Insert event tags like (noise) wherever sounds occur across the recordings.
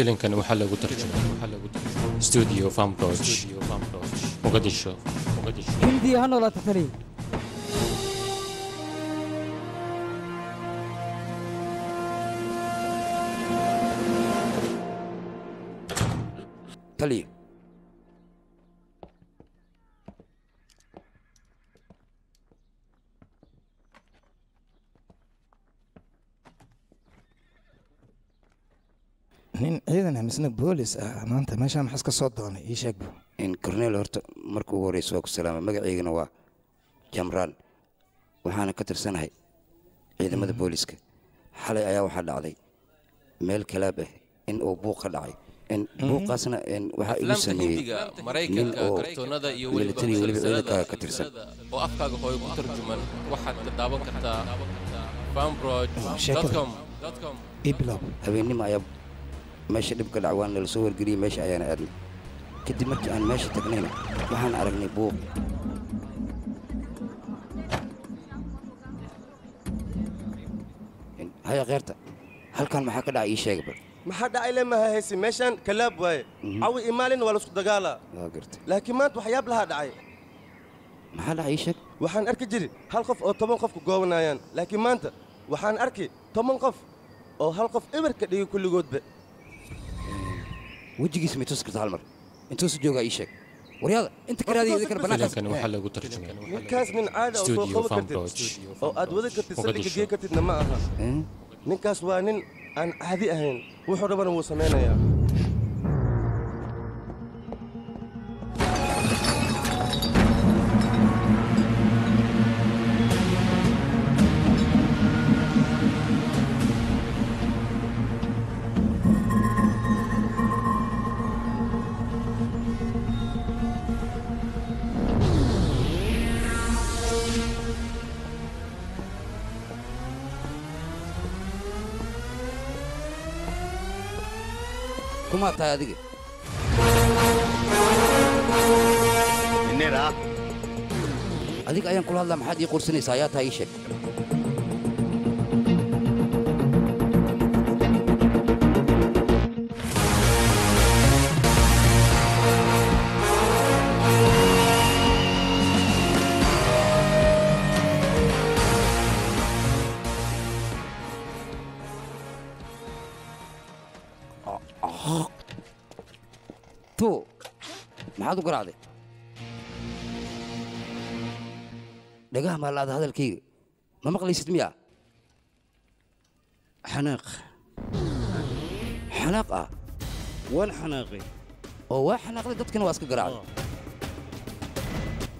filimkan waxaa lagu tarjumay. Studio famroch misna boolis ah maanta meeshaan maxas ka soo doonay? Ii sheeg bro in cornel horta marka ugu horreysa waa ku salaama magaceygana waa jamraan waxaana ka tirsanahay ciidamada booliska. Xalay ayaa waxaa dhacday. Meel kalaab ah in uu buuq ka dhacay. In buuqaasna in waxaa igu sameeyey nin oo iyo weliba ciidankaaga ka tirsan. oo afkaaga hooyo ku tarjuman waxaad ka daawan kartaa bilow. Habeennimo ayaa meesha dhib ka dhac waa nala soo wargeliyey meesha ayaana aadnay kadib markii aan meesha tagnayna waxaan aragnay buuq. Haya kheerta halkan maxaa ka dhacay ii sheega bal. Maxaa dhacay le maha hayse meeshaan kalaab waaye. Cawi iyo maalin waa la isku dagaalaa. Laakiin maanta waxyaab lahaa dhacay. Maxaa dhacay ii sheeg? Waxaan arki jiri hal qof oo toban qof ku goobanayaan. Laakiin maanta waxaan arki toban qof oo hal qof eber ka dhigay kulligoodba wejigiisa may tusi karta hal mar intuusu joogaa ii sheeg. Waryaada inta karaadiya idinkana bannaankaas filimkan waxaa lagu tarjumay? Ninkaas nin caada oo soo qaban kartid. Oo aad wada kartid saldhigga gee kartidna ma aha. Ninkaas waa nin aan caadi ahayn. Wuxuu dhabana wuu samaynayaa kumaa tahay adiga adiga ayaan kula hadlaa maxaad ii qursanaysaa ayaa tahay ii sheeg maxaad u garaacday dhagaha maalaada hadalkayga ma maqlaysid miyaa xanaaq xanaaq ah waan xanaaqay oo waa xanaaqday dadkana waa iska garaacday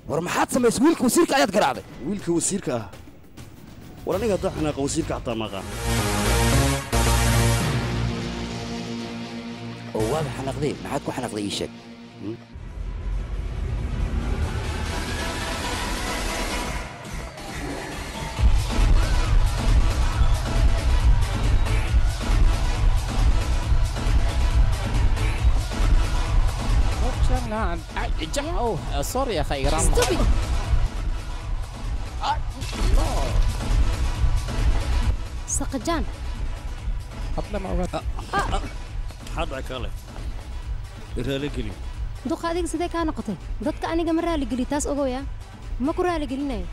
war maxaad samaysay wiilka wasiirka ayaad garaacday wiilka wasiirka ah war aniga haddaa xanaaqa wasiirka xataa maaqaan oo waaba xanaaqday maxaad ku xanaaqday ii sheeg رجع اوه سوري يا أخي رمى سقجان قبل ما حضعك الله رالقلي دوق adiga sidee kaa noqotay dadka aniga ma raaligeli taas ogow yaa ma ku raaligelinayo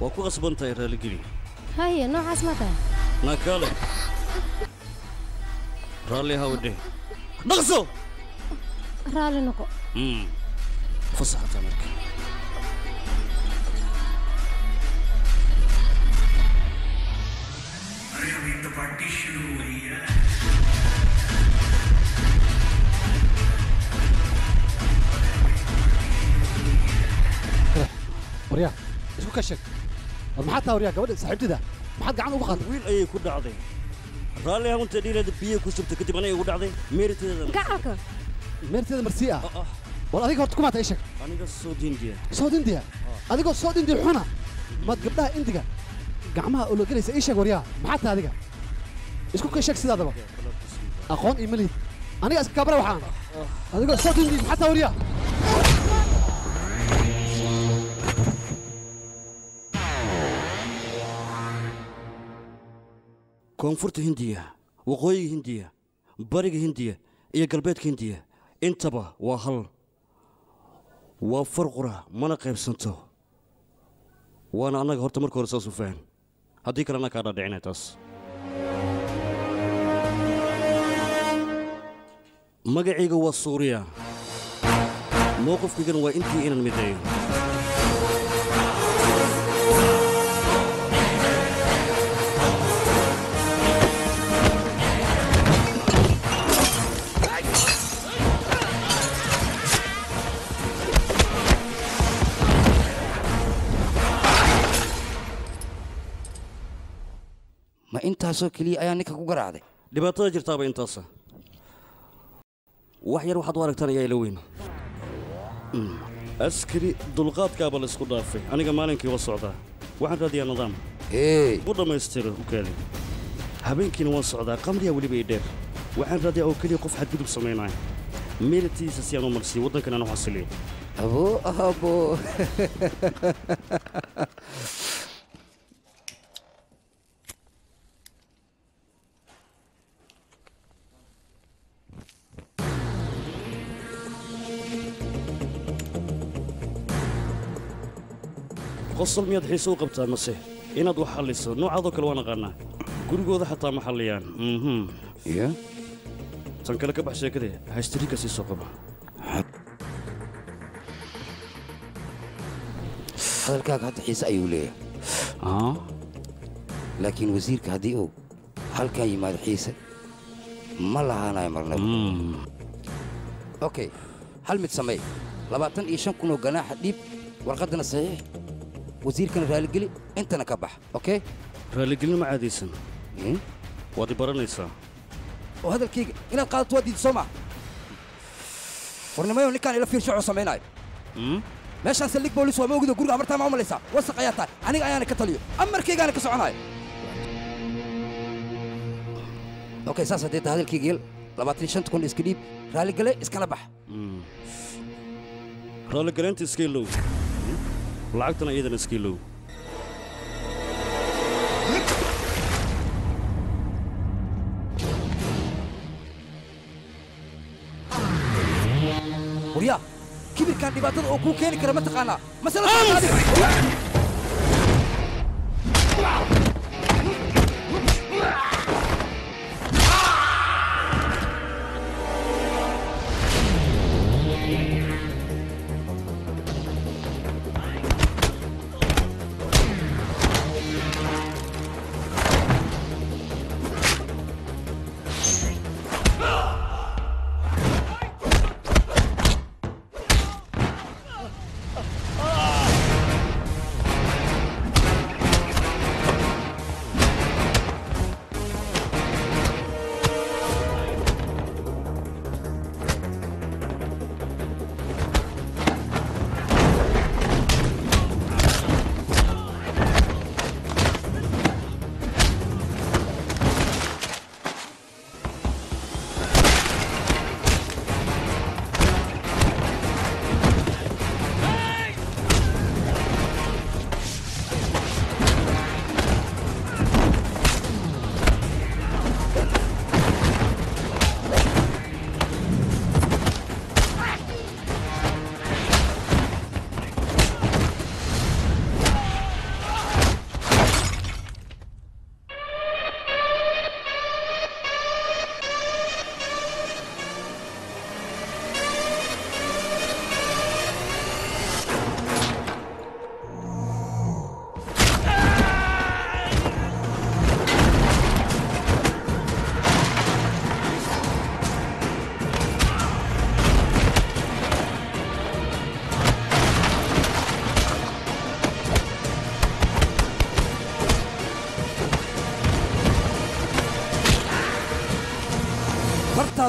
waa ku qasban tahay raaligeli haye noocaas ma tahay nakale raalli hawdhe dhaqso raalli noqo Mm. fasaxataa marka waryaa isku ka sheeg war maxaa taa waryaa gabadha saaxiibtida maxaad gacan ugu qaaday wiil ayay ku dhacday raalli hawa inta dhiileeda biyo ku subta kadib anay igu dhacday meeriteeda gacalka meerteeda marsii ah war adiga horta kumaata ii sheeg. Aniga soo diindiya sood indiya adigoo sood indiya xuna maad gabdhaha indiga gacmaha ologelaysa ii sheeg waryaa. Maxaa taa adiga? Isku ka sheeg sidaadaba aqoon iyo malihid aniga iska kabara waxaan. Adigoo sood indiya maxaa taa waryaa? Koonfurta hindiya waqooyiga hindiya bariga hindiya iyo galbeedka hindiya intaba waa hal waa farqura mana qaybsanto. Waana annaga horta marka hore saas u fahan haddii kale annaga kaa dhaadhicinay taas. Magacayga waa suuriya. Mowqifkaygana waa intii inaan mideeyo ma intaasoo keliya ayaa ninka ku garaacday dhibaatada jirtaaba intaasa wax yar waxaad u aragtaan ayaa ila weyn. Mm. askari dulqaadkaaba la isku dhaafay. Aniga maalinkii waa socdaa. Waxaan raadiyaa nidaam. U dhammaystiro u kaali habeenkiina waan socdaa. Qamriyaa weliba ii dheer. Waxaan raadiyaa oo keliya qof xadgudub samaynaya meelatiisa si aan u marsiyo waddankan aan u xasiliyo abo abo (laughs) qosol miyaad xiise u qabtaa mase? Inaad wax xalliso noocaadoo kale waan aqaanaa. Gurigooda xataa ma xalliyaan. Mhm. Ya tan kale ka bax sheekadee haystirika sii soo qaba. Hadalkaaga hadda xiise ayuu leeyahay. Laakiin wasiirka haddii uu halkan yimaado xiise ma lahaanayo marnaba okay hal mid samey labaatan iyo shan kun oo ganaaxa dhiib warqaddana saxiix wasiirkana raaligeli intana ka bax okay raalligelin ma caadaysan waad i baranaysaa oo hadalkayga inaad qaadato waa diidi soo maa warnimayo ninkaan ila fiirsho oo samaynaayo meeshaan saldhig boolis waa ma ogida guriga amartaa ma u malaysaa wasaq ayaa tahay aniga ayaana ka taliyo amarkaygaana ka soconaayo okay saas haddee taa hadalkayga yel labaatan iyo shanta kun iska dhiib raaligale iskala bax raalligaleynta iska ilow lacagtana iyadana iska ilow waryaa kibirkaan dhibaatada oo kuu keeni kara ma taqaanaa? Masala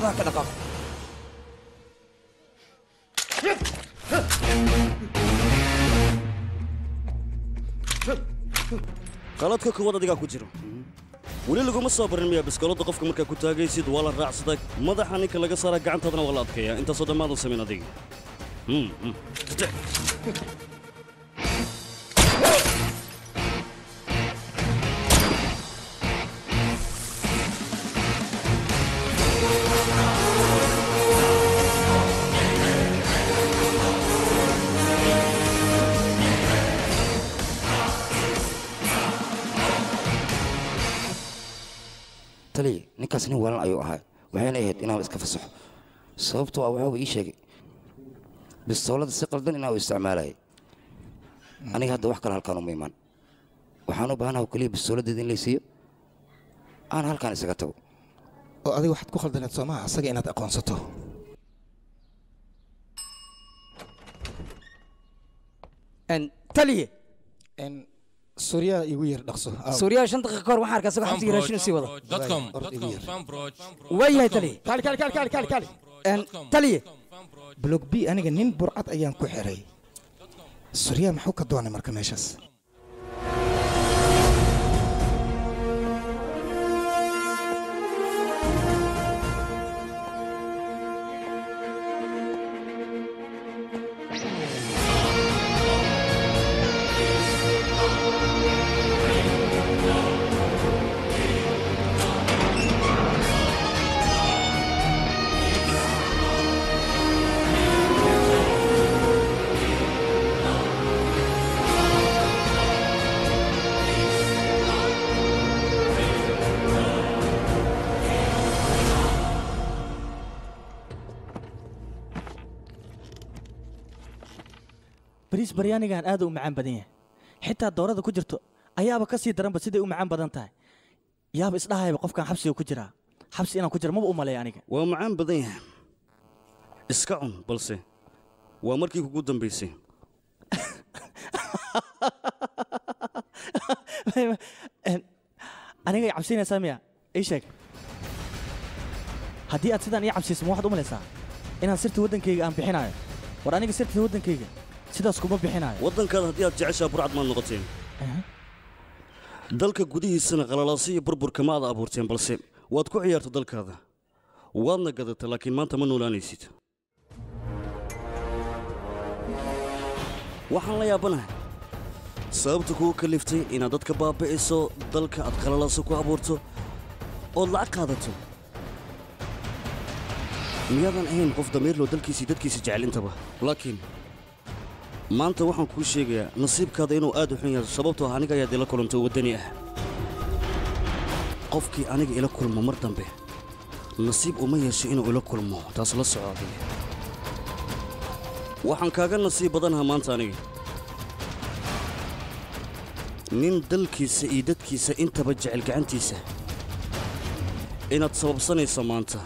socota adiga bartaadaa ka dhaqaaq qaladka koowaad adigaa ku jiro weli laguma soo barin miyaa biskoolada qofka markaa ku taagaysid waa la raacsadaa madaxa ninka laga saaraa gacantaadana waa la adkeeyaa intaasoo dhammaadan samayn adiga sababtoo ah waxaaba ii sheegay. Bistoolada si qaldan inaa u isticmaalayay aniga hadda wax kale halkaan uma imaan waxaan u baahanaha keliya bistooladeeda in laysiiyo aan halkaan isaga tago. Oo adiga waxaad ku khaldaneed soo maaha asaga inaad aqoonsato. Taliye suuryaa igu yar dhaqso. Suuriyaha shan daqiiqa kahor waxaan arkaa isagoo xabsiga raashin u sii wada waa yahay taliye taliye. Blog b aniga nin burcad ayaan ku xiray. Suuryaa muxuu ka doonay marka meeshaas bariis baryaanigan aad u macaan badan yahay. Xitaa doorada ku jirto ayaaba ka sii daranba siday u macaan badan tahay. Yaaba isdhahayba qofkan xabsiga ku jiraa. Xabsi inaan ku jira maba u maleeya aniga. Waa macaan badan yahay. Iska cun balse waa markii kugu dambaysay (laughs) aniga i cabsiinaysaa miya? Ii sheeg. Haddii aad sidaan ii cabsiiso ma waxaad u malaysaa inaan sirta waddankayga aan bixinaayo. War aniga sirta waddankayga sidaas kuma bixinaayo. Waddankaada haddii aad jeceshaa burcad maad noqoteen. Dalka gudihiisana qalalaasi iyo burburka ma aad abuurteen balse waad ku ciyaarta dalkaada. Waadna gadata laakiin maanta ma noolaanaysid. Waxaan la yaabanahay. Sababta kugu kaliftay inaad dadka baabbi'iso dalka aad qalalaaso ku abuurto ood lacag qaadato. Miyaadan ahayn qof damiirloo dalkiisii dadkiisa jecel intaba laakiin maanta waxaan kuu sheegayaa nasiibkaada inuu aad u xun yahay sababtoo ah aniga ayaad ila kulantay waddani ah. Qofkii aniga ila kulmo mar dambe nasiib uma yeesho inuu ila kulmo taas la socodaya waxaan kaaga nasiib badanaha maanta aniga. Nin dalkiisa iyo dadkiisa intaba jecel gacantiisa. Inaad sababsanayso maanta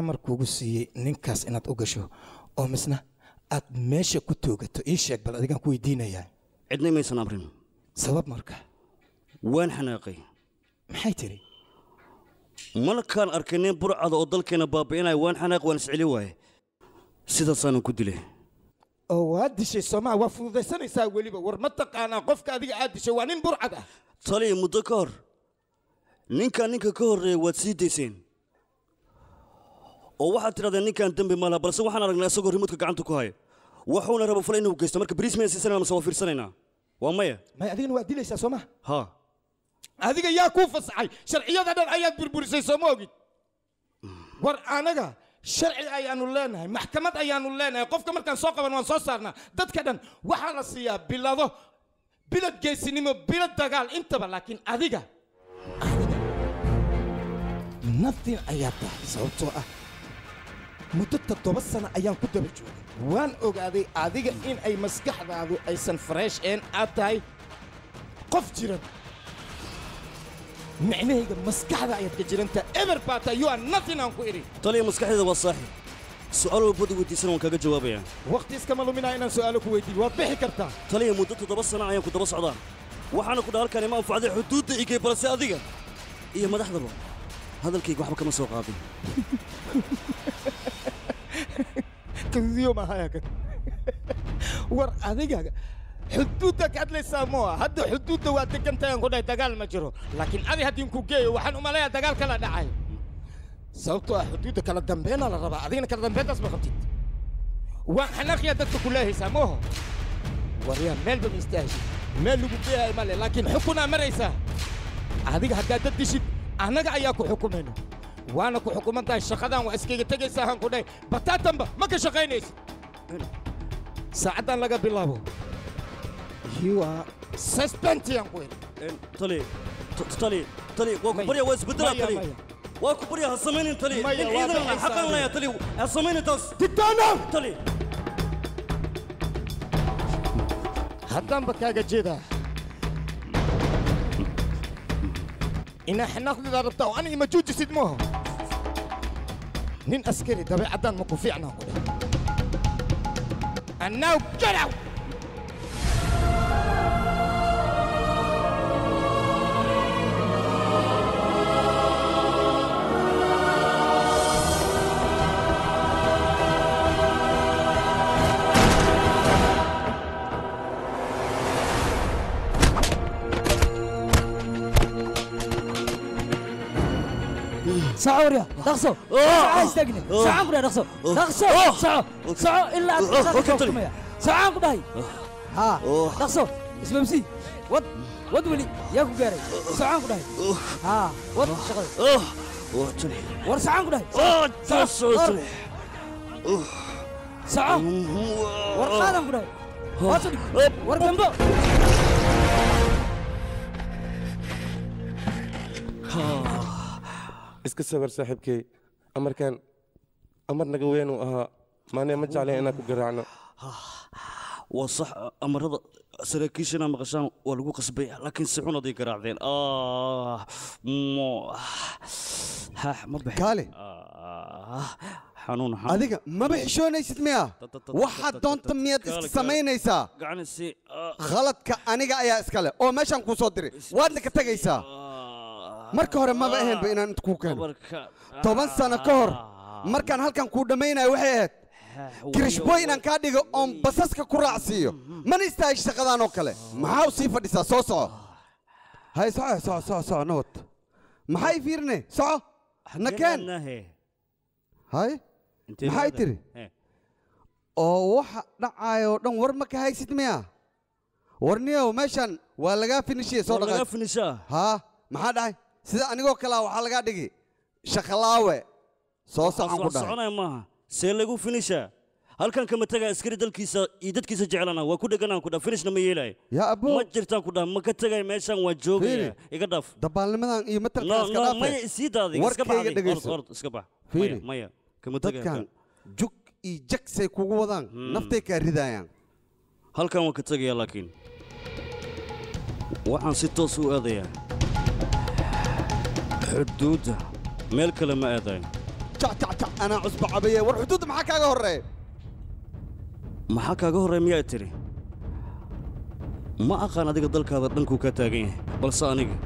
amar kugu siiyey ninkaas inaad u gasho oo misna aad meesha ku toogato ii sheeg bal adigaan ku weydiinayaa cidna maysan amrin sabab marka. Waan xanaaqay. Maxay tiri malkaan arkay nin burcada oo dalkeena baabi'inaya waan xanaaq waan isceli waaye. Sidaasaanan ku dilay. Oo waad dishay soomaa waa fududaysanaysaa weliba. War ma taqaanaa qofka adiga aad dishay waa nin burcad ah. Taliya muddo ka hor. Ninkaan ninka ka horreeya waad sii dayseen oo waxaad tidhahdeen ninkaan dembi ma laha balse waxaan aragnay isagoo rimuudka gacanta ku haya. Wuxuuna raba fula inuu geysto. Marka bariis mayaan siisanayna mase waa fiirsanaynaa? Waa maya may adigana waad dilaysaa soomaa ha. Adiga yaa kuu fasaxay. Sharciyada dhan ayaad burburisay sooma ogid war anaga sharci ayaanu leenahay maxkamad ayaanu leenahay. Qofka markaan soo qaban waan soo saarnaa. Dadka dhan waxaa la siiyaa bilado bilad geesinimo bilad dagaal intaba laakiin adiga adiga ayaa tahay. Sababtoo ah muddo toddoba sano ayaan ku daba joogay. Waan ogaaday adiga in ay maskaxdaadu aysan fresh een aad tahay. Qof jiran. Micnahayga maskaxda ayaad ka jirantaa eber baa tahay you are nothing aan ku idhi. Taliya maskaxdeeda waa saaxib su'aal walbad weydiisana waan kaaga jawaabayaa waqti iskama luminaa inaan su'aalo ku weydiiyo waad bixi kartaa taliya muddo toddoba sana ayaan ku daba socdaa. Waxaana ku dhaha halkaan ima anfacday xuduudda igay balse adiga. Iyo madaxdaba hadalkayga waxba kama soo qaadin (laughs) kan war adiga xuduudda ka hadlaysaa moo hadda xuduudda waa degantahay aan ku dhahay dagaal ma jiro. Laakiin adi haddii ku geeyo waxaan u malayaa dagaal kala dhacay. Sababtoo ah xuduudda kala dambeynaa la rabaa. Adigana kala dambeyntaas ma qabtid waan xanaaqiyaa dadka ku leehaysaa mooho waryaa meelba ma istaahishid meel lagu geeyahay male laakiin xukunaa maraysaa. Adiga haddaad dad dishid annaga ayaa ku xukumayno waana ku xukuman tahay shaqadan waa iskaga tegaysaa aan ku dhahay bataatanba ma ka shaqaynaysid saacaddan laga bilaabo you are suspendian ku idhi tali tali tali waa ku barya waa isbedelaa Maya, tali maya. waa ku barya ha samaynin tali Maya, in waa ciidan baxaysaa xaqan laya tali ha samaynin taas titaano tali haddaanba kaaga jeedaa inaa xanaaqdidaa rabtaa oo aniga ma juujisid mooho nin askari dabeecaddaan ma ku fiicnaan ku dhahay and now get out soco warya dhaqso soco istaagine socaan ku dhahay dhaqso dhaqso soco soco ilaa aad dhaqsaaqo ka xukumaya socaan ku dhahay haa dhaqso ismamsi wad wad weli yaa ku gaaray socaan ku dhahay haa wad shaqada war socaan ku dhahay soco war iska sabar saaxiibkay. Amarkan amar naga weyn uu ahaa. Maanee ma jecleen inaan ku garaacno? (sighs) Waa sax amarada saraakiishana maqashaan waa lagu qasbay laakiin si xun aday garaacdeen. Ah, mo- haax (sighs) ma baxin kaale Ah, xanuun adiga maba xishoonaysid miya waxaad doonta miyaad iska samaynaysaa? Ah, khaladka aniga ayaa iska leh oo meeshaan kuu soo diray waadna ka tegaysaa marka hore maba ahaynba inaan inta kuu keeno toban sano ka hor markaan halkan kuu dhammaynayo waxay ahayd kirishboy inaan kaa dhigo oon basaska ku raacsiiyo. Mana istaahish shaqadaan oo kale. Maxaa u sii fadhisaa? Soo soco hay soco soco soco soco nabad maxay fiirine? Soco nakeen hay. Maxay tiri? Oo waxa dhacaayoo dhan war ma ka haysid miya? Warniyow meeshan waa lagaa finishiye soo finishaa? Haa maxaa dhacay sida anigoo kalea waxaa lagaa dhigi shaqalaawe soo soconaya maaha. See lagu finishaa halkan kama tagaa askari dalkiisa iyo dadkiisa jecelana waa ku dheganaan ku dhaa finishna ma abo ma jirtaan ku dhaa ma ka tegay meeshan waa joogaya iga dhaaf. Dabaalnimadan iyo no matalkaa iska no dhaafe maya isii daaday iska warkayga dhegayso. iska bax. Maya kama dadkan jug iyo jagsay kugu wadaan. Naftay kaa ridayaan. Halkan waan ka tegayaa laakiin. Waxaan si toos u aadayaa xuduudda meel kale ma jac anaa cusba cabaye. War xuduudda maxaa kaaga horreeya maxaa kaaga horreeya miyaa tiri ma aqaan adiga dalkaada dhankuu ka taagan yahay balse aniga.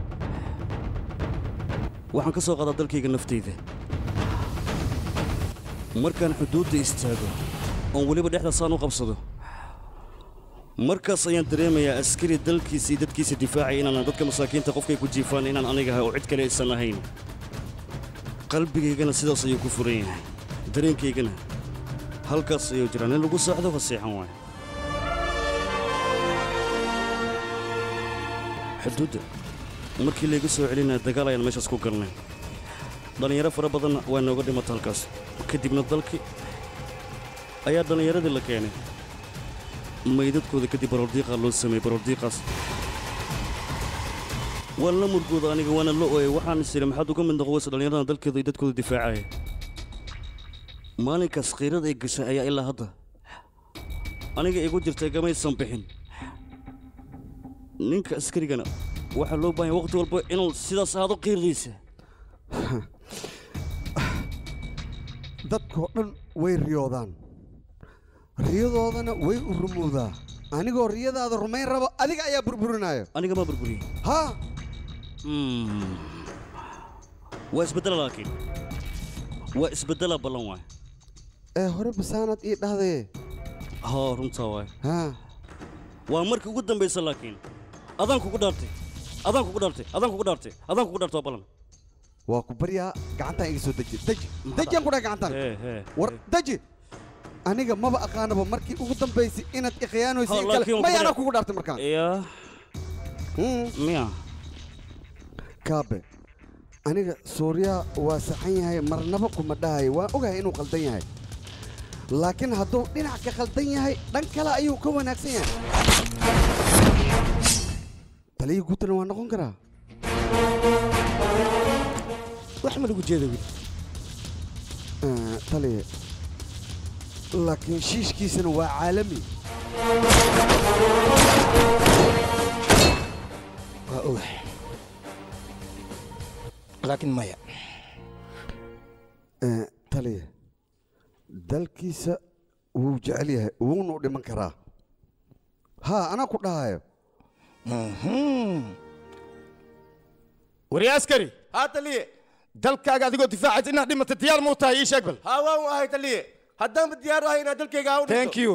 Waxaan ka soo qaadaa dalkayga naftayda. Markaan xuduudda istaago oon weliba dhexdaasaan u qabsado markaas ayaan dareemayaa askari dalkiisa iyo dadkiisa difaacaya inaan dadka masaakiinta qofkay ku jiifaan inaan aniga ahay oo cid kale aysan ahayn. Qalbigaygana sidaas ayuu ku furan yahay. Dareenkaygana halkaas ayuu jiraa. Nin lagu socdo ha seexan waay xuduudda markii layga soo celinaya dagaal ayaan meeshaas ku galnay. Dhallinyaro fara badanna waa nooga dhimata halkaas. Kadibna dalkii ayaa dhallinyaradii la keenay maydadkooda kadib barordiiqaa loo sameeyey barordiiqaas waan la murgooda aniga waana la ooyay waxaan is idhi maxaad uga mid noqon weysa dhallinyarada dalkeeda iyo dadkooda difaacaya maalinkaas khiirada ay gashay ayaa ilaa hadda. Aniga igu jirtay gamaysan bixin. Ninka askarigana waxaa loo baahan yahay waqti walba inuu sidaas ahaado qiirdiisa (laughs) dadkoo dhan way riyoodaan riyadoodana way u rumowdaa anigoo riyadaada rumayn rabo adiga ayaa burburinaayo aniga maa burburiyey haa waa isbeddela laakiin waa isbeddela ballan waay ee hore basaanaad ii dhahdaye haa runtaa waay haa waa markii ugu dambaysa laakiin adaan kugu dhaartay adaan kugu dhaartay adaan kugu dhaartay adaan kugu dhaartay waa ballan waa ku baryaa gacantaan iga soo deji deji dejiyaan ku dhahay gacantaan war deji aniga maba aqaanaba markii ugu dambaysay inaad baryaa- kugu dhaartay markaan miya. Kaabe aniga suuriya waa saxan yahay marnaba kuma dhahayo waan ogahay inuu qaldan yahay. Laakiin hadduu dhinac ka khaldan yahay dhan kale ayuu ka wanaagsan yahay. Taliya guutana waa noqon karaa? Wax ma lagu jeeda taliya laakiin shiishkiisana waa caalami. Waa ogahay laakiin maya. Eh, taliya dalkiisa wuu jecel yahay wuuna u dhiman karaa. Haa anaa ku dhahayo wari askari. Haa taliye. Dalkaaga adigoo difaacaysa inaad dhimata diyaar muu tahay ii sheeg bal. Haa waan u ahay taliye haddaanba diyaar ahay inaad dalkayga u thank you.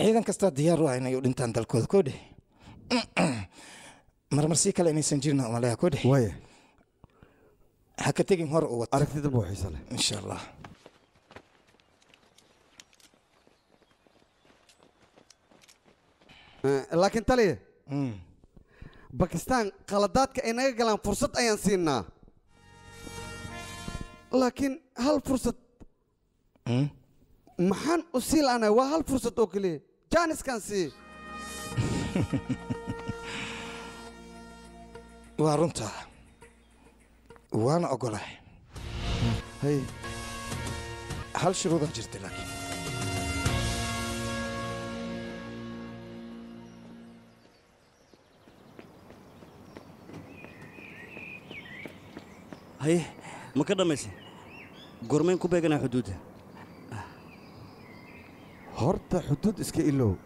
Ciidan kastaa diyaar u ah inay u dhintaan dalkooda koo dheh (clears throat) marmarsi kale inaysan jirin umaleeya ku dhex. Waaya ha ka tegin hor u wad. Aragtida buu xiisa leh. Insha allah Eh, laakiin taliya bakistaan qaladaadka ay naga galaan fursad ayaan siinaa laakiin hal fursad. Maxaan u sii la'anahay waa hal fursad oo keliya. Jaaniskan sii. (laughs) Waa runta. Waana ogolahay hay hal shuruudaa jirta laakiin. Haye ma ka dhammaysay gormayn ku beeganaa xuduudda horta xuduud iska ilow.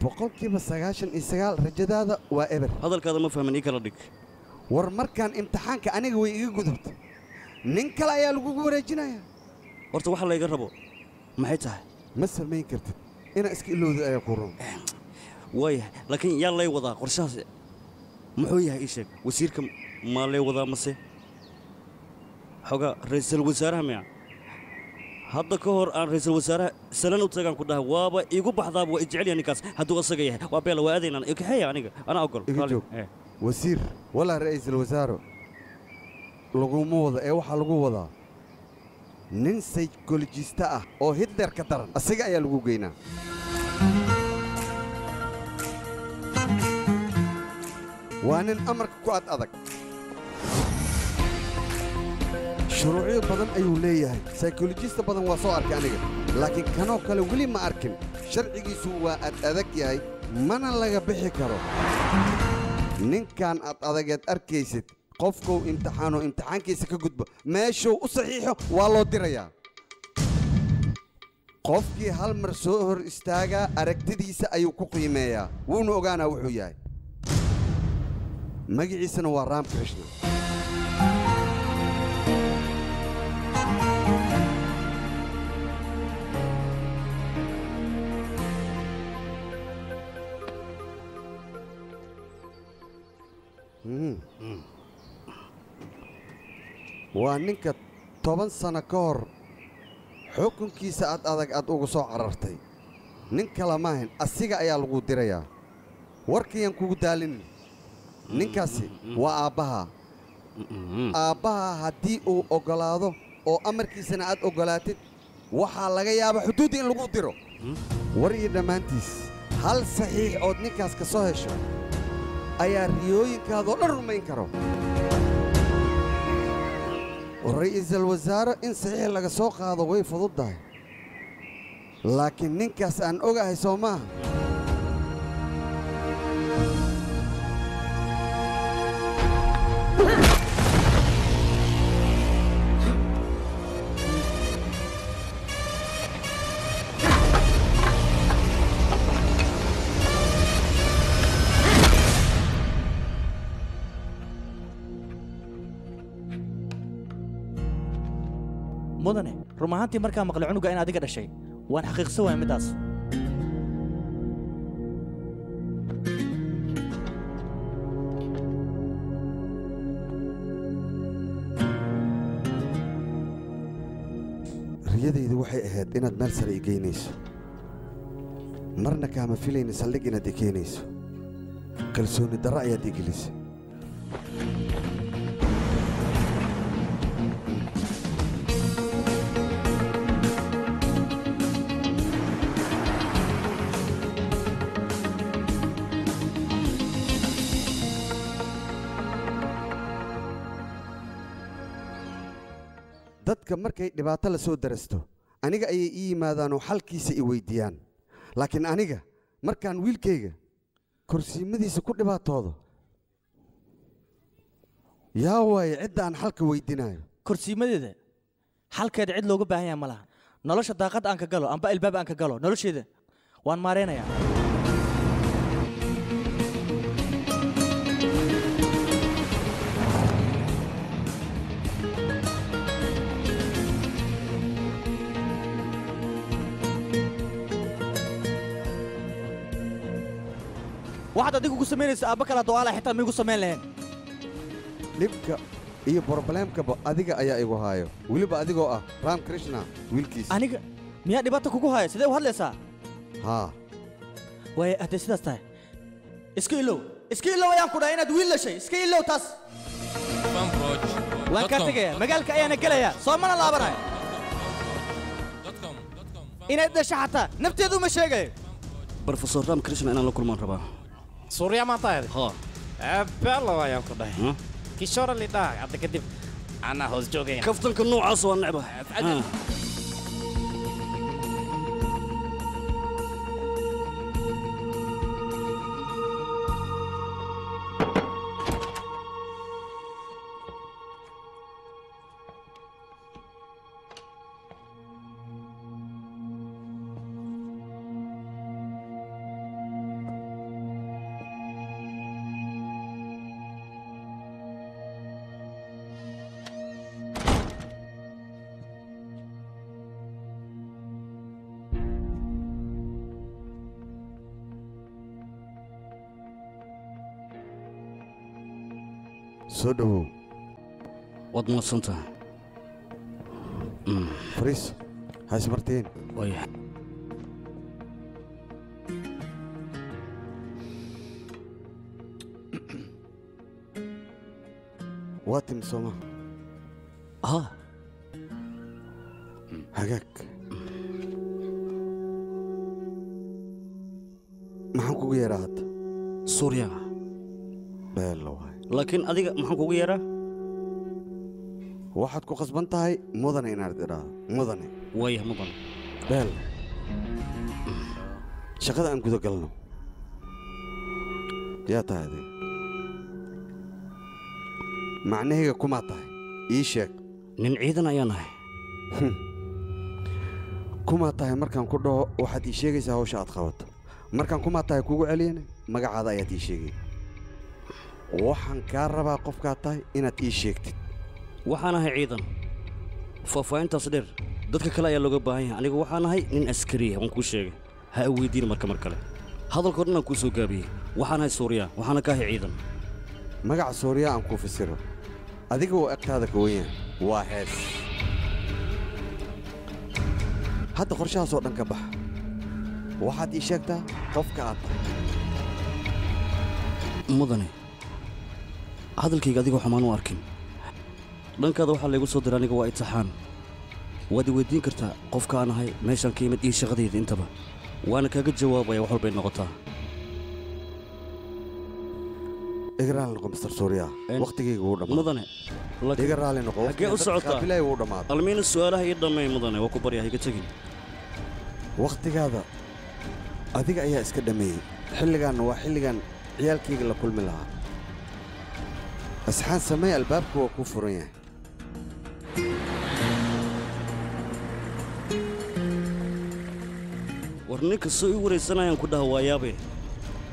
Boqolkiiba sagaashan iyo sagaal rajadaada waa eber. Hadalkaada ma fahmin ii kala dhig. War markaan imtixaanka aniga way iga gudubta nin kale ayaa lagugu wareejinaya. Horta waxa layga rabo maxay tahay? Ma samayn kartid. Inaa iska ilowda ayaa ku run waayahay laakiin yaa lay wadaa qorshahaas. Muxuu yahay ii sheeg wasiirka maa lay wadaa mase xogaa ra'iisul wasaaraha miya. Hadda ka hor aan ra'iisul wasaaraha salan u tagaan ku dhahay waaba iigu baxdaaba waa ijecel yahay ninkaas. Hadduu asaga yahay waa beela waa aadaynaan kaxeeya aniga anaa ogol. Eh. wasiir walaa ra'iisul wasaaro laguma wada ee waxaa lagu wadaa nin saykolojista ah oo hitler ka daran asiga ayaa lagu geynaa. Waa nin amarka ku ad adag shuruucyo badan ayuu leeyahay. Saykolojista badan waa soo arkay aniga. Laakiin kanoo kale weli ma arkin. Sharcigiisu waa ad adag yahay mana laga bixi karo. Ninkan ad adageed arkaysid qofkou imtixaano imtixaankiisa ka gudbo meeshuu u saxiixo waa loo dirayaa. Qofkii hal mar soo hor istaagaa aragtidiisa ayuu ku qiimeeyaa. Wuuna ogaanaa wuxuu yahay. Magaciisana waa raam waa ninka toban sano ka hor xukunkiisa ad adag aad ugu soo carartay. Nin kale maahan asiga ayaa lagu dirayaa. Warkayaan kugu daalinin. Ninkaasi waa aabbaha aabbaha haddii uu oggolaado oo amarkiisana aad oggolaatid waxaa laga yaabaa xuduudda in lagu diro. War iyo dhammaantiis hal saxiix ood ninkaas ka soo hesho ayaa riyooyinkaadoo dhan rumayn karo. Ra'iisul wasaare in saxiix laga soo qaado way fududdahay laakiin ninkaas aan ogahay soo maaha (laughs) run ahaantii markaa maqlay cunuga in adiga dhashay. Waan xaqiiqsan waaya middaas riyadaydu waxay ahayd inaad meel sare i geynayso. Marna kaama filayna saldhig inaad i keenayso kalsooni darro ayaad i gelisay dadka markay dhibaato la soo darasto aniga ayay ii yimaadaanoo xalkiisa i weyddiiyaan laakiin aniga markaan wiilkayga korsiimadiisa ku dhibaatoodo yaa waaye cidda aan xalka weyddiinayo korsiimadeeda xalkeeda cid looga baahan yahay ma laha. Nolosha daaqad aan ka galo amba ilbaab aan ka galo nolosheeda waan maaraynayaa waxaad adigu ku samaynaysa aabba kala do'aala xitaa miigu samayn lahayn. Dhibka iyo brobleemkaba adiga ayaa igu haayo. Weliba adigoo ah ram krishna wiilkiisa aniga miyaa dhibaato kugu haya sidee u hadlaysaa? Haa. Waaye hadday sidaas tahay. Iska ilow iska ilow ayaan ku dhahay inaad wiil dhashay. Iska ilow taas. Waan kaa tegaya. Magaalka ayaana gelaya soo mana laabanayo. Inaad dhasho xataa. Nafteedu uma sheegayo. Brofesor ram krishna inaan la kulmaan rabaa Surya matahay. ha. Bella ayaan ku dhahay. Kishore lidhaa hadda kadib anaa hoos joogayna. kaftanka noocaas waa necba soo dhowow waad mahadsantaha fariis ha ismartiin waaya waa timi sooma ha hagaag maxaan laakiin adiga maxaan kugu yeeraa? Waxaad ku khasban tahay mudane inaad idhaahdo mudane. Waaya mudan beel shaqada aan guda galno. Yaa tahay adiga. Macnahayga kumaa tahay. Ii sheeg. Nin ciidan ayaan ahay. Kumaa tahay markaan ku dhaho waxaad ii sheegaysaa hawsha aad qabato. Markaan kumaa tahay kugu celiyana magacaada ayaad ii sheegay waxaan kaa rabaa qofkaad tahay inaad ii sheegtid. Waxaan ahay ciidan. Faahfaahintaas dheer dadka kale ayaa looga baahan yahay. Anigu waxaan ahay nin askariya waan kuu sheegay. Ha a weydiin marka mar kale. Hadalkoo dhan aan kuu soo gaabiyey. Waxaan ahay suuriya waxaana ka ahay ciidan. Magaca sooriya aan kuu fasiro. Adiga oo agtaada ka weyn waa hees. Hadda qorshahaasoo dhan ka bax waxaad ii sheegtaa qofka aad tahay mudane hadalkayga adigoo xumaan u arkin. Dhankaada waxaa laygu soo diray aniga waa itixaan waad i weyddiin kartaa qofka aan ahay meeshaan ka imid iyo shaqadayda intaba. Waana kaaga jawaabaya wax walbay noqotaa. Iga raali noqo mister suuriya wakhtigayga wuu dhammaa mudane iga raali noqo xaggee u socotaa qaabilaya wuu dhammaaday almiina su'aalaha ii dhammay mudane waa ku baryaa iga tegin. Wakhtigaada adiga ayaa iska dhammeeyey xilligaanna waa xilligan ciyaalkayga la kulmi lahaa بس حان سمي الباب كو كفرية يعني. ورنيك سوي وري سنة ين كده هو يابي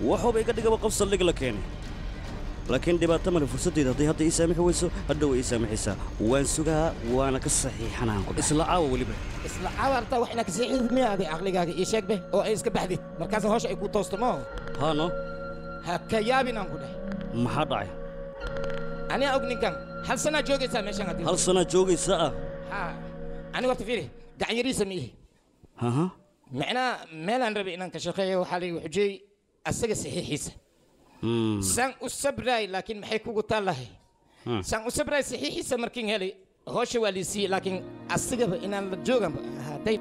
وحو بيك دي قبقب صليق لكين يعني. لكن دي بات مري فرصتي ده دي هاتي إسامي حويسو هدو إسامي حيسا وان سوغا وأنا كصحي حنان كده. إسلا عاو ولي بي. إسلا عاو أرتا وحنا كزيحي ذمي هذي أغلقا كي إشاك بي. أو إيسك بحدي. مركز هوش إيكو توستمو. هانو. هكا يابي نان كده. محاد عيه aniga og ninkan hal sanaa joogaysaa meeshan haddii hal sanaa joogaysa ah. Ha. Aniga horta fiiri gacan yariisa miihi haha macnaa meelaan rabay inaan ka shaqeeyo waxaa la xujiyey asaga saxiixiisa saan u sabraay laakiin maxay kugu taalahay saan u sabraay saxiixiisa markiin helay howsha waa liisiiyey laakiin asigaba inaan la jooganba hadday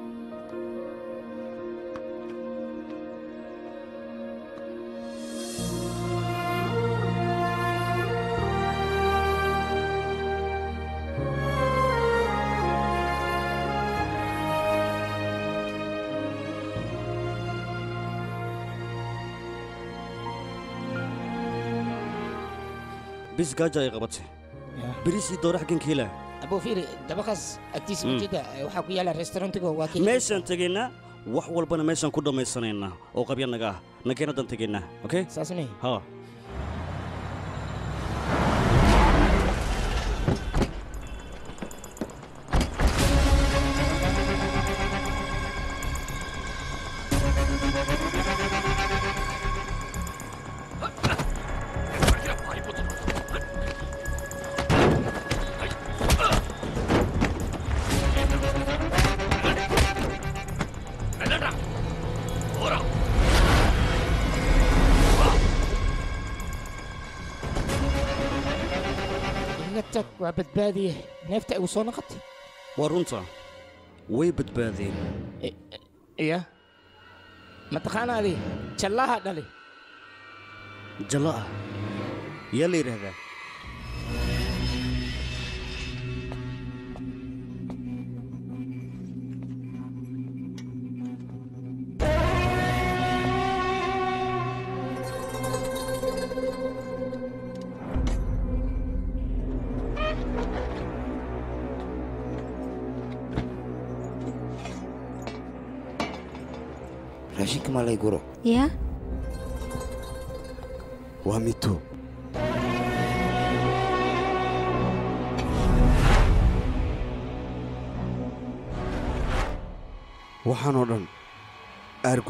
bis gaaja ay qabatay beriisii doore xaggan ka helaa abuu fiiri dabaqaas agtiisa Mm. ujeeda waxaa ku yaalla restaurantiga waa kii meeshaan tegaynaa wax walbana meeshaan ku dhammaysanaynaa oo qabya naga ah nageen igu soo noqotay waa runta way badbaadeen iya mataqaana adi jallaha dhali jalla ah yaa la yidhaahdaa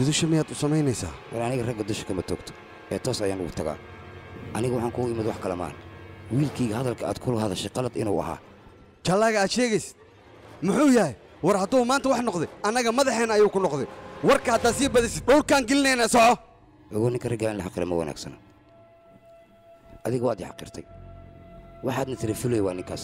aargudasho miyaad u samaynaysaa? War aniga ragga dusha kama toogto. Ee toos ayaan ugu tagaa. Aniga waxaan kugu imid wax kale maan. Wiilkayga hadalka aad kula hadashay qalad inuu ahaa. Jallaaga aad sheegaysid. Muxuu yahay? War hadduu maanta wax noqday annaga madaxeenna ayuu ku noqday. Warka haddaad sii badisid dhulkaan gelinayna soco ogow ninka raggaa in la xaqira ma wanaagsana adiga waad i xaqirtay. Waxaadna tiri fulay waa ninkaas.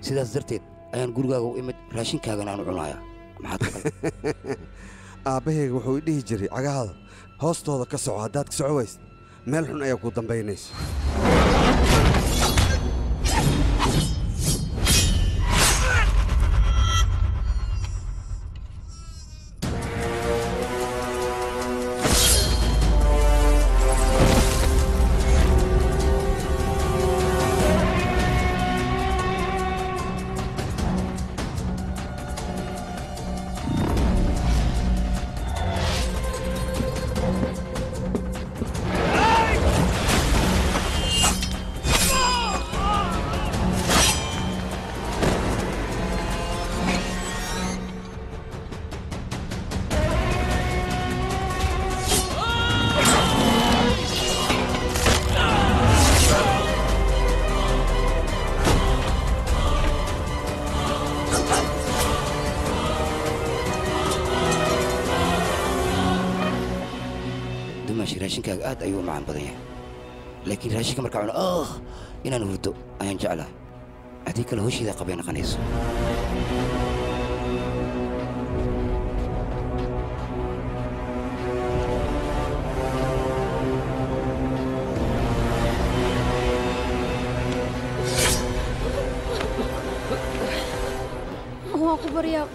Sidaas darteed ayaan gurigaaga u imid raashinkaagana aan u cunaaya maxaad (laughs) aabbahayga wuxuu dhihi jiray cagahada hoostooda ka soco haddaad ka soco meel xun ayaa ku dambaynayso laakiin raashinka markaa cuno ah inaan hurdo ayaan jeclahay haddii kale hoshiida qabay naqanayso waa ku baryaa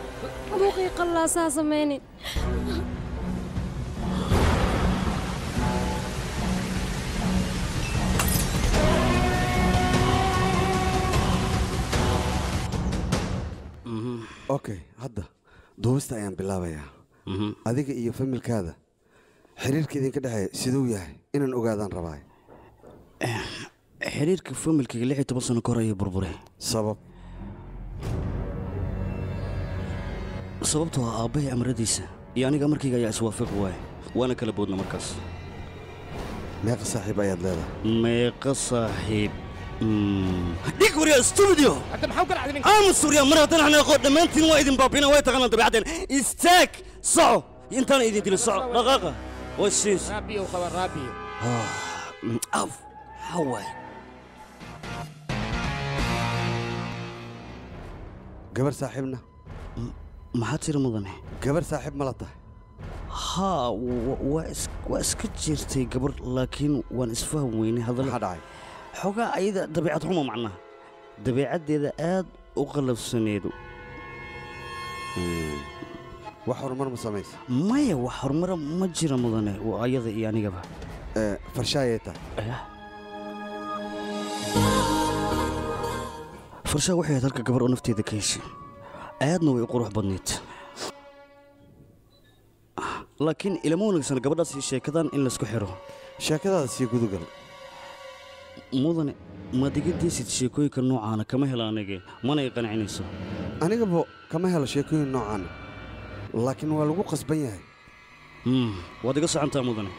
duubista ayaan bilaabayaa. Adiga iyo familkaada xiriirka idinka dhexeeya siduu yahay inaan ogaadaan rabaa xiriirka familkayga lix iyo toban sano ka hor ayuu burburay. Sabab? Sababtoo ah aabbahay amradiisa iyo aniga amarkayga ayaa iswaafaqi waaya waana kala boodna markaas. Meeqa saaxiib ayaad leedahay. Meeqa saaxiib ديك وريا استوديو انت سوريا مره هذا إحنا قد ما انت وايد مبابينا وايد تغنى بعدين استاك صعو انت ايدي دي صعو رغاقة وشيس رابي وخبر رابي اف حوا قبر صاحبنا ما حد يصير قبر صاحب ملطه ها واسك واسك جيرتي قبر لكن وان اسفه ويني هذا الحدايه xogaa ayada dabeecad xumo macnaha. Dabeecaddeeda aad u qalafsaneedu wax horumar ma samaysa? Maya wax horumara ma jira mudane. Waa ayada iyo anigaba. Farshaayay tahay farshaa waxay ahayd halka gabar oo nafteeda ka heshay. Aadna way u qurux badnayd laakiin ilama wanaagsan gabadhaas sheekadan in laysku xiro. Sheekadaada sii gudugal mudane maad iga sheekooyinka noocaana kama hela anige mana i qancinayso anigaba kama helo sheekooyin noocaana laakiin waa lagu qasban yahay. Mm, waad iga socontaa mudane.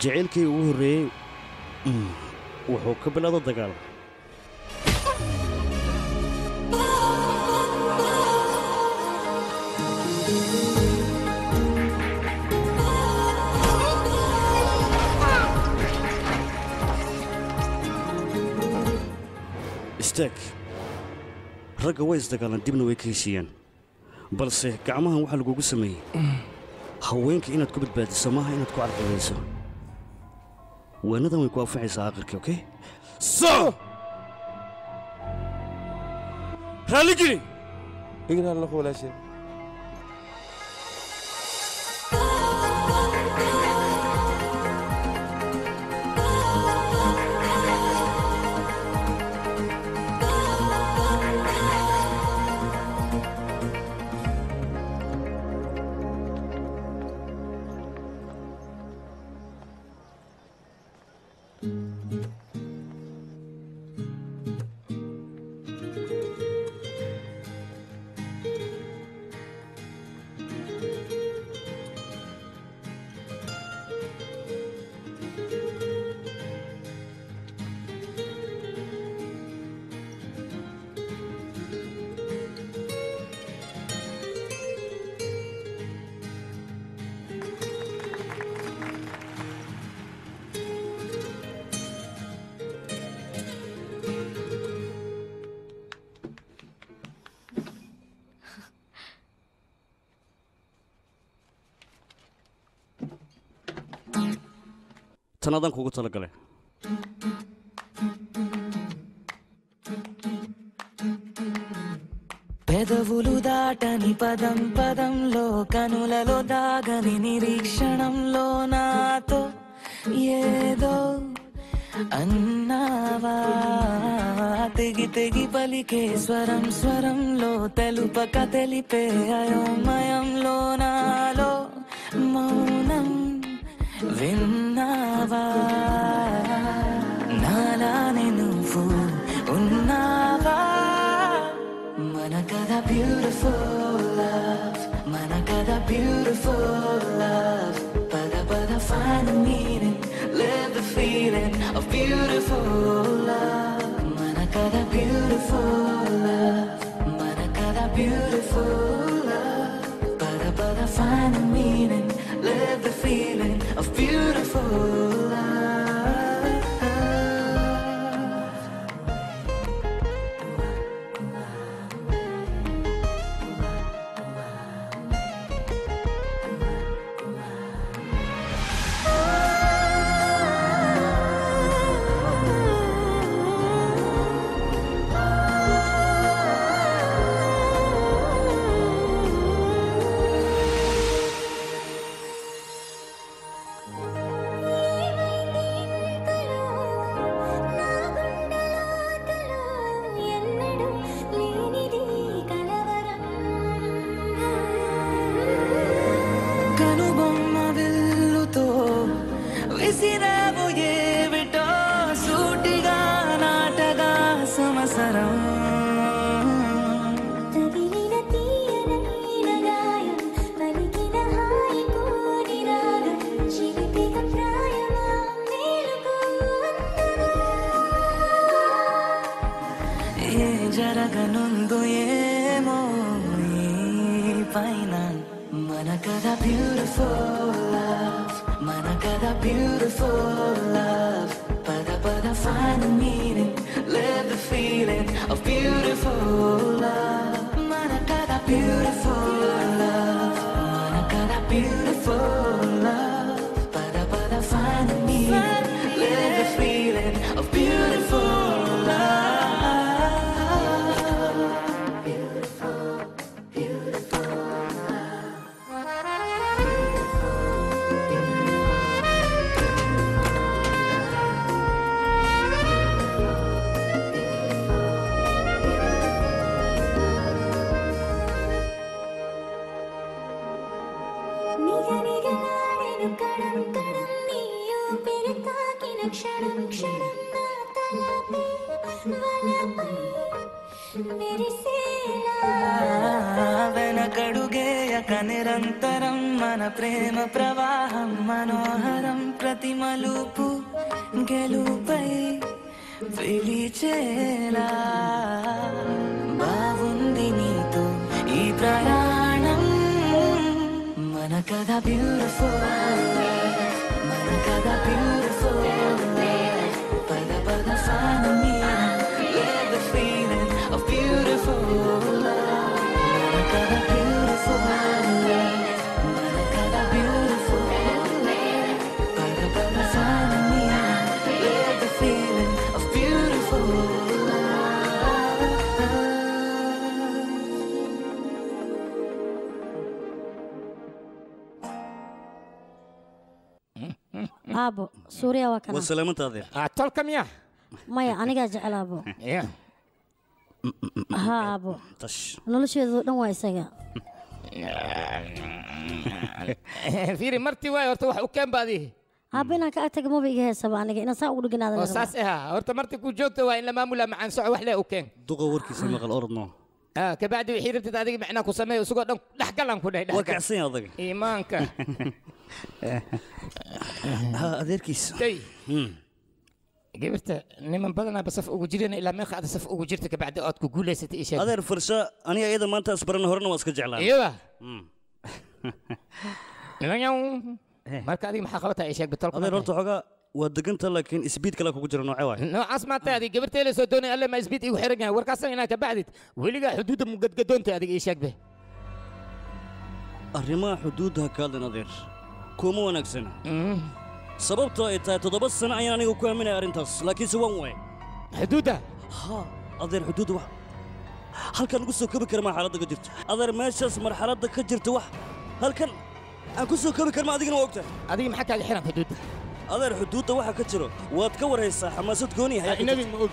Jacaylkayga ugu horreeyey mm, wuxuu ka bilaado dagaal (laughs) istaag ragga way isdagaalaan dibna way ka heshiiyaan balse gacmahan waxaa lagugu sameeyey haweenka inaad ku badbaadiso maaha inaad ku carqaladayso waanadan way ku anfacaysaa aqirkii okey so raalli geli ignaal noqo walaasheen tan adaan kuugu talagalay పెదవులు దాటని పదం పదంలో కనులలో దాగని నిరీక్షణంలో నాతో ఏదో అన్నావా? తెగి తెగి పలికే స్వరం స్వరంలో తెలుపక తెలిపే అయోమయంలో నాలో మౌనం విన్నావా నాలానే నువ్వు ఉన్నావా మన కథ బ్యూటిఫుల్ లవ్ మన కథ బ్యూటిఫుల్ లవ్ పద పద find the meaning live the feeling of beautiful love మన కథ beautiful love మన కథ beautiful love పద పద find the meaning live the feeling of beautiful love ప్రయాణం మన కథ బ్యూటిఫుల్ మన కథ beautiful suuriya waa kana. Salaamanta adeer. Tolka miya. Maya anigaa jecel aabo ha aabo. Nolosheedu dhan waa isaga. (laughs) Fiiri martii waay horta wax u keen baadi aabo inaan ka agtaga maba iga heesaba aniga inaan saa ugu dheganaada oo saas ahaa horta martii ku joogta waa in la maamula macaan soco wax lee u keen. Duqa warkiisa maqal orodno Ah, kabacdi wixii rabtid adiga macnaa ku sameeyo isagoo dhan dhexgalan ku dhahay waa kacsan (laughs) (laughs) ha adeerkiis day gabarta niman badanaaba saf ugu jireen ilaa meeqa aad saf ugu jirta kabacdi ood ku guulaysatay isheeg. Adeer farsha aniga iyada maanta asbarana horena waa iska jeclaa iyada (laughs) nimanyaw marka adiga maxaa qabataa isheeg bitolka adeer horta xoogaa waa deganta laakiin isbiid kale kugu jira noocee waay noocaas maanta adiga gabarteela soo doonay alle ma isbiid igu xiran yahay. Warkaasan inaa kabacdid weligaa xuduudda mugadgadoonta adiga ii sheeg be. Arrimaha xuduudda ha kaadlan adeer كومو ونكسن سببتو ايتا تدبسن عياني وكوه من ارنتس لكن سوان وي حدودة. ها اذير حدود واح هل كان قسو كبكر ما حرادة قدرت؟ اذير ماشاس مر حرادة كجرت واح هل كان قسو كبكر ما اذيقنا وقته. اذيقنا حكا الحرام حدودة. اذير حدودة واح كجرو واتكور هيسا حماسو تكوني هيا كتر نبي موقي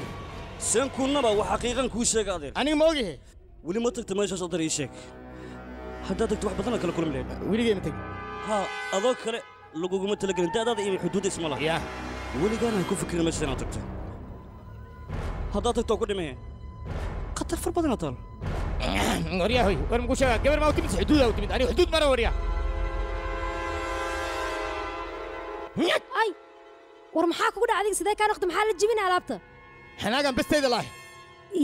سين كون نبا وحقيقا كوشيك اذير اني موقي ولي ما تكت ماشاس اذير يشيك. حدا تكت واح بطنك لكل مليل ولي جاي متك tegi ha adoo kale laguguma talagelin da'daada iyo xuduudda isma laha yaa weligaana ha ku fikirin meeshaas inaad tagto haddaad tagto waa ku dhimee khatar far badanaa taal waryahoy war muku sheegaa gabar maa u timid xuduudaa u timid aniga xuduud mara waryaa ay war maxaa kugu dhaca adiga sidee kaa noqda maxaa la jibina alaabta xanaagan bestayda lahay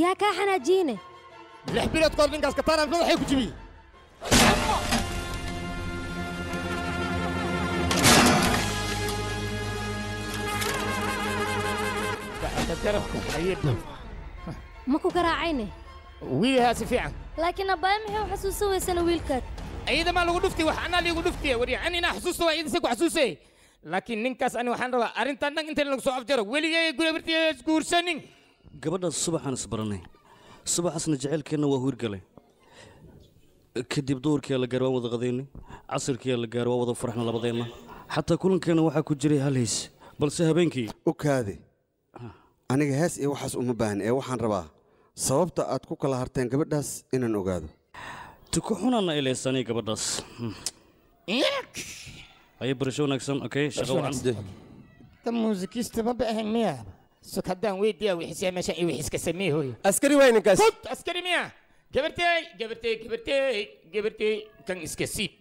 yaa kaa xanaajiyene lix bilood kahor ninkaas kataana madaxay ku jibiyey ma ku garaacayne wiihaa si fiican laakiin abbaaya maxay u xasuusan weysana wiilkaad ayada maa lagu dhufti wax anaa liigu dhuftiya warya an inaa xasuusta waa idinsa ku xasuusay laakiin ninkaas ani waxaan rabaa arrintan dhan inta lagu soo afjaro weligay gulabartiya isguursanin gabadhaas subaxaan isbarannay subaxaasna jacaylkeenna waa huurgalay kadib duhurkii la gaar waan wada qadaynay casirkii la gaar waa wada faraxna labadeenna xataa kulankeenna waxaa ku jiray hal hays balse habeenkii u kaade aniga hees iyo waxaas uma baahan ee waxaan rabaa sababta aad ku kala harteen gabadhaas inaan ogaado. Tuku xunaana ilaysanay gabadhaas. Ayo barasho wanaagsan okay shaqo wacan ta muusikista ma baahan miya? Sug haddaan weydiiya wixisyaa meeshan iyo wixiska samee hooyo? Askari waay ninkaas. Kut, askari miya! Gabartey gabartey gabartey gabartey kan iska siib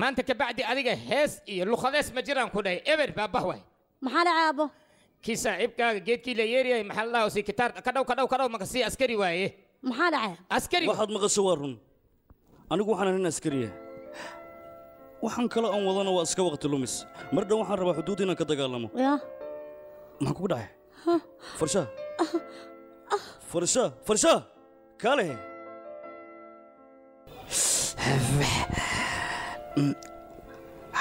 maanta kabacdi adiga hees iyo luqadees ma jiraan ku dhahay eber baabah waay maxaa dhacay aabbo kii saaxiibkaaga geedkii la yeeriyay maxaa la si kitaar kadhow kadhow kadhow maka sii askari waaye? Maxaa dhacay? Askari waxaad maqasho waa run. Anigu waxaan nin askariya waxaan kale aan wadana waa iska waqti lumis. Mar dhan waxaan rabaa xuduud inaan ka dagaalamo. Maxaa kugu dhacay? Farsha. Farsha farsha! Kaale!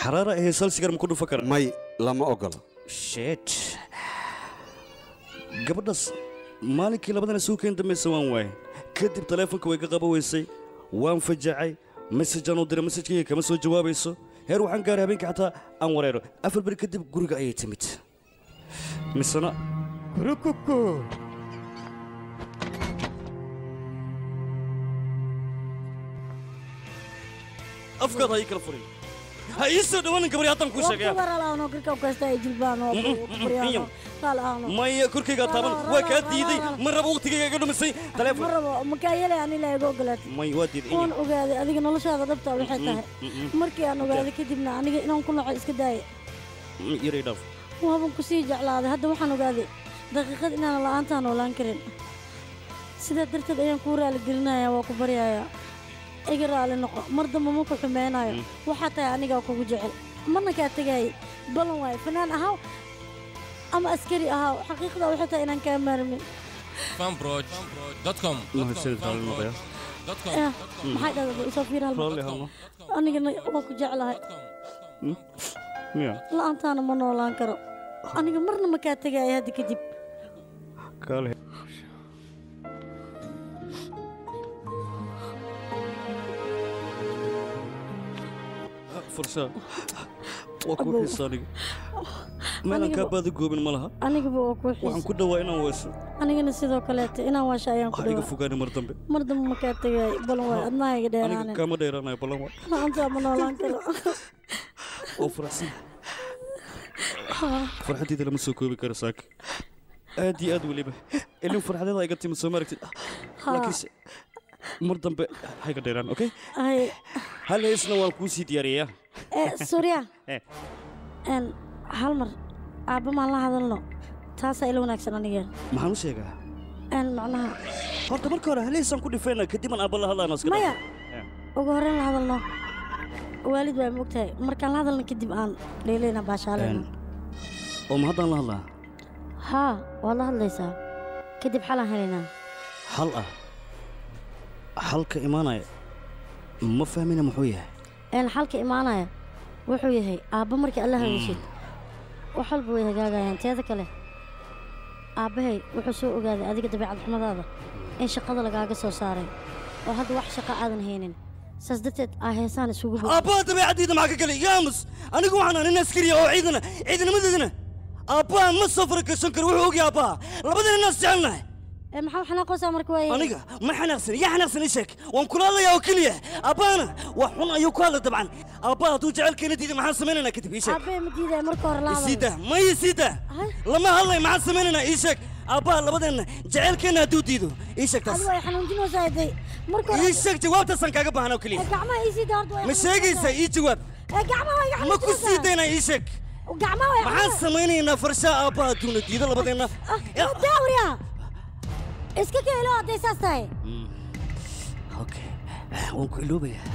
Xaraara ahee salsigar ma ku dhufa kara? May lama ogola shet gabadhaas maalinkii labadana suukayn dambaysa waan waaye. Kadib taleefonka way ka qaba weysay waan fajacay mesajaan u diray mesajkayga kama soo jawaabayso. Heer waxaan gaaray habeenkii xataa aan wareero. Afar beri kadib guriga ayay timid. Misena afkaada ha ii kala furin ha ii soo dhawaanin gabari haddaan kuu sheegaya maya korkaygaa taaban waa kaa diiday ma rabo waqtigayga iga dhumisay ma taleefon rabo makaa yele ani la iga ogolaatay may waa diiday waan ogaaday adiga noloshaada dhabta waxay tahay markii aan ogaaday kadibna aniga inaan ku naco iska daaya yaray dhaaf waaban ku sii jeclaaday hadda waxaan ogaaday daqiiqad inaan la'aantaa noolaan karin sidaa darteed ayaan kuu raaligelinayaa waa ku baryayaa iga raali noqo. Mar damba ma ku xumeynayo waxaa tahay anigaa kugu jecel. Marna kaa tegayay balan waaye fanaan ahaw ama askari ahaw? Xaqiiqda waxay tahay inaan kaa maarmin. Eh, maxay dhahdaa isoo fiir anigana waa ku jeclahay. Miya la'aantaana ma noolaan karo. Aniga marna ma kaa tegaya hadda kadib kaale fursa (gasps) waa ku xiisa aniga. Meelan kaa Anigaba- baadi goobin ma laha. anigaba waa ku waxaan xiis ku dhowaa inaan weeso. Anigana sidoo kaleete inaan waasha ayaan ku dhawaa. fogaani mar dambe. Mar dambe ma kaa tegay balan waay adnaha iga aniga dheeraanin kaama dheeraanayo ballan waa maanta ma noolaan karo? (laughs) Oo faraxsan. (laughs) Farxaddeeda lama soo koobi karo saaka aad iyo aad weliba. (laughs) Ilin farxadeeda iga timi soo maaragtid laakiinse mar dambe ha iga dheeraan okay? Ay. Hal heesna waan kuu sii diyaariyaa ee suurya Eh, een hal mar aabba maan la hadalno? Taasaa ila wanaagsan aniga. Maxaan u sheegaa? Een macnaha. Horta marka hore hal heesaan ku dhifayna kadib aan aabba la hadlaano iska maya. Eh. ugu horreyn la hadalno. Waalid baa mogtahay markaan la hadalno kadib aan dheelayna baashaaleyna. Oo ma haddaan la hadlaa? Haa waad la hadlaysaa. Kadib xalaan helaynaa. Hal ah halka imaanaya ma fahmina muxuu yahay een xalka imaanaya wuxuu yahay aabba markii alla hadashid wax walba way hagaagayaan teeda kale aabbahay wuxuu soo ogaaday adiga dabeecad xumadaada in shaqada lagaaga soo saaray oo hadda wax shaqo aadan haynin saas darteed aa heesaan isugu bo aabbaha dabeecaddiida maxaa ka galay yaamus anigu waxaan ahay nin askariya oo ciidana ciidanimadeedana aabbaha ma soo faragashan karo wuxuu ogyahay aabbaha labadana inaas jecelnahay marka aniga ma xanaaqsan yaa xanaaqsan waan kula hadlayaa oo keliya aabbahana wax xun ayuu ku hadla dabcan aabbaha hadduu jecelkeena diiday maxaan samaynaynaa kadib ii sheeg aabbahay ma diidaya marka hore la hadal isiida ma isiida lama hadlay maxaan samaynaynaa ii sheeg aabbaha labadeenna jecelkeenna hadduu diido ii sheeg taas adi way xanuunjinaysaa day marka hore ii sheeg jawaabtaasaan kaaga baahnaa oo ee keliya gacmaha ii sii daarta way ma sheegaysaa ii jawaab ee gacmaha way ma ku sii daynaa ii sheeg gacmaha way maxaan samaynaynaa farshaha aabbaha hadduuna diido labadeenna daawriya iska keelo hadday saas tahay okay waan ku iloobayaa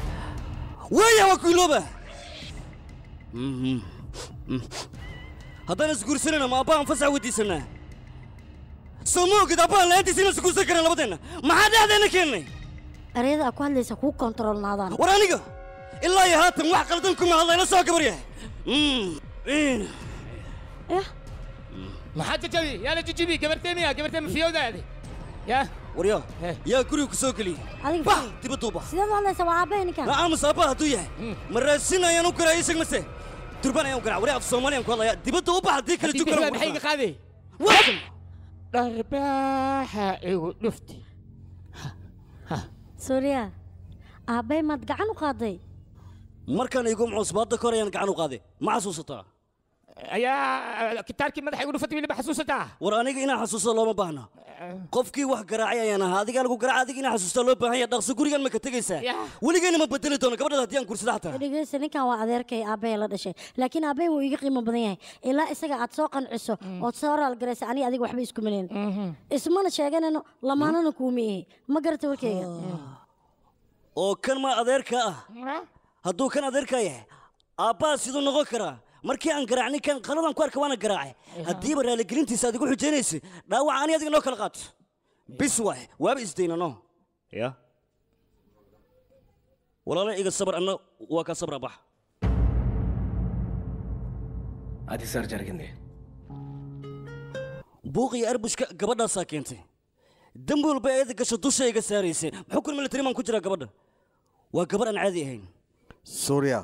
waaya waan ku ilooba Mhm. Mm. haddaan isguursanayna ma aabbahan fasax weydiisanaa soo ma ogid aabbahan la'aantiisa inaan isguursan karin labadeenna maxaa dhexdeena keennay ereyada aad ku hadlaysa kuu kontaroolnaadaan war aniga ilaa iyo haatan wax qaldan kuma hadlayla soo gabar yahay Mm. Mm. maxaa jajabi yaa la jijibi gabarteemiya gabarteemi fiyowdaadi yaa waryaa yaa guriga ku soo geliyey adiga bah dibadda u bax sideed u hadlaysa waa aabbahay ninkan nacaamus aabbaha hadduu yahay ma raadsin ayaan u garaa ii sheeg mase durban ayaan u garaa wari af soomaaliyan ku hadlaya dibadda u bax haddii kale Haddii jukara kale maxay iga qaaday waakan dharbaaxa igu dhufti suuriya aabbahay maad gacan u qaaday markaan igu mucusbaadda kor ayaan gacan u qaaday ma xasuusataa ayaa kitaarkii madaxa igu dhufatay weliba xasuusataa war aniga inaan xasuusto looma baahna. Qofkii wax garaacay ayaan ahaa adigaa lagu garaaca adiga inaan xasuustaa loo baahan yahay dhaqso gurigan ma ka tegaysaa? Weligeena ma bedeli doono gabadhaada haddii aan guursada xataa. Dhegeysa ninkan waa adeerkay aabbahay la dhashay. Laakiin aabbahay wuu iga qiimo badan yahay. Ilaa isaga aad soo qanciso ood soo raalgaraysa aniga adiga waxba isku maleyn ismana sheeganayno lamaanana kuuma ihi ma garata warkeyga oo kan ma adeerka ah? Hadduu kan adeerka yahay aabbaha siduu noqon karaa markii aan garaacnay kan qaladan ku arka waana garaacay haddiiba raaligelintiisa aad igu xujaynaysa dhaawaca ani adiga noo kala qaato bis waay waaba isdaynano ya walaala iga sabar anna waa kaa sabra bax అది సార్ జరిగింది buuq iyo arbushka gabadhaasaa keentay dembi walba eeda gasho dusha iga saaraysay xukun militari maan ku jiraa gabadha waa gabadh aan caadi ahayn suuriya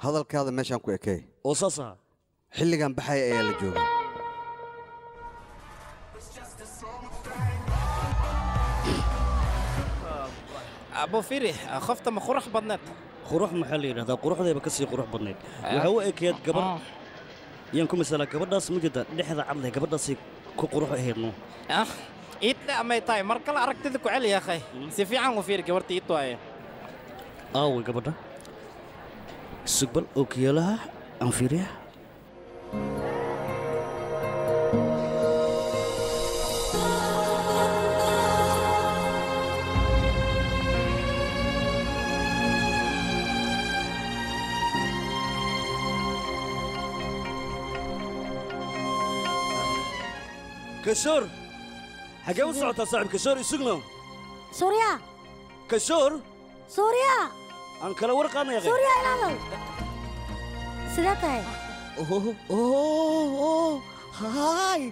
هذلكاده ميشان كو اكاي أو ساسا خيلغان بخاي ايا لا جوغا أبو فيري خفت ما خروح بدنات خروح محلينا هذا قروح ذا بكسي قروح بدنات آه. وهو أكيد قبر. آه. ينكو مسلا قبر داس مجدد دحدا عدله قبر داس كو قروح هيرنو إيه اخ آه. إيت امي تاي مركل اركتدك علي يا أخي. سي في عن وفير قبرتي إيتو اي اول قبر sugbal ookiyaalaha aan fiiriya kashoor xagee u socotaa saaxib kashoor isugno suuriya kashoor suuriya aan kala war qaadnaya suuriya ilaalow sidee tahay hay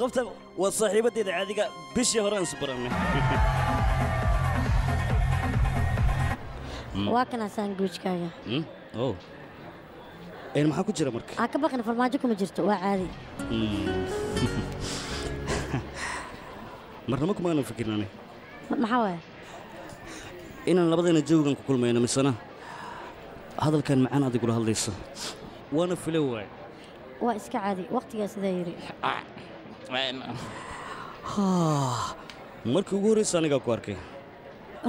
qofta waa saaxiibadeeda caadiga bishii hore aan isbarannay waa kana saanguujkaaga een maxaa ku jira marka aa ka baqin farmaajo kuma jirto waa caadi Mm. (laughs) marnaba kumaanan Ma- maxaa waaye inaan labadeena jawigan ku kulmayno misena hadalkan macaan adigula hadlayso waana filo waay waa iska caadi waqtigaa sidaa yidhi markii ugu horraysa anigaa ku arkay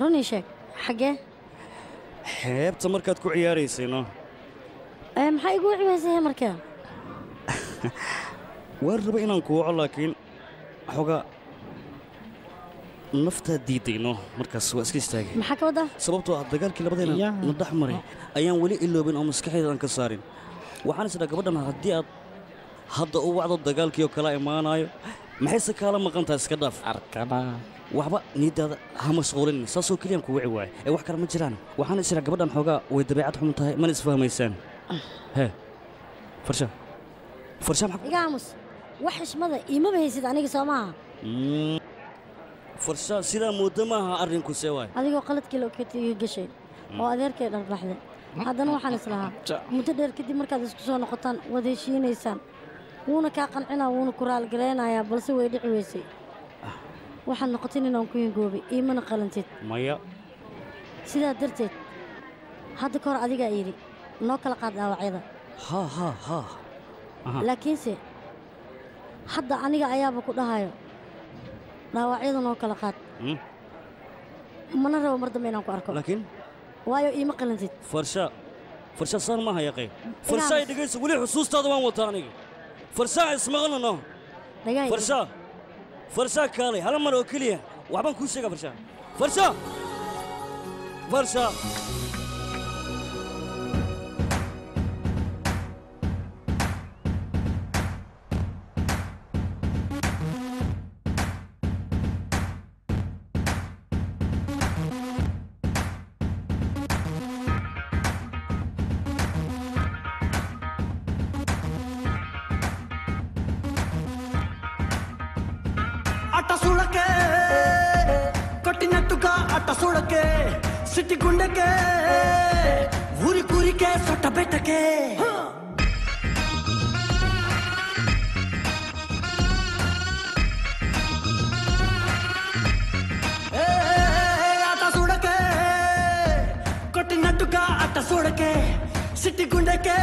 runii sheeg xaggee xeebta markaad ku ciyaaraysay no ee maxaa igu cibaysay markaa waan raba inaan ku waco laakiin xogaa naftaa diiday no markaas waa iska istaagay maxaa ka wadaa sababtoo ah dagaalkii labadeena na dhex maray ayaan weli iloobin oo maskaxdayda aan ka saarin waxaan isdhaa gabadhan haddii aad hadda u wacdo dagaalkii oo kala imaanaayo maxayse kaala maqan tahay iska dhaaf arkana waxba niiddaada ha mashquulin saasoo keliyaan ku wici waaye ee wax kale ma jiraan waxaan isdhaa gabadhan xoogaa way dabeecad xun tahay mana isfahmaysaan hee farsha farsha maxaa iga aamus wax xishmada iimaba haysid aniga soo maaha Mm. Farsha sidaa moodo maaha arrinku see waay adigoo qaladkii loketi iga gashay oo adeerkay dharbaxday haddana waxaan islahaa muddo dheer kadib markaad isku soo noqotaan waad heshiinaysaan wuuna kaa qancinaa wuuna ku raalgaraynayaa balse way dhici weysay. Waxaad noqotay inaan ku hingoobay iimana qalantid. Maya. Sidaa darteed hadda ka hor adigaa yidhi noo kala qaad dhaawacyada. Ha ha ha. Aha. laakiinse hadda aniga ayaaba ku dhahayo dhaawacyada noo kala qaad Mm. mana rabo mar dambe inaan ku arko laakiin waayo iima qalantid farsha farsha saan maaha yaqay farsha ay dhegaysa weli xusuustaada waan wataa aniga farsha ismaqalna no Dhagaha farsha farsha kaalay hal mar oo keliya waxbaan kuu sheegaa farsha farsha farsha సొట్ట కొట్టినట్టుగా అట్ట సుడకే సిట్టి గుండెకే.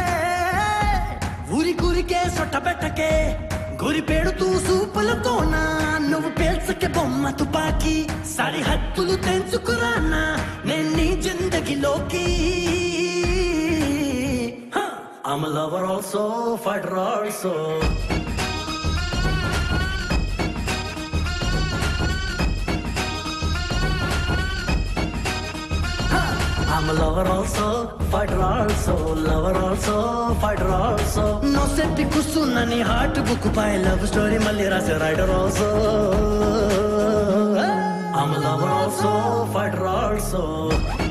ఊరి గురికే సొట్ట పెట్టకే. గురి పెడుతూ సూపులతోనా నువ్వు పేల్చకే బొమ్మ తుపాకి. సరిహద్దులు తెంచుకురానా. నేను నీ జిందగీలోకి. I'm a lover also, fighter also. I'm a lover also, fighter also, lover also, fighter also. No senti kusuna ni heart book by love story mali rasa rider also. I'm a lover also, fighter also.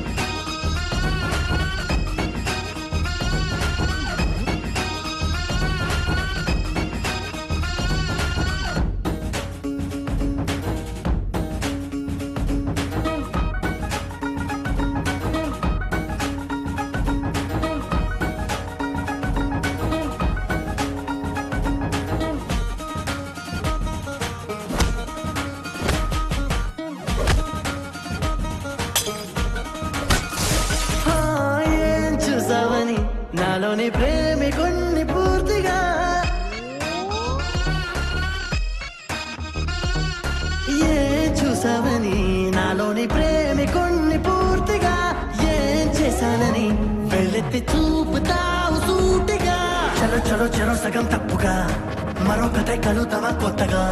చెరో చెరో సగం తప్పుగా మరో కథ కలుతావా కొత్తగా.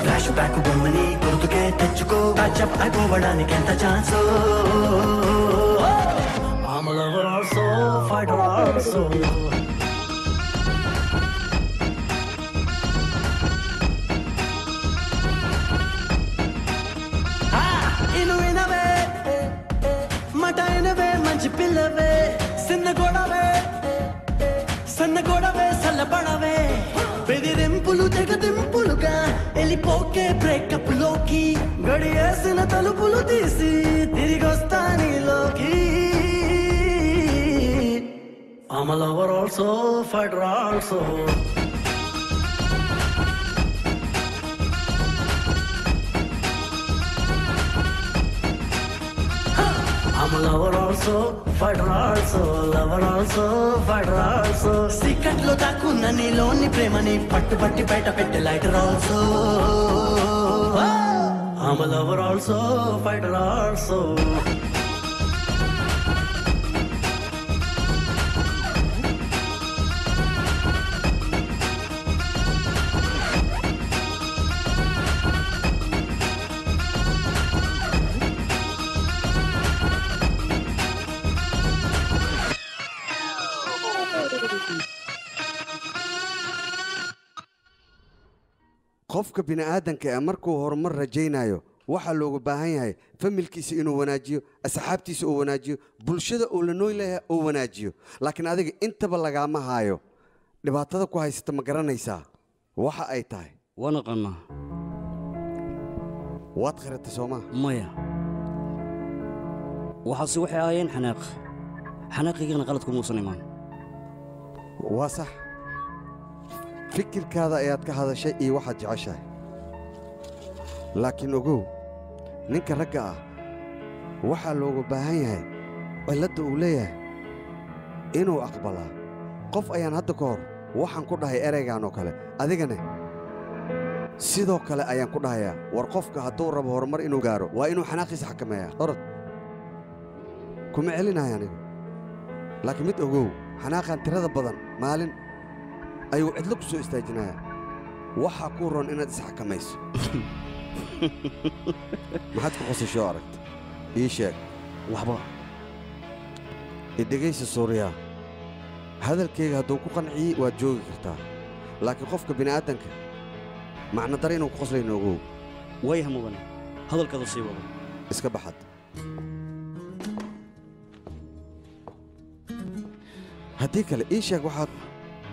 Flash back బొమ్మని గుర్తుకే తెచ్చుకో టచప్ అయిపోవడానికి ఎంత chance oh, oh, oh. I'm a lover also, also, fighter also. I'm a lover also, fighter also, lover also, fighter also. సీకట్లో దాక్కున్న నీలోని ప్రేమని పట్టు పట్టి బయట పెట్టే lighter also I'm a lover also, fighter also. Qofka bini'aadanka ee markuu horumar rajaynayo waxaa looga baahan yahay familkiisa inuu wanaajiyo asxaabtiisa uu wanaajiyo bulshada uu la nool yahay uu wanaajiyo. Laakiin adiga intaba lagaama haayo. Dhibaatada ku haysata ma garanaysaa. Waxa ay tahay. Waan aqaanaa waad khiratay soomaa maya. Waxaase waxay ahaayeen xanaaq. Xanaaqaygana qaladku muusan imaan waa sax fikirkaada ayaad ka hadashay iyo waxaad jeceshahay. Laakiin ogow ninka ragga ah waxaa looga baahan yahay cilladda uu leeyahay inuu aqbalaa. Qof ayaan hadda ka hor waxaan ku dhahay ereygan oo kale. Adigane sidoo kale ayaan ku dhahayaa war qofka hadduu rabo horumar inuu gaaro waa inuu xanaaqiisa xakameeyaa. Orod. Kuma celinahay anigu. Laakiin mid ogow xanaaqan tirada badan maalin ayuu cidlo ku soo istaajinayaa waxaa kuu roon inaad isxakamayso. (laughs) Maxaad ku qosashoo aragta ii sheeg. Waxba. Idhegaysa suuriyaa hadalkayga hadduu ku qanciyey waad joogi kartaa. Laakiin qofka bini'aadanka macno dare inuu ku qoslayno ogow. Wayah mudane hadalkaada sii wada. Iska baxad. Haddii kale ii sheeg waxaad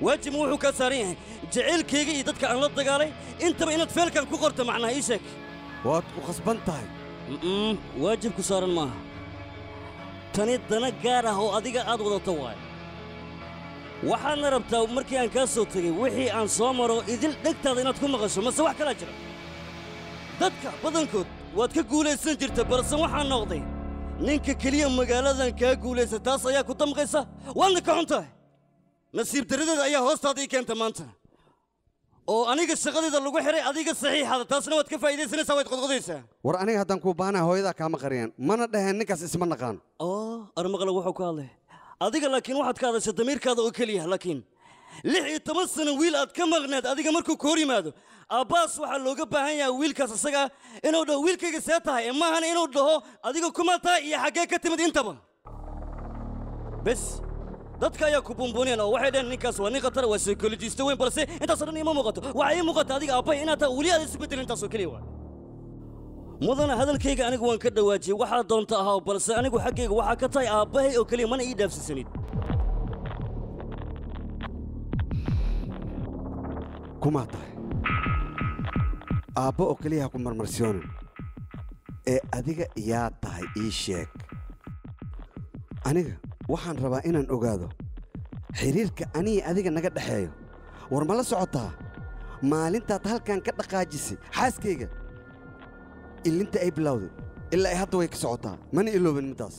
واجمو وحو كسريه جعل كيغي دكا ان لا انت بين ان فيل كان كو قورته ايشك وات وخصبنتاي امم واجب كسارن ما تاني دنا غار هو اديغا اد ودته واي وحان ربتا مركي ان كاسو تغي وخي ان سو مرو ايدل دغتا ان اد كو مقسو ما سوح كلا جرا ددك بدنكو وات كا غولايسن جيرته برسن وحان نوقدي نينك كليا مغالدان كا غولايسا تاس ايا كو دمقيسا وانك هونتاي nasiib darradeeda ayaa hoostaada ii keenta maanta. Oo aniga shaqadeeda lagu xihay adiga saxiixada taasna waad ka faa'iidaysanaysaa waad qodqodaysaa. War aniga haddaan kuu baanaha hooyadaa kaama qariyaan mana dhaheen ninkaas isma naqaan. Oo armaqla wuxuu ku hadlay. Adiga laakiin waxaad ka hadashay damiirkaada oo keliya laakiin lix iyo toban sano wiil aad ka maqneed adiga markuu ka hor yimaado aabbaas waxaa looga baahan yahay wiilkaas isaga inuu dhaho wiilkayga see tahay ee maahan inuu dhaho adiga kuma tahay iyo xaggee ka timid intaba. Bes dadka ayaa ku buunbuuneen oo waxay dhaheen ninkaas waa nin khatar waa psychologist weyn balse intaasoo dhan ima muuqato. Waxaa ii muuqata adiga aabbahay inaad tahay weli aad isu beddelin intaasoo keliya waa. Mudana hadalkayga anigu waan ka dhawaajiyey waxaa doonta ahaa balse anigu xaggayga waxaa ka tahay aabbahay oo keliya mana ii dhaafsisanid kumaa tahay? Aabbo oo keliya ha ku marmarsiyoonin ee adiga yaa tahay ii sheeg. Aniga waxaan rabaa inaan ogaado xidhiirka aniga adiga naga dhexeeyo war ma la socotaa? Maalintaad halkan ka dhaqaajisay xaaskayga. Ilinta ay bilowday ilaa ay hadda way ka socotaa. Mana iloobin middaas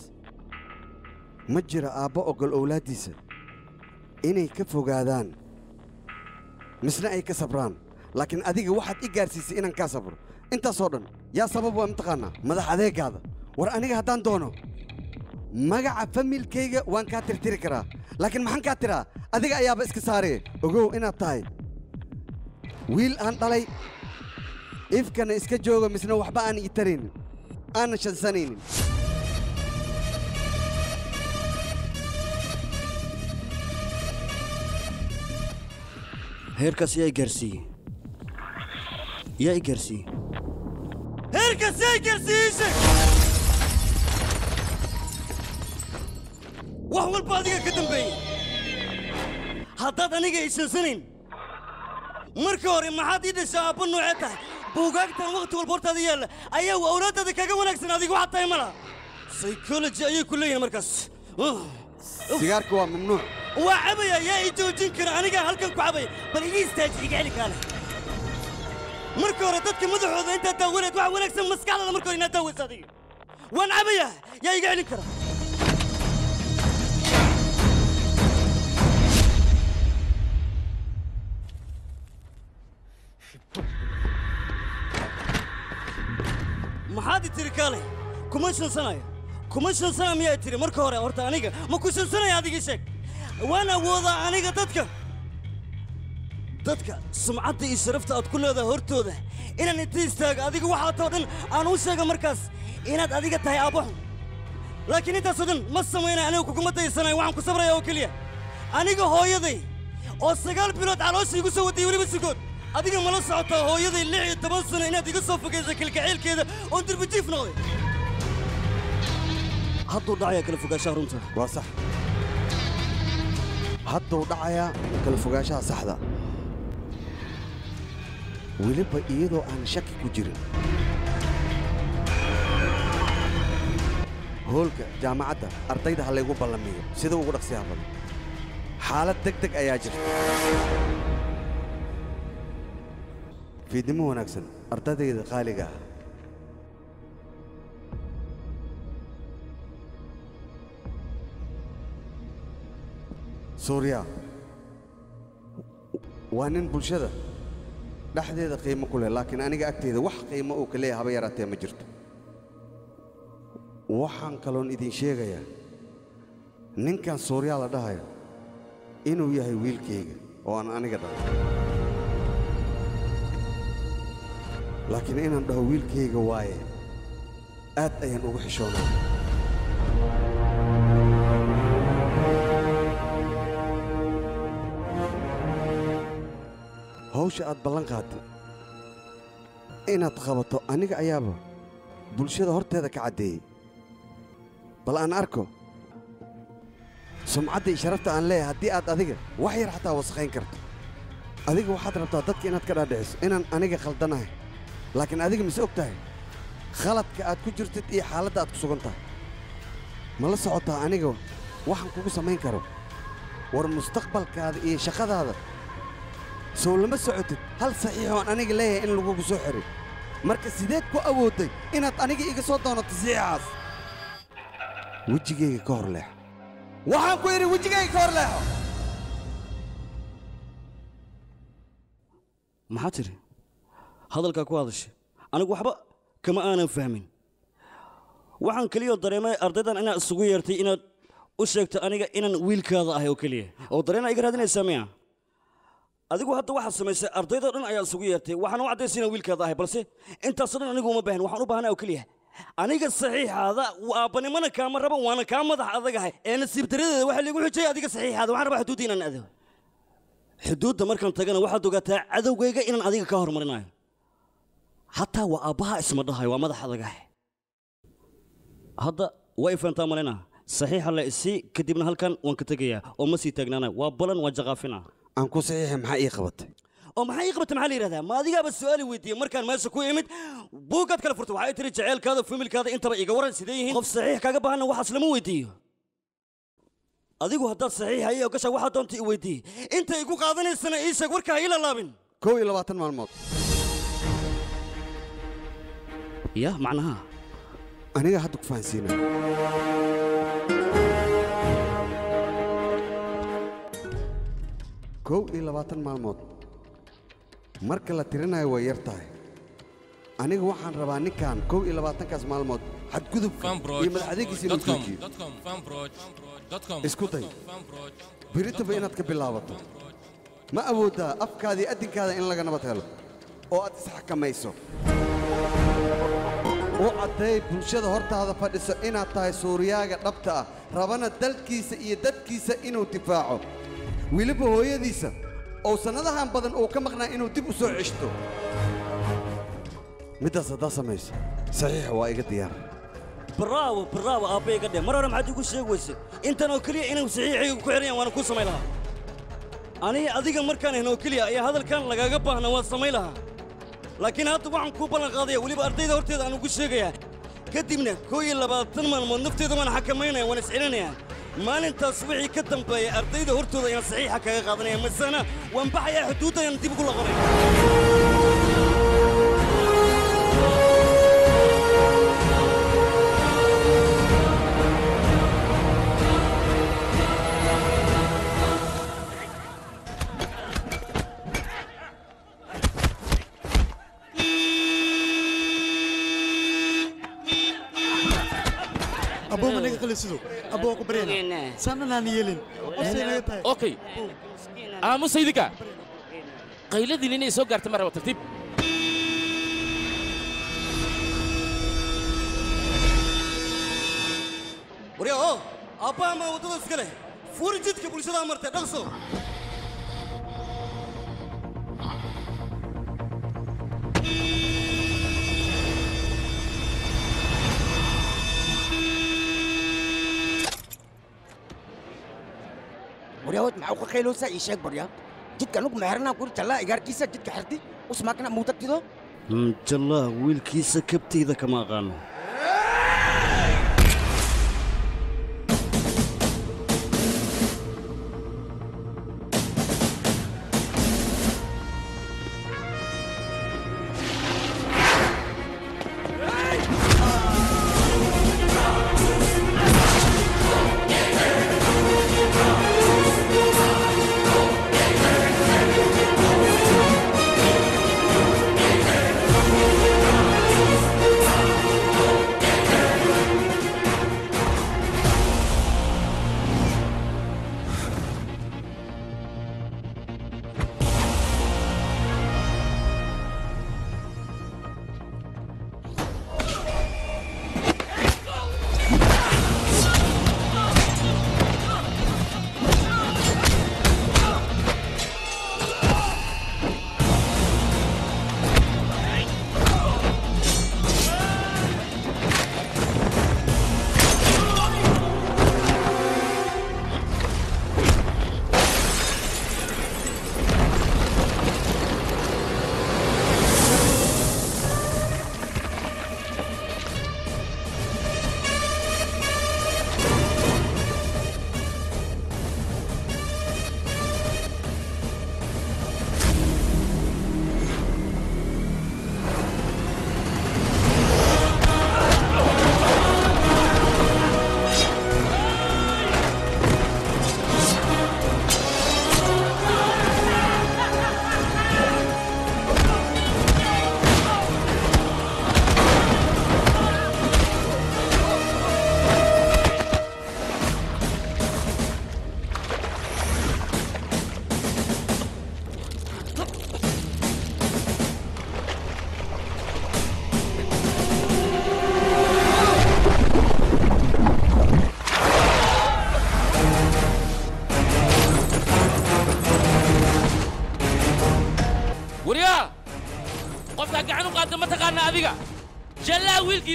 ma jira aabbo ogol owlaaddiisa. Inay ka fogaadaan misna ay ka sabraan. Laakiin adiga waxaad i gaarsiisay inaan kaa sabro. Intaasoo dhan yaa sabab waa mataqaannaa madax adeegaada. War aniga haddaan doono magaca familkayga waan kaa tirtiri karaa. Laakiin maxaan kaa tiraa? Adiga ayaaba iska saaree ogow inaad tahay. Wiil aan dhalay ifkana iska jooga misna waxba aan ii taraynin aanna shansanaynin heerkaas yaa i gaarsiiyey yaa i gaarsiiyey heerkaas yaa i wax walba adiga ka dambeeyey haddaad aniga ishansanayn marka hore maxaad ii dhashaa aabba noocee tahay buugaagtan wakhti walba hortaada yaalla ayaa awlaaddaada kaga wanaagsan adigu waxaa tahay mala psychology ayay ku leeyihin markaas sigaarka waa mamnuuc waa cabaya yaa i joojin kara anigaa halkan ku cabaya bal iga istaaji iga celi kaale marka hore dadka madaxooda intaad daawanayd waxa wanaagsan maskaxdaada marka hore inaad daawaysa adiga waan cabaya yaa iga celin kara maxaad i tiri kaale? Kuma shansanayo kuma shansana miyaa tiri? Marka hore horta aniga ma ku shansanaya adiga sheeg. Waan awoodaa aniga dadka. Dadka sumcadda iyo sharafta aad ku leedahay hortooda inaan inta istaago adiga waxaatoo dhan aan u sheega markaas inaad adiga tahay aabbaxun laakiin intaasoo dhan ma samaynaya aniga kuguma daysanayo waxaan ku sabraya oo keliya. Aniga hooyaday oo sagaal bilood caloosha igu soo waday weliba sigood adiga mala socotaa hooyaday lix iyo toban sano inaad iga soo fogaysa kalgaceylkeeda oon dirbijiif noqday. Hadduu dhacaya kala fogaanshaha runta. Waa sax. Hadduu dhacayaa kala fogaanshaha saxda. Weliba iyadoo aan shaki ku jirin. Hoolka jaamacadda ardayda ha laygu ballamiyo. Sida ugu dhaqsiyaha badan. Xaalad deg deg ayaa jirta fiidnimo wanaagsan ardadayda qaaliga ah suuriya waa nin bulshada dhexdeeda qiimo ku leh laakiin aniga agteyda wax qiimo uu ka leeyahay haba yaraatee ma jirto waxaan kaloon idin sheegayaa ninkan suuriyaa la dhahayo inuu yahay wiilkayga oo aan aniga dhalay laakiin inaan dhaho wiilkayga waaye aad ayaan ugu xishoonaya hawsha aad ballan qaadday inaad qabato aniga ayaaba bulshada horteeda ka caddeeyey bal aan arko sumcadda iyo sharafta aan leeyahay haddii aad adiga wax yar xataa wasakhayn karto. Adiga waxaad rabtaa dadka inaad ka dhaadhiciso inaan aniga khaldanahay laakiin adiga mise og tahay khaladka aad ku jirtid iyo xaaladda aad ku sugan tahay. Ma la socotaa aniga waxaan kugu samayn karo? War mustaqbalkaada iyo shaqadaada sow lama socotid. Hal saxiixoon aniga leeyahay in lagugu soo xiray marka sideed ku awoodday inaad aniga iga soo doonato saxiixaas wejigayga ka hor leexo waxaan ku yidhi wejigayga ka hor leexo maxaa tiri hadalkaa ku hadashay anigu waxba kama aanan fahmin waxaan keliyoo dareemay ardaydan inaad isugu yeertay inaad u sheegto aniga inaan wiilkaada ahay oo keliya oo dareenaa iga raadinaysaa miya adigu hadda waxaad samaysay ardaydoo dhan ayaa isugu yeertay waxaan u caddaysa inaan wiilkaada ahay balse intaasoo dhan anigu uma baahan waxaan u baahnaa oo keliya aniga saxiixaada aabbanimana kaama rabo waana kaa madax adagahay ee nasiib daradeeda waxaa liigu xujaya adiga saxiixaada waxaan rabaa xuduudda inaan ado xuduudda markaan tagana waxaad ogaataa cadowgayga inaan adiga ka hormarinayo hataa waa aabbaha isma dhahayo waa madax adagahay hadda waa ifaantaa malina saxiixa la isii kadibna halkan waan ka tegayaa. Oo ma sii taagnaana waa balan waa jaqaafina aan ku saxiixay maxaa ii qabatay? Oo maxaa ii qabatay? Maxaa la yidhahdaa? Ma adigaaba su'aali weydiiyey. Markaan meesha ku imid buuggaad kala furtay. Waxay tiri jaceylkaada familkaada intaba iga waran sidee yihiin? Qof saxiix kaaga baahanna waxaas lama weydiiyo. Adigu haddaad saxiixa ii ogashaa waxaa doonta i weydiiyey. Inta igu qaadanaysana ii sheeg warkaa ii lalaabin kow iyo labaatan maalmood ya macnaha aniga hadda ku fahansiinaya kow iyo labaatan maalmood marka la tirinayo way yar tahay aniga waxaan rabaa ninkan kow iyo labaatankaas maalmood xadgudubka iyo madaxadeegiisa inuu joojiyo isku day beritaba inaad ka bilaabato ma awooddaa afkaada iyo addinkaada in laga nabad helo oo aad isxakamayso u caddeey bulshada hortaada fadhiso inaad tahay suuriyaaga dhabta ah. Rabana dalkiisa iyo dadkiisa inuu difaaco. Weliba hooyadiisa oo sannadahan badan uu ka maqnaa inuu dib u soo ceshto. Middaas haddaa samayso. Saxiixa waa iga diyaar. Braawo braawo aabba iga dheh mar hore maxaad igu sheegi weyse intan oo keliya inuu saxiixayga ku xihan yahan waana ku samayn lahaa. Aniga adiga markaan ahayn oo keliya ayaa hadalkan lagaaga baahna waan samayn lahaa laakiin hadda waxaan kuu ballan qaadaya weliba ardayda horteeda aan ugu sheegayaa kadibna koo iyo labaatan maalmood nafteeda waan xakamaynaya waan iscelinayaa maalintaas wixii ka dambeeya ardayda hortooda ayaan saxiixa kaga qaadanaya masena waan baxayaa xuduudda ayaan dib ugu laqonaya aboo ma naga qalisido aboo ku baryana saananaan yeelin okay aamusa idinka qayladiin inay soo gaarta ma rabo tartiib warya oo aabbaha maa waddada iska leh fuuri jidka bulshada martay dhaqso waryahood maxaa uka qayloosaa ii sheeg barya jidka anugu meherna kuri jallaa igaarkiisa jidka xirti usmaakna muudagtido jallah wiilkiisa kabtayda kama aqaano waryaa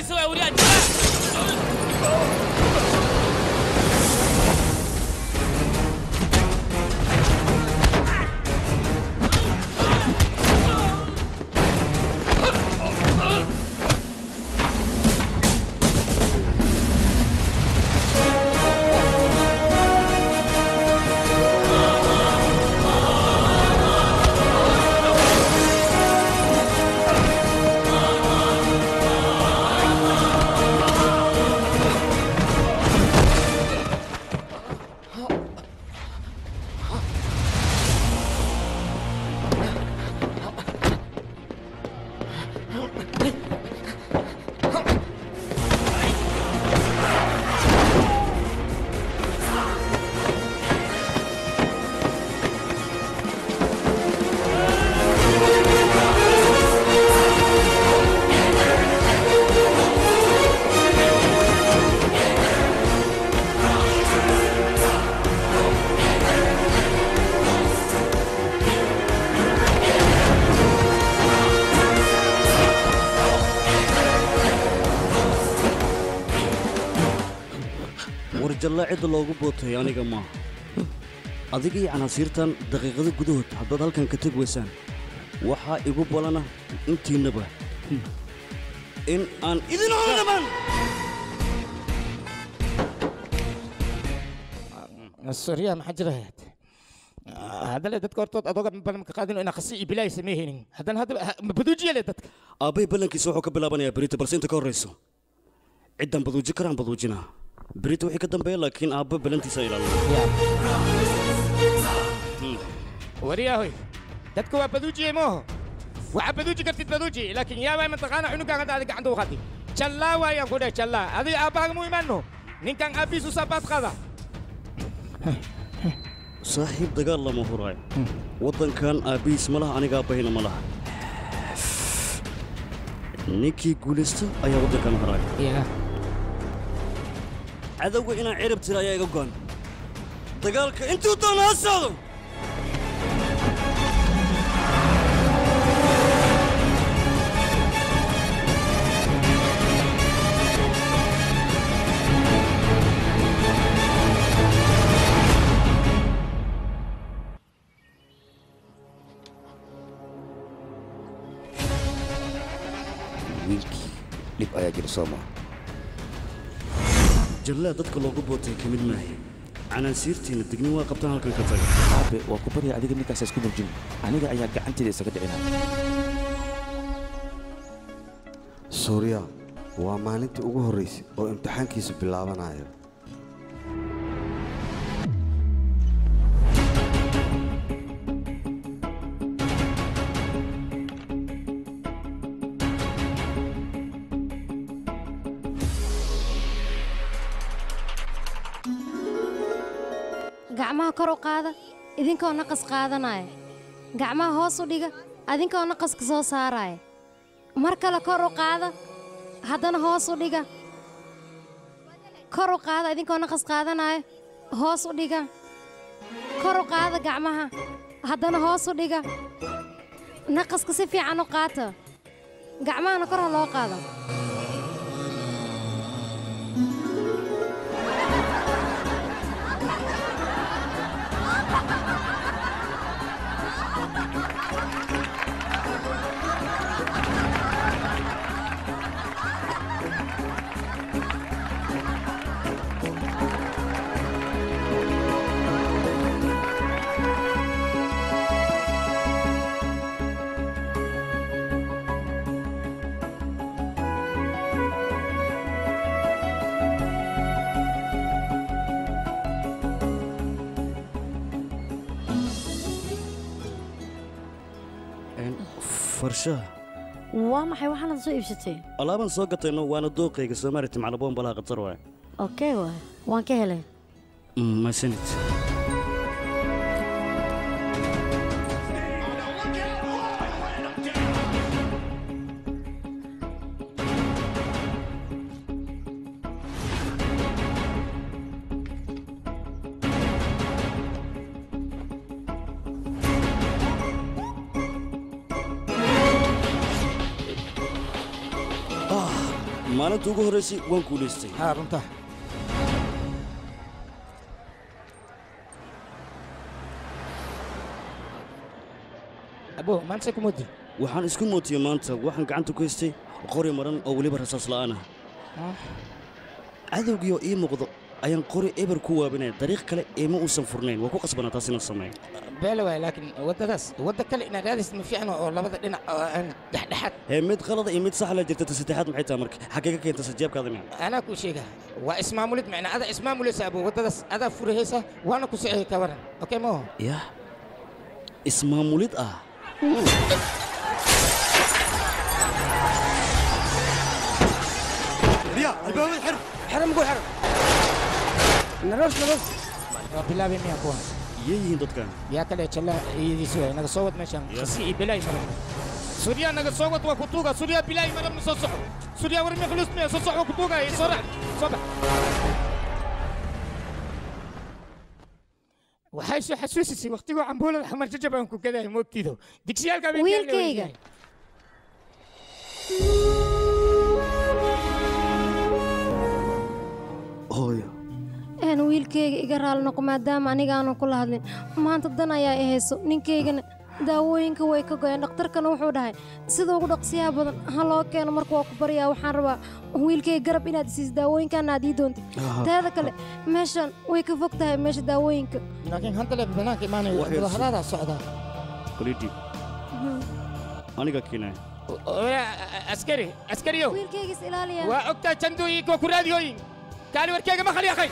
jallaa wiilkiisa war jallaa cidda loogu bootay aniga maaha adiga iyo canaasiirtan daqiiqado gudahood haddaad halkan ka teg weysaan waxaa igu balana intiinnaba in aan idin holo dhammaan sorya maxaa jira? Haddale dadka hortood adooga badan ka qaadino inaa khasi iyo bilaay sameehaynin haddana hadda ma baduujiya le dadka? Aabbay ballankiisa wuxuu ka bilaabanayaa berita balse inta ka horrayso ciddaan baduuji karaan baduujinaa berita wixii ka dambeeya laakiin aabba ballantiisa ilaalina wariyaahoy dadka waa baduujiyey mooho waxaa baduuji kartid baduuji laakiin yaabaa mataqaana cunugaan hadda adi gacanta u qadi jallaa waayaan ku dheh jallaa adiga aabbahaaga mu? Imaanno ninkan aabbihiisu saabaad qaada saaxiib dagaal lama huraayo waddankan aabbihiis ma laha aniga aabbahayna ma laha ninkii guulaysta ayaa waddankan haraaya cadowga inaan cirib tira ayaa iga go'an dagaalka intuu doona ha socdo wiilkii dhib ayaa jira soo maa jallaa dadka loogu bootay ka mid maahi canaansiirtiina dignin waa qabtaan halkan ka taga. Aabe waa ku barya adiga ninkaas isku murjin. Aniga ayaa gacanteeda isaga dhicinaya suuriya waa maalintii ugu horraysay oo imtixaankiisu bilaabanayo gacmaha kor u qaada idinkoo naqas qaadanaya gacmaha hoos u dhiga adinkoo naqaska soo saaraya mar kale kor u qaada haddana hoos u dhiga. Kor u qaada idinkoo naqas qaadanaya hoos u dhiga. Kor u qaada gacmaha haddana hoos u dhiga. Naqaska si fiican u qaata gacmahana kor ha loo qaado farshaha waa maxay waxaanad soo iibsatay? Alaabaan soo gatayno waana dooqayga soomaali timcalaboon balaha qatar waay. Okey waay waan ka helay. Masanid ugu horraysay waan guulaystay haa runta. Abo maanta ku mudi waxaan isku mootiyey maanta waxaan gacanta ku haystay qori maran oo weliba rasaas la'aan ah. Cadowgii oo ii muuqdo أين قري إبر كوا بناء طريق كلا إما أوسن فرنين وكو قصبنا تاسين الصمين بلوى لكن ودرس ودكلا آه، إن جالس من في أنا والله بدل إن أنا دح دح هم مد خلاص إما تصح لجت تستحد محيط أمريكا. حقيقة كي تسجيب كذا مين أنا كل شيء قه وإسماء مولد معنا هذا إسماء مولد سأبو ودرس هذا فرهيسة وأنا كل شيء كبرن أوكي مو؟ يا إسماء مولد آه. ريا الباب الحرم حرم قول حرم. Naroos naroos waa bilaabay miyaa kuwa yay yihiin dadkan yaa kale jalla iyadiisu waay naga soo wad meeshaan khasi iyo bilaay maran surya naga soo wad waa ku tuuga surya bilaay maran soo soco surya war mi khulus miya soo soco waa ku tuuga soo rac soo bax waxay soo xasuusisay waqtigoo cambuulada xamar jajab digsiyaalka wiilkayga iga raali noqo maadaama aniga aanan kula hadlin maanta dan ayaa i hayso. Ninkaygana daawooyinka way ka goyeen dhakhtarkana wuxuu dhahay sida ugu dhaqsiyaha badan ha loo keeno marka waa ku baryaa waxaan rabaa wiilkayga garab inaad isiis daawooyinkaana aad ii doontid teeda kale meeshan way ka fog tahay meesha daawooyinka. Laakiin hadda le banaanka imaanayo Wax yar wadahadaadaa socdaa kolidhi aniga keenaya askari askariyow wiilkayga is ilaaliya waa ogtaa jandooyinka ku raadiyooyin تعالي وركيقه ما خليها أخي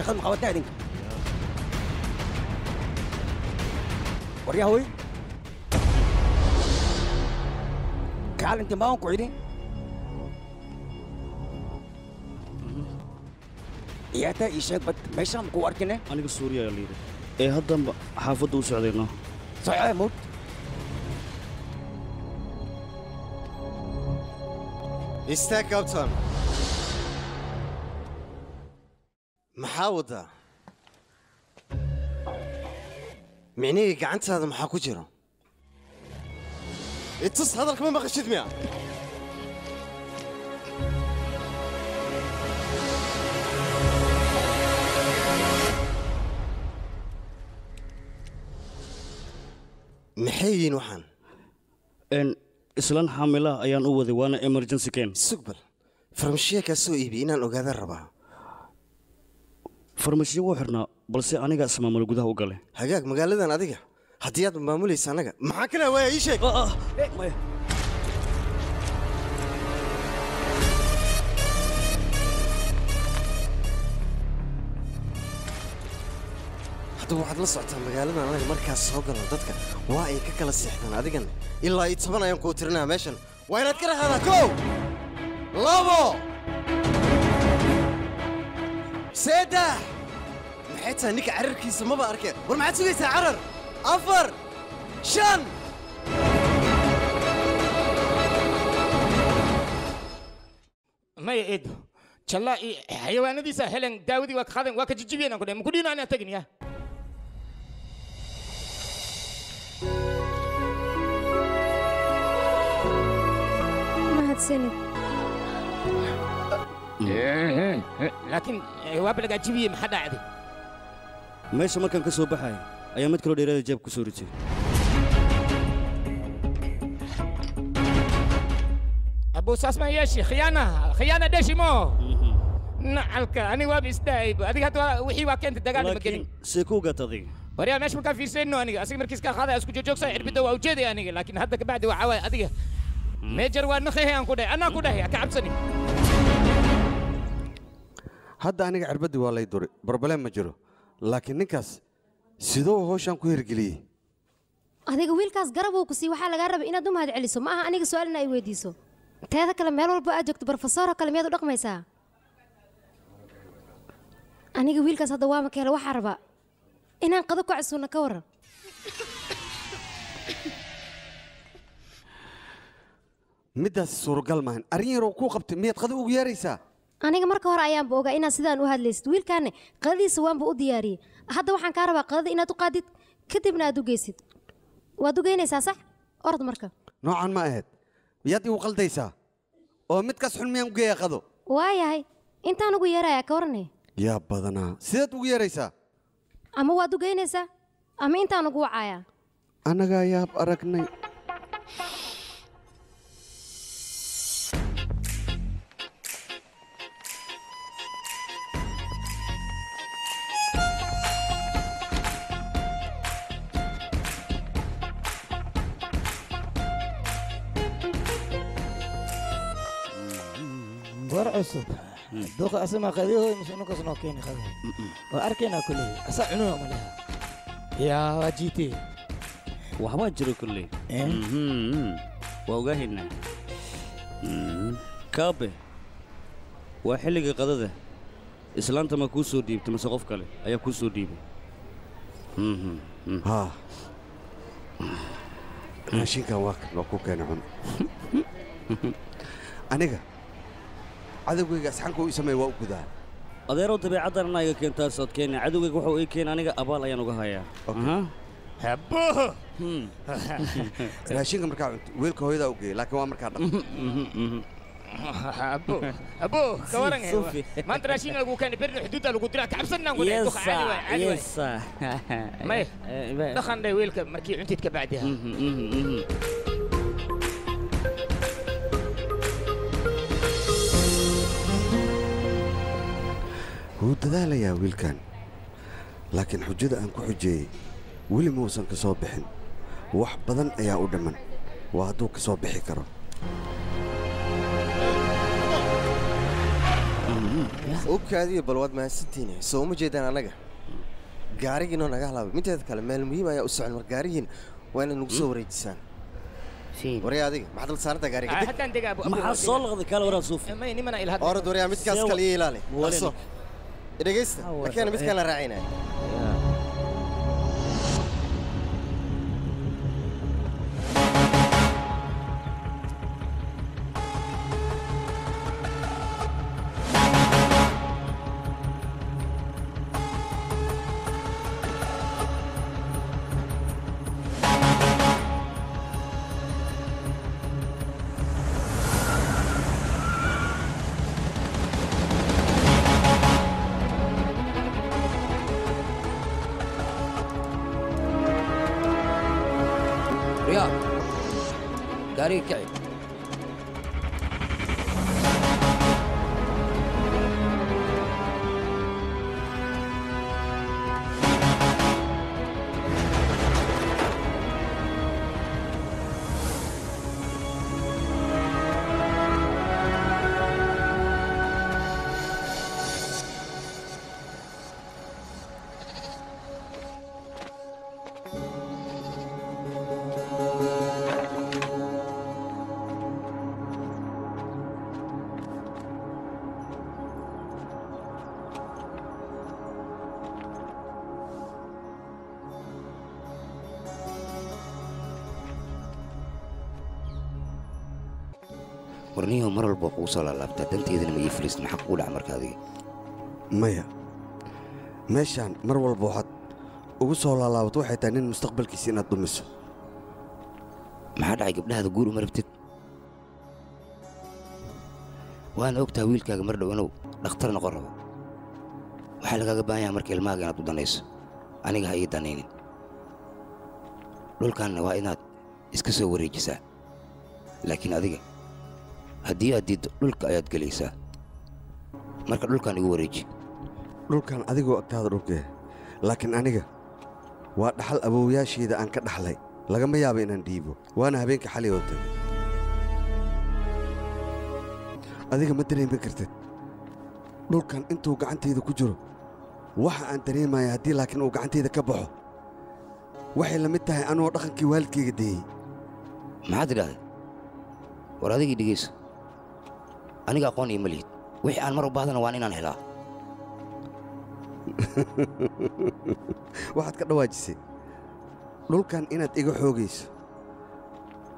شغال مقاولات نادي وريها هوي كعال انت ما قعدين iyata ii sheeg bad meeshaan ku arkine aniga suuriya ayaa layidhi ee haddanba xaafadda u socdayno socee mud istaag kabtan maxaa waddaa micnihii gacantaada maxaa ku jira? Itus hadalka ma maqashid miya? Maxay yihiin waxaan? N islaan xaamila ayaan u waday waana emergency ken sugbal farmashiya kaa soo iibi inaan ogaada rabaa farmashiyo wuu xirnaa balse aniga ismaamul gudaha u gale hagaag magaaladan adiga. Haddii aad maamulaysa annaga maxaa kale waaya ii sheeg? Hadda waxaad la socotaa magaaladan anaga markaas soo galan dadka. Waa ay ka kala seexdaan adigan. Ilaa iyo toban ayaan kuu tirinaa meeshan. Waa inaad ka rahaadaa kow! Labo! Saddex حتى هنيك عرر كيس ما بارك ورمع تسوي عرر. أفر. شان ما يعيد. تلا حيوان دي سهلن. داودي وك خادن وك جيبينا كنا مكدينا أنا تقنيا ما هتسني لكن هو بلغ جيبي محدا عادي meesha markaan ka soo baxaya ayaa mid kaloo dheeraada jeeb ku soo ritay abuu saas ma yeeshi khiyaana khiyaana dheshi mo. Nacalka ani waaba isdaayba adiga hadda wixii waa keenta dagaal ma gelin. See ku ogaata adiga waryaa meesha markaa fiirsayno aniga asiga markiis kaa qaadaya isku joogjoogsa cirbidda waa ujeedaya aniga laakiin hadda kabacdi waxaa waaye adiga. Meejar waa nakhihe aan ku dhahay anaa ku dhahay ha ka cabsanin hadda aniga cirbaddii waa lay duray barbalem ma jiro laakiin ninkaas siduu hawshan ku hirgeliyey. Adiga wiilkaas garab uu ku sii waxaa lagaa rabay inaad u mahad celiso. Ma aha aniga su'aal in ay weydiiso. Teeda kale meel walba aad joogto barofesooroo kale miyaad u dhaqmaysaa? Aniga wiilkaas hadda waa makeele waxaa rabaa inaan qado ku casuuna ka waran. Middaas suuragal maahan. Arrin yaroo kuu qabtay miyaad qadi ugu yeeraysaa aniga marka hore ayaanba ogaa inaad sidaan u hadlaysid. Wiilkaane qadadiisa waanba u diyaariyey. Hadda waxaan kaa rabaa qadada inaad u qaadid kadibna aad u geysid waad u geynaysaa sax? Orod marka. Noocan ma ahayd. Miyaad igu qaldaysaa? Oo midkaas xun miyaan u geeya qado? Waayahay intaan ugu yeerayaa ka waranay yaa badanaa sidaad ugu yeeraysaa? Ama waad u geynaysaa ama intaan ugu wacayaa. Annagaa yaab aragnay cusub duqa asima qadihooy mise ninkaas noo keeni qado waa arkaynaa kuleey asaa cununa ma leha? Yaa waa jiite waxbaa jiro kolley Mhm. waa ogaahaynaa Mhm. kaabe waa xilliga qadada. Islaanta ma kuu soo dhiibtay mase qof kale ayaa kuu soo dhiibay. Raashinkan waa kan waa ku keena cun. (laughs) Aniga cadowgayga asxanka uu sameey waa u gudaa. Adeerow dabeecaddan anaa iga keentaa sodkeena cadowgayga wuxuu ii keena aniga abaal ayaan uga hayaa. Aha. habo! (laughs) Raashinka markaa cunto weelka hooyadaa u geeyay laakiin waa markaa dhaq (laughs) abo abo ka (laughs) waran Sufi. maanta raashin lagu keenay berri xuduudda lagu diraa kacabsanaan ku dhahay duqa caadi waay wuu dadaalayaa wiilkan. Laakiin xujada aan ku xujeeyey weli muusan ka soo bixin. Wax badan ayaa u dhamman waa hadduu ka soo bixi karo. Ogkaadiyo bal waad mahadsantihiin soo uma jeedaan annaga? Gaarigiinoo naga halaabay. Mideeda kale meel muhiim ayaa u socon mar. Gaarigiin waa inaad nagu soo wareejisaan. Waryaa adiga maxaad la saaranta gaariga abu maxaa soo laqday kaala waraa suuf orad waryaa midkaas kale iyo ilaali. Dhegaysta? Markeena midkaan la raacaynaya gaariga warniyaho mar walba kugu soo laalaabtaa danteedana ma ii fulisid maxaa kugu dhaca marka adiga maya. Meeshaan mar walba waxaad ugu soo laalaabato waxay tahay nin mustaqbalkiisa inaad dhumiso maxaa dhacay gabdhahaada guur uma rabtid waana ogtahay wiilkaaga mar dhow inuu dhakhtar noqon rabo waxaa lagaaga baahan yahay marka ilmahaaga inaad u danayso aniga ha ii danaynin dhulkaanna waa inaad iska soo wareejisaa laakiin adiga haddii aad diiddo dhulka ayaad gelaysaa marka dhulkaan igu wareeji. Dhulkan adigoo agtaada dhulkee laakiin aniga waa dhaxal awowyaashayda aan ka dhaxlay. Lagama yaabo inaan dhiibo waana habeenka xali oo tagay. Adiga ma dareemi kartid. Dhulkan intuu gacantayda ku jiro waxa aan dareemaya haddii laakiin uu gacantayda ka baxo. Waxay la mid tahay anoo dhaqankii waalidkayga deeyey maxaad idhaahday war adigii dhegayso aniga aqoon iyo ma lihid wixii aan mar u baahdana waan inaan helaa. (laughs) Waxaad ka dhawaajisay. Dhulkan inaad iga xoogayso.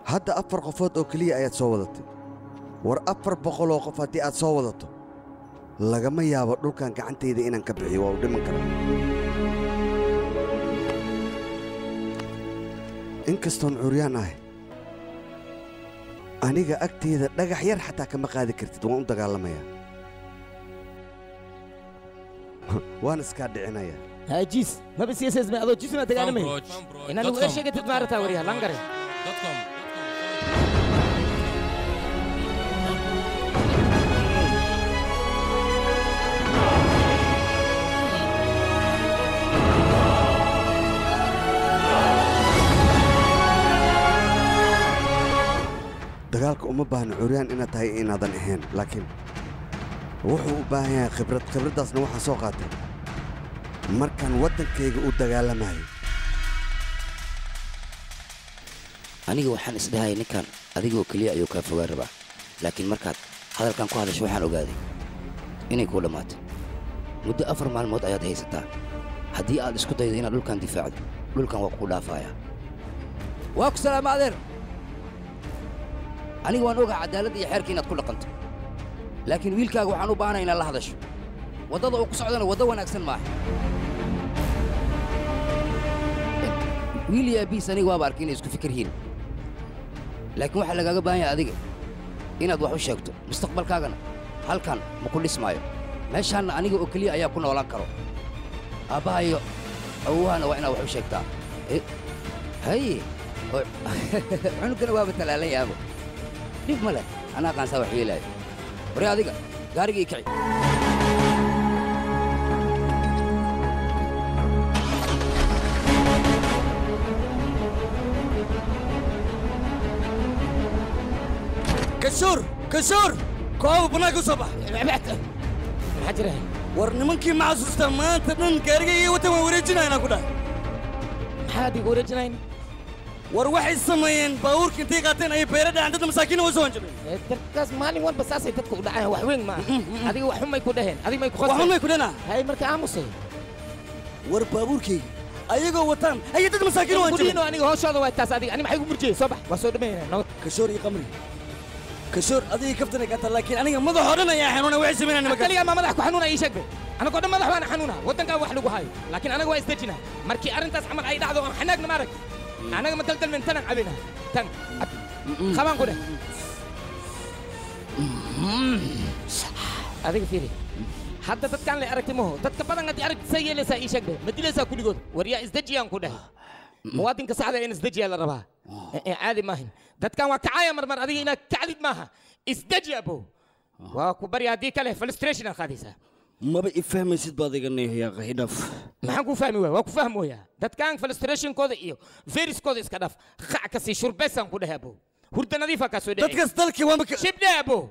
Hadda afar qofood oo keliya ayaad soo wadatay. War afar boqoloo qof haddii aad soo wadato lagama yaabo dhulkan gacantayda inaan ka bixiyo. Waa u dhiman karaa. Inkastoon curyaan ahay aniga agteeda dhagax yar xataa kama qaadi kartid waan u dagaalamayaa waan iskaa dhicinayaa هاجيس ما بس يسز ما أدو جيس ما تقال مي إن أنا muuqaalka uma baahna curyaan inaad tahay inaadan ahayn laakiin wuxuu u baahan yahay khibrad. Khibraddaasna waxaan soo qaatay. Markaan waddankayga u dagaalamayo aniga waxaan isdhahayay ninkan adigoo keliya ayuu kaa fogaan rabaa. Laakiin markaad hadalkan ku hadasho waxaan ogaaday inay kuu dhammaato muddo afar maalmood ayaad haysataa. Haddii aad isku daydo inaad dhulkan difaacdo dhulkan waa kuu dhaafaayaa waa ku salaama ogaa cadaaladda iyo xeerka inaad ku dhaqanto laakiin wiilkaaga waxaan u baahanay inaad la hadasho waddada uu ku socdana waddo wanaagsan maaha wiil iyo aabbihiis aniga waaba arkay inay isku fikir yihiin laakiin waxaa lagaaga baahan yahay adiga inaad wax u sheegto mustaqbalkaagana halkan ma ku dhismaayo meeshaanna aniga oo keliya ayaa ku noolaan karo aabbaha iyo awowahana waa inaad wax u sheegtaa Eh, haye oo- cunugana waaba talaalan yaabo dhib ma leh anaa qaansaa wax yeelaayo ware adiga gaariga ii kici kashuur kashuur kooba bannaanka u soo bax maxaa jira war nimankii ma xasuustaa maanta dhan gaariga iyo watan waan wareejinayna ku dhahay maxaa adiga wareejinayn war waxay sameeyeen baabuurka intay qaateen ayay beera dhaceen dadna masaakiina way soo hanjabeen. Dadkaas maalin walba saasay dadka u dhacayaan wax weyn maaha adiga wax xun may ku dhaheen adiga may ku Wax xun may ku dhaheen, ah? hay marka aamusay war baabuurkayga ayagoo wataan ayay dad masaakiin u hanjabeen. Gudhiino aniga hooshooda waa taas adiga ani maxay ku murjiyey soo bax waa soo dhameynaa nabad kashoor iyo qamri. Kashoor adiga kaftana gata laakiin aniga madaxoo dhan ayaa xanuuna waxay sameynayaan nimankaas. Kaliya ma madax ku xanuuna ii sheeg be. Anagoo dhan madax waana xanuuna waddankaa wax lagu hayo laakiin anaga waa isdejina markii arrintaas camal ay dhacdo aan xanaagna ma arag anaga ma daldalmen tanaan cabina tan cab. qabaan ku dheh adiga fiiri hadda dadkaan le aragti maho dadka badan haddii aragti saa yeelaysaa ii sheeg be ma dilaysaa kulligood war yaa isdejiyaan ku dheh muwaadinka saxda in isdejiyaa la rabaa Eh, eh, maba i fahmaysid baad iga neehayaa qaxidhaaf maxaan ku fahmi waaya waa ku fahmi wayaa dadkan frustrationkooda iyo veriskooda iska dhaf. Qac ka sii shurbeysaan ku dhehe abo hurda nadiifa kaa soo Dadkaas dalkii waa shibdhe abo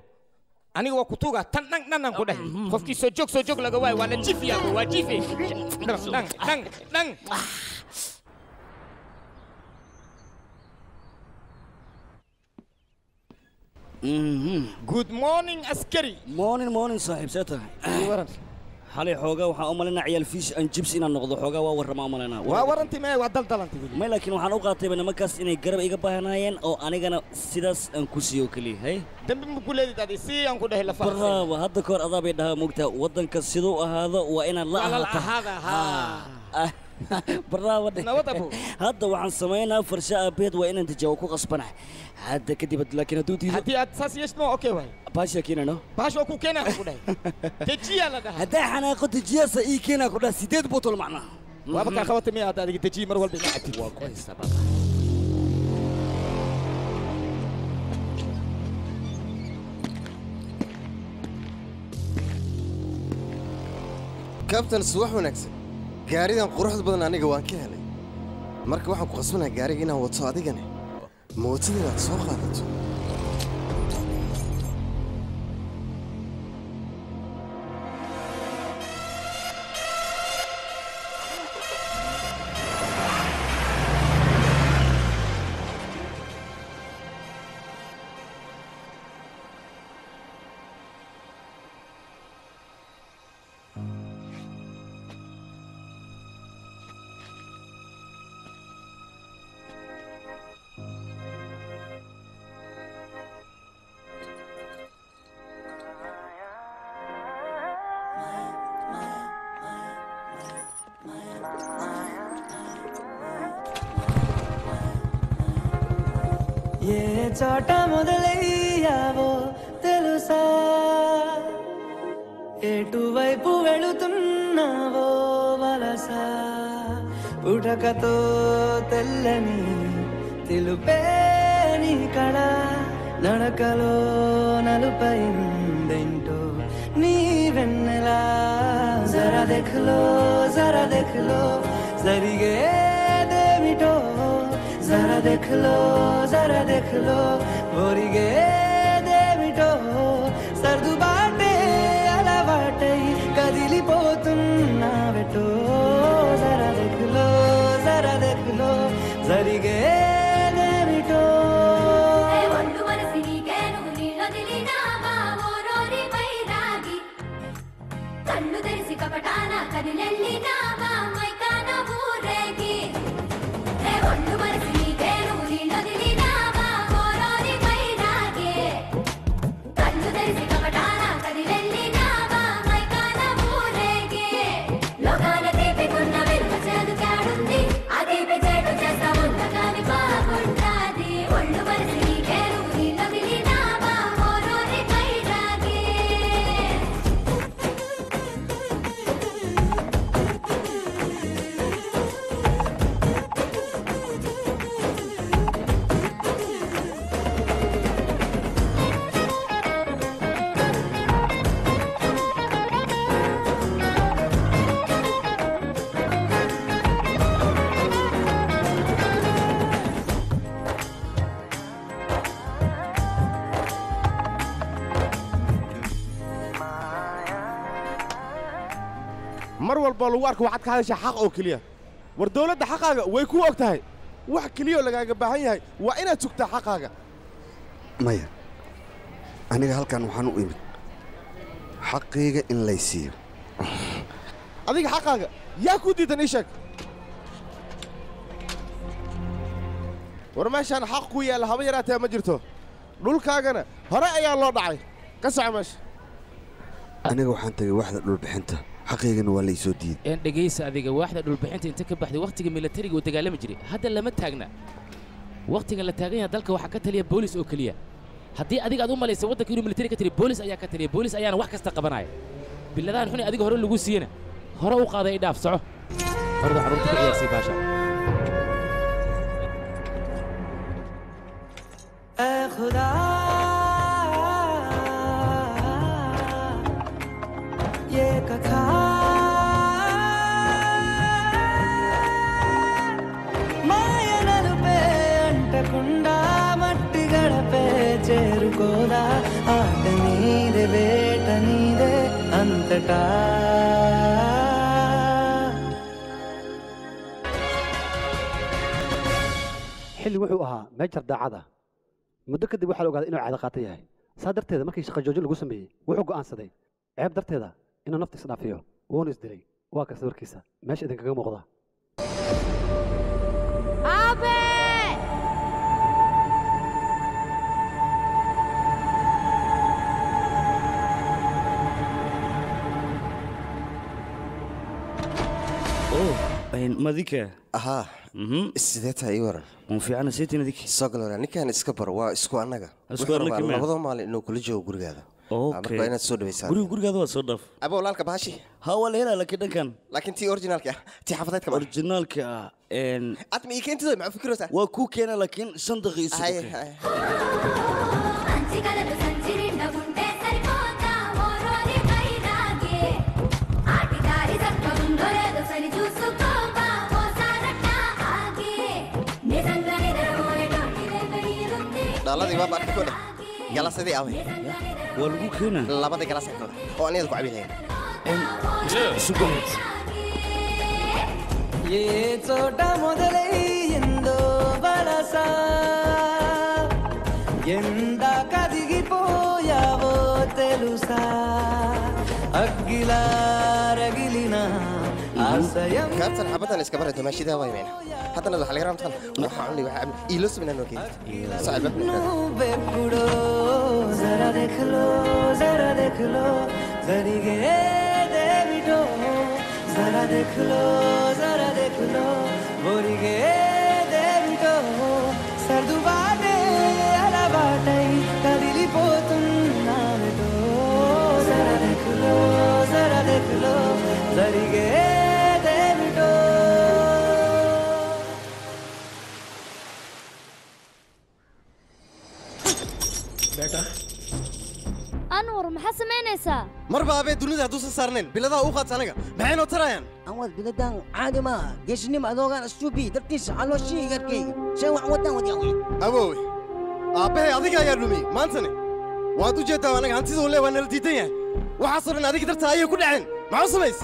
aniga waa kutuga tan dhan dhanaan ku dhehe qofkii soo joog soo joog laga waayo waa la jifi abo waa jifi dhan dhan dhan good morning askari. Morning morning saaxiib see tahay. Xalay xoogaa waxaan u malaynaa ciyaal fiish an jibs inaan noqdo. Xoogaa waa warramaa u malaynaa waa waranti mee waa daldalanti may laakiin waxaan u qaatayba nimankaas inay garab iga baahnaayeen oo anigana sidaas aan ku siiyo keliya hay. Dambi ma ku leedid adi? Si aan ku dhehe lafa baraaba hadda kahor adaa bay dhahaa mogtaa waddanka siduu ahaado waa Waa la ahaato ahaada, baraaba dhe Nabad abo. hadda waxaan samaynaa farsha aabeed waa inaan tijaabo ku qasbanahay hadda kadib laakiin hadduu diido haddii aad saas yeeshno okay waay baasha keenano baash waa ku keenaa ku dhehe dejiyaa la dhahaa haddaa xanaaqo dejiyaasa ii keenaa ku dhaha sideed botol macnaha waaba kaa qabatay miya hadda adiga dejiyi mar walba gaaridan quruxda badan aniga waan ka helay. Marka waxaan ku qasbanaha gaariga inaan wato adigane mootada inaad soo qaadato walba lagu arko waxaad ka hadashaa xaq oo keliya. War dowladda xaqaaga way kuu og tahay wax keliyoo lagaaga baahan yahay waa inaad sugtaa xaqaaga. Maya aniga halkan waxaan u imid xaqayga in lay siiyo. Adiga xaqaaga yaa kuu diidan ii sheeg. War meeshaan xaq ku yaalla haba yaraatee ma jirto. Dhulkaagana hore ayaa loo dhacay. Ka soco meesha aniga waxaan tegay waxda dhulbixinta xaqeygana waa laysoo diiday dhegaysa adiga waaxda dhulbixinta inta ka baxday wakhtiga milatariga uu dagaalami jiray. Hadda lama taagna. Wakhtigan la taagan yaha dalka waxaa ka taliya boolis oo keliya. Haddii adiga aad u malaysa waddanka inuu militari ka tiriya boolis ayaa ka taliya. Boolis ayaana wax kasta qabanaya biladahan xuni adiga hore lagu siiyena hore u qaaday idhaaf soco horda carruurta ku ciyaarsay baasha. خدا یہ کتھا అంతటా xilli wuxuu ahaa meejar daacada muddo kadib waxaa la ogaaday inuu caado qaata yahay saa darteeda markii shaqo joojin lagu sameeyey wuxuu go'aansaday ceeb darteeda inuu nafta isdhaafiyo wuuna isdilay waa ka sawirkiisa meesha idinkaga muuqda madika ahaa sidee tahay ii waran. Fiicana seetin adik soo gal waran ninkan iska bar waa isku annaga. Labadoo maalin inuu kula joogo gurigaada. Marka inaad soo dhawaysaa guriga gurigaada waa soo dhaaf abo walaalka bahashi ha waa la helaa laakiin dhankan laakiin tii originaalka ah tii xafadeedka ma. Originaalka ah een ad ma ii keentido maxaa fikiraysaa waa kuu keena laakiin shan daqiiqo laba baad ka kordhe galasyadii awey waa lagu keenaa labada galas ka kordhe oo aan idinku cabilayn ஏச்சோட்ட முதலை எந்தோ பலசா ಎಂದ ಕದಿಗಿಪೋಯಾವೋ ತೆಲುಸಾ ಅಗ್ಗಿಲಾರಗಿಲಿನ كانت صراحة بدل إسكبرت ماشي ده وين حتى أنا زحلي رام تخن وحاول لي وحاول إيلوس من أنو كده. صعب. زرا دخلو زرا زرا دخلو زرا anwar maxaa samaynaysaa marba abee dunida hadduusan saarnayn biladaha u qaadsa anaga maxay noo tarayaan awad biladan caadi maaha geesnimo adoogaan asuubi dartiisa calooshii garkayga shay wax wadaan wadyaaqi awoowe aabbahay adiga ayaa dhumiyey maantane waad u jeeddaa anaga hantida uu lee waa nala diidan yahay waxaasoo dhan adiga dartaa ayay ku dhaceen maxaa u samays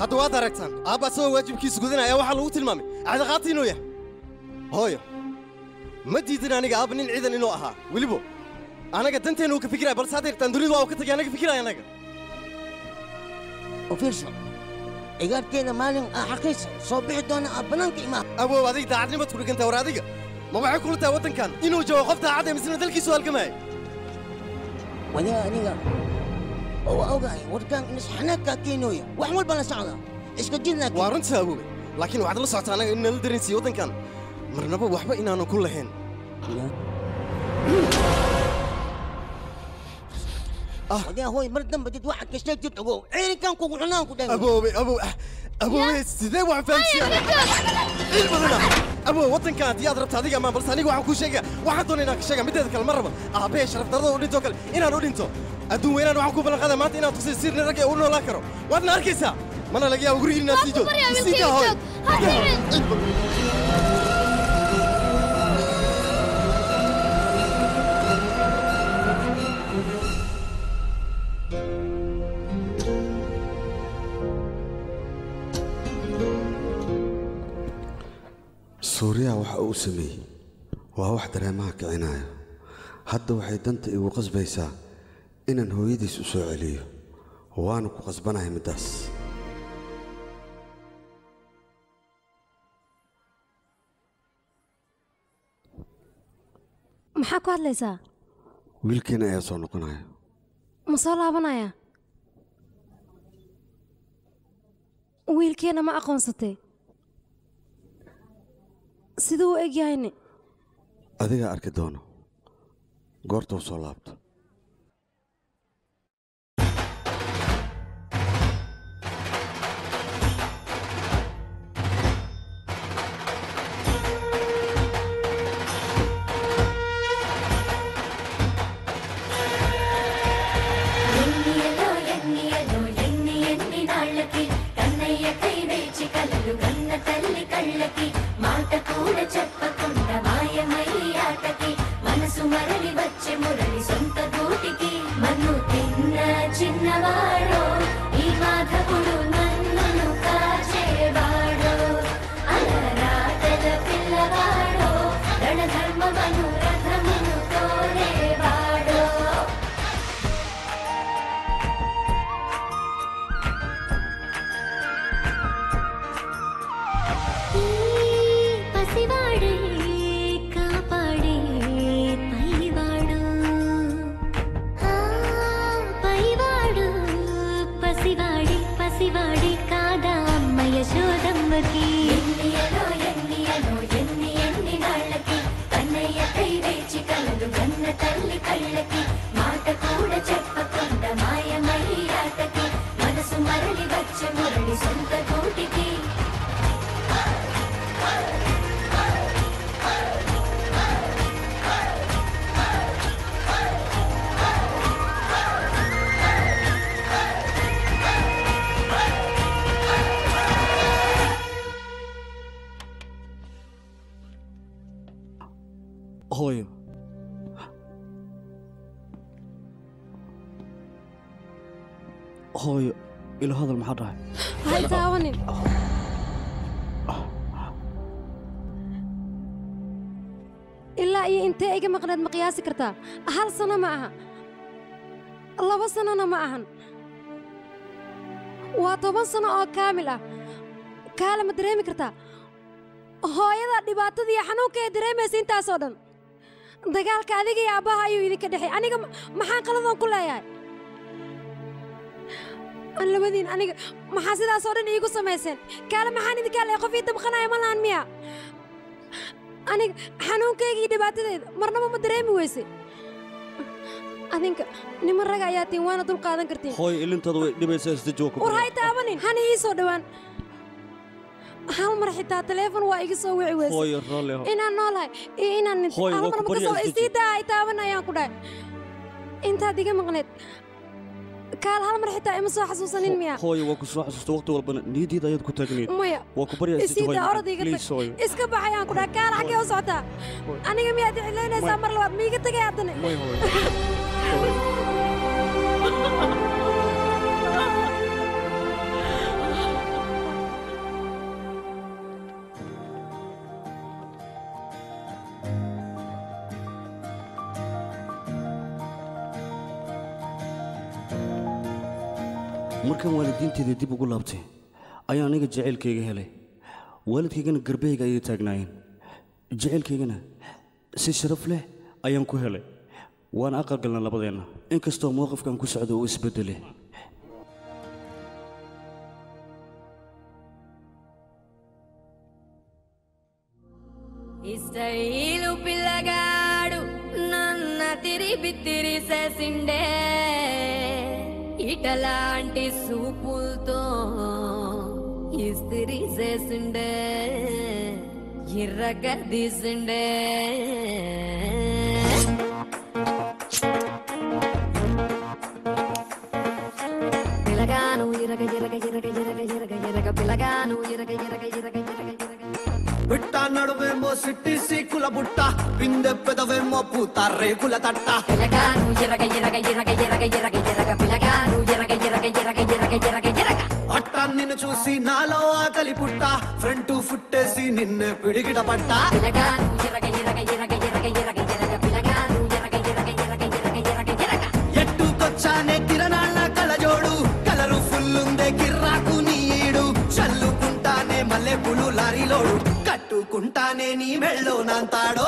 hadda waad aragtaan aabba asagoo waajibkiisa gudanaya waxaa lagu tilmaamay cadaqaati inuu yahay hooyo ma diidin aniga aabba nin ciidan inuu ahaa welibo anaga danteena uu ka fikiraya balse hadda yartaan dunidu waa uu ka tagay anaga fikiraya anaga u fiirso cigaarkeeda maalin aa xaqiisa soo bixi doona aa bannaanka imaa awow adiga daacadnimad ku dhigantaa war adiga ma waxay kula tahay waddankan inuu joogo qof daacad ee misna dalkiisu halgamaya wadiga aniga oo ogaay warkaan inas xanaagkaa keenooya wax walba la socda iska jidnaa waa runta awoowe laakiin waxaad la socotaa anaga in nala dareensiiyo waddankan marnaba waxba inaanu ku lahayn wadiga hooy mar damba did waxa ka sheegtid ogow ciirinkan kugu cunaan ku dhan aboobe abow aboobe sidee wax fahamsiiya il badana abow waddankan haddii aad rabta adiga amaan balse aniga waxaan kuu sheegaya waxaan doona inaan ka sheega mideeda kale ma raba aabbahe sharaf darrada u dhintoo kale inaan u dhinto adduun weynaan waxaan ku ballan qaadaa maanta inaad tusay sirni rag ee u noolaan karo waadna arkaysaa mana laga yaabo gurigiin inaad sii joogto sii kaa hooy suuriyaha waxa uu sameeyey. Waa wax dareemaha kicinaya hadda waxay danta igu qasbaysaa inaan hooyadiis u soo celiyo. Waana ku qasbanahay middaas maxaa ku hadlaysaa wiilkeena ayaa soo noqonaya. Ma soo laabanaya? Wiilkeenna ma aqoonsatay siduu u eg yahayne adigaa arki doono. Goortuu soo laabto kartaa. Hal sano ma aha. Laba sannona ma ahan. Waa toban sano oo kaamil ah. Kaale ma dareemi kartaa. Hooyada dhibaatada iyo xanuunka ee dareemaysa intaasoo dhan. Dagaalka adiga iyo aabbaha ayuu idinka dhexay. Aniga ma- maxaan qaladan ku leeyahay? Labadiin aniga maxaa sidaasoo dhan iigu samayseen? Kaale maxaan idinka leeyahay qof ii dabqanaya ma lahan miya aniga xanuunkayga iyo dhibaatadeeda marnaba ma dareemi weyse adinka niman raga ayaa tiin waana dul qaadan kartiin. Hooyo ilintaada way dhibaysaa waa ku war hay taabanin hana ii soo dhowaan hal mar xitaa taleefon waa iga soo wici ho inaan noolahay iyo inaan hal mar ku ma ka soo baryaa isii daa ay taaban ayaan ku dhahay. Intaad iga maqneed kaal hal mar xitaa ima soo xasuusanin miya? hooyo waa ku soo xasuusta waqti walbana niyadiida ayaad ku taagnayd maya waa ku baryaa isdeji isii daa orod iga please tag iska bax ayaan ku dhahay. Kaal xaggee u socotaa aniga miyaad icilaynaysaa mar labaad? Miiga tagay haddana (laughs) markaan waalidiinteeda dib ugu laabtay ayaa aniga jacaylkayga helay waalidkaygana garbahayga ayay taagnaayeen jacaylkaygana si sharaf leh ayaan ku helay waana aqal galna labadeenna inkastoo mowqifkan ku socda uu isbeddelay ఇస్టైలు పిల్లగాడు నన్న తిరిగి తిరిసేసిండే ఇటలాంటి సూపులతో ఇస్త్రీ చేసిండే ఇర్రగా తీసిండే పిలగాను ఇరగ ఇరగ ఇరగ ఇరగ ఇరగ ఇరగ పిలగాను ఇరగ ఇరగ ఇరగ ఇరగ బిట్ట నడువేమో సిట్టి సీకుల బుట్ట పిందె పెదవేమో పూత రేకుల తట్ట పిలగాను ఎరగ ఎరగ ఎరగ ఎరగ ఎరగ ఎరగ పిలగాను ఎరగ ఎరగ ఎరగ ఎరగ ఎరగ ఎరగ అట్ట నిన్ను చూసి నాలో ఆకలి పుట్ట ఫ్రంట్ ఫుట్టేసి నిన్ను పిడిగిట పట్ట పిలగాను ఎరగ ఎరగ ఎరగ ఎరగ ఎరగ ఎరగ పిలగాను ఎరగ ఎరగ ఎరగ ఎరగ ఎరగ ఎరగ ఎట్టుకొచ్చానే కిరణాళ్ళ కలజోడు కలరు ఫుల్ ఉందే కిర్రాకు నీడు చల్లుకుంటానే మల్లె పులు లారీలోడు కట్టుకుంటానే నీ మెళ్ళో నాంతాడో.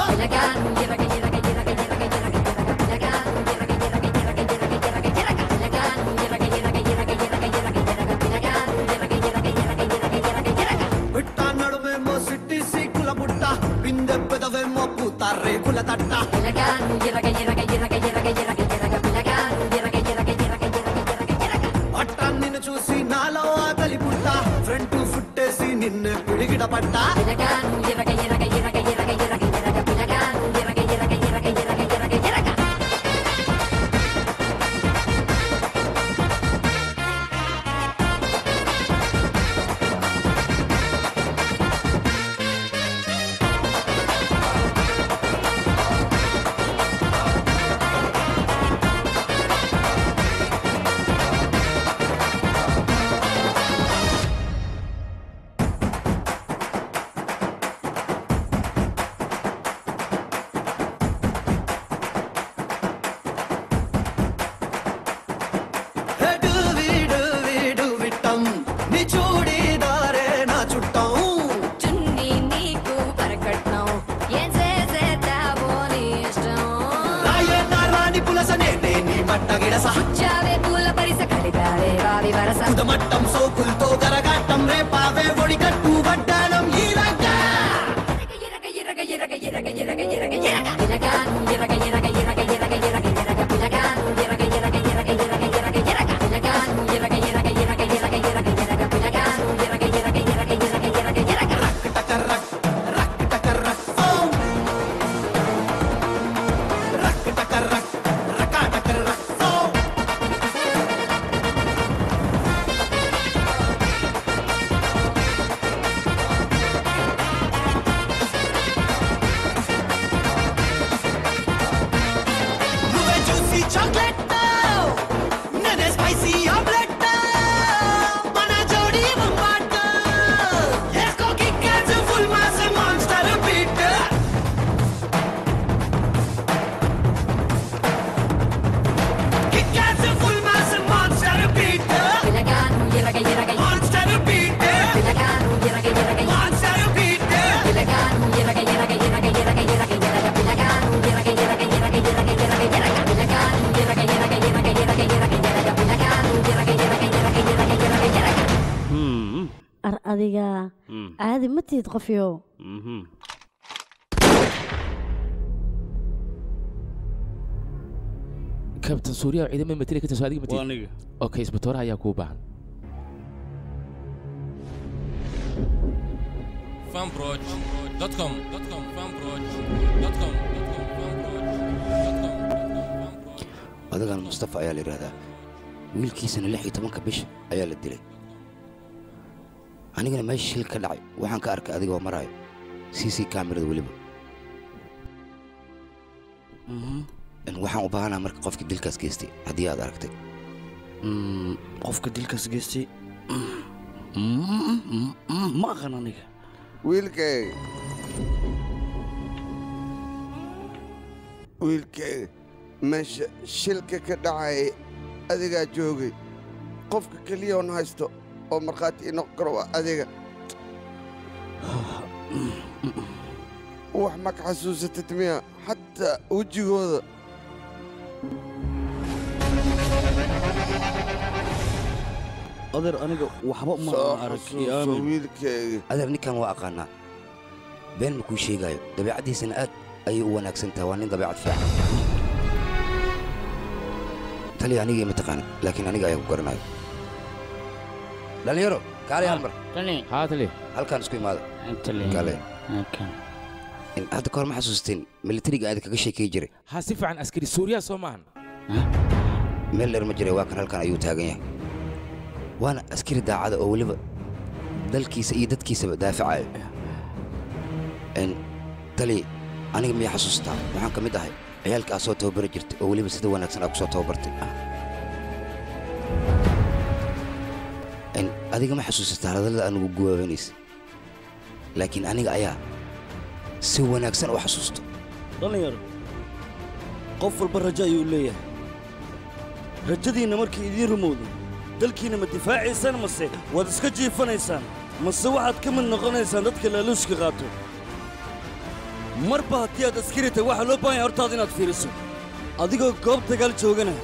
పిట్ట నడుమేమో సిట్టి సీకుల బుట్ట బిందె పెదవేమో పూత రేకుల తట్ట. పట్ట caadi ma tihid qofyo kabtan suuriya oo ciidamada matali ka tirsan adiga matali Waa aniga. okay isbitooraha ayaa kuu baahan fanbroch.com fanbroch.com odagan mustafa ayaa la yidhaahdaa wiilkiisana lix iyo tobanka bisha ayaa la dilay anigana meesha shil ka dhacay. Waxaan ka arkay adigoo maraayo c c kamerada weliba. In waxaan u baahanaha marka qofka dilkaas geystay haddii aad aragtay. Qofka dilkaas geystay? Ma aqan aniga. Wiilkayga wiilkayga meesha shilka ka dhacaya adigaa joogay. Qofka keliya oon haysto oo markhaati ii noqon karo waa adiga wax ma ka xasuusatid miya xataa wejigooda adeer aniga waxba ma Soo arag xasuuso iyo aamin. wiilkayga adeer ninkan waa aqaanaa. Been ma kuu sheegaayo. Dabeecaddiisana aad ayay u wanaagsan tahay. Waa nin dabeecad fiican. Taliya anigii ma taqaana laakiin aniga ayaa ku garanayo dhallinyaro kaalay hal mar. haa taliya. Halkaan isku imaada. Kaalay In- hadda kahor ma xasuusteen militariga aad kaga sheekay jiray. Haa si fiican askari suuriya soo maahan meel dheer ma jiray waa kan halkan ayuu taagan yahay. Waana askari daacada oo weliba dalkiisa iyo dadkiisaba daafacayo. Tali aniga miyaa xasuustaa? Waxaan ka mid ahay ciyaalka aad soo tababari jirtay oo weliba sida wanaagsan aad ku soo tababartay. Adiga ma xasuusataa hadallada anugu guwaabanaysa laakiin aniga ayaa si wanaagsan u xasuusto dhallinyaro qof walba rajo ayuu leeyahay rajadiinna markii idiin rumowday dalkiinna ma difaacaysaan mase waad iska jiifanaysaan mase waxaad ka mid noqonaysaan dadka laaluushka qaato marba haddii aad askari tahay waxaa loo baahan yahay hortaada inaad fiiriso adigoo goob dagaal joogana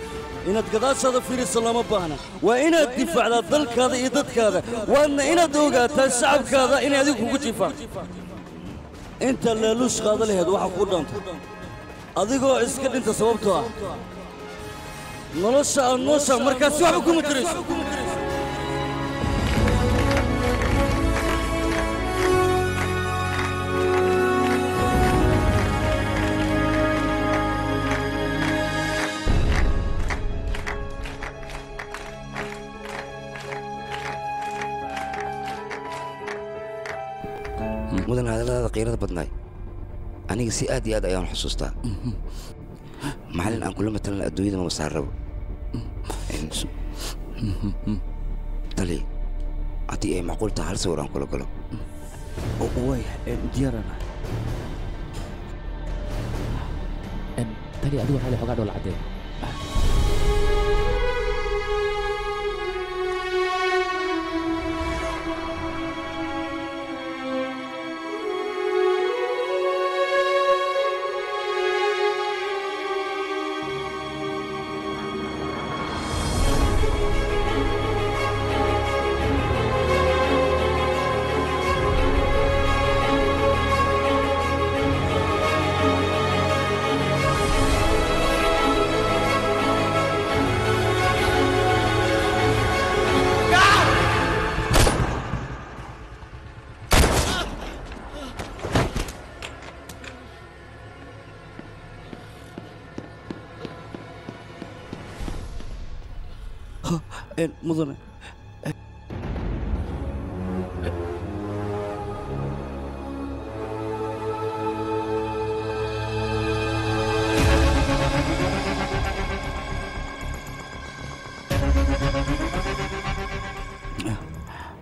inaad gadaashaada fiiriso lama baahna waa inaad difaacdaa dalkaada iyo dadkaada waadna inaad ogaataa shacabkaada inay adigu kugu jiifaan intaa laaluush qaada laheed waxaa kuu dhaanta adigoo iska dhinta sababtoo ah nolosha aad nooshaa markaasi waxba kuma jirayso qiirada badnaay. Aniga si aad iyo aad ayaan xusuustaa. Macallin aan kula matalan adduunyada maba saarrabo tali haddii ay macquul tahay hal sawir aan kula galo. Way diyaarana tali adigu waxaa xogaa dhoola caddee mudane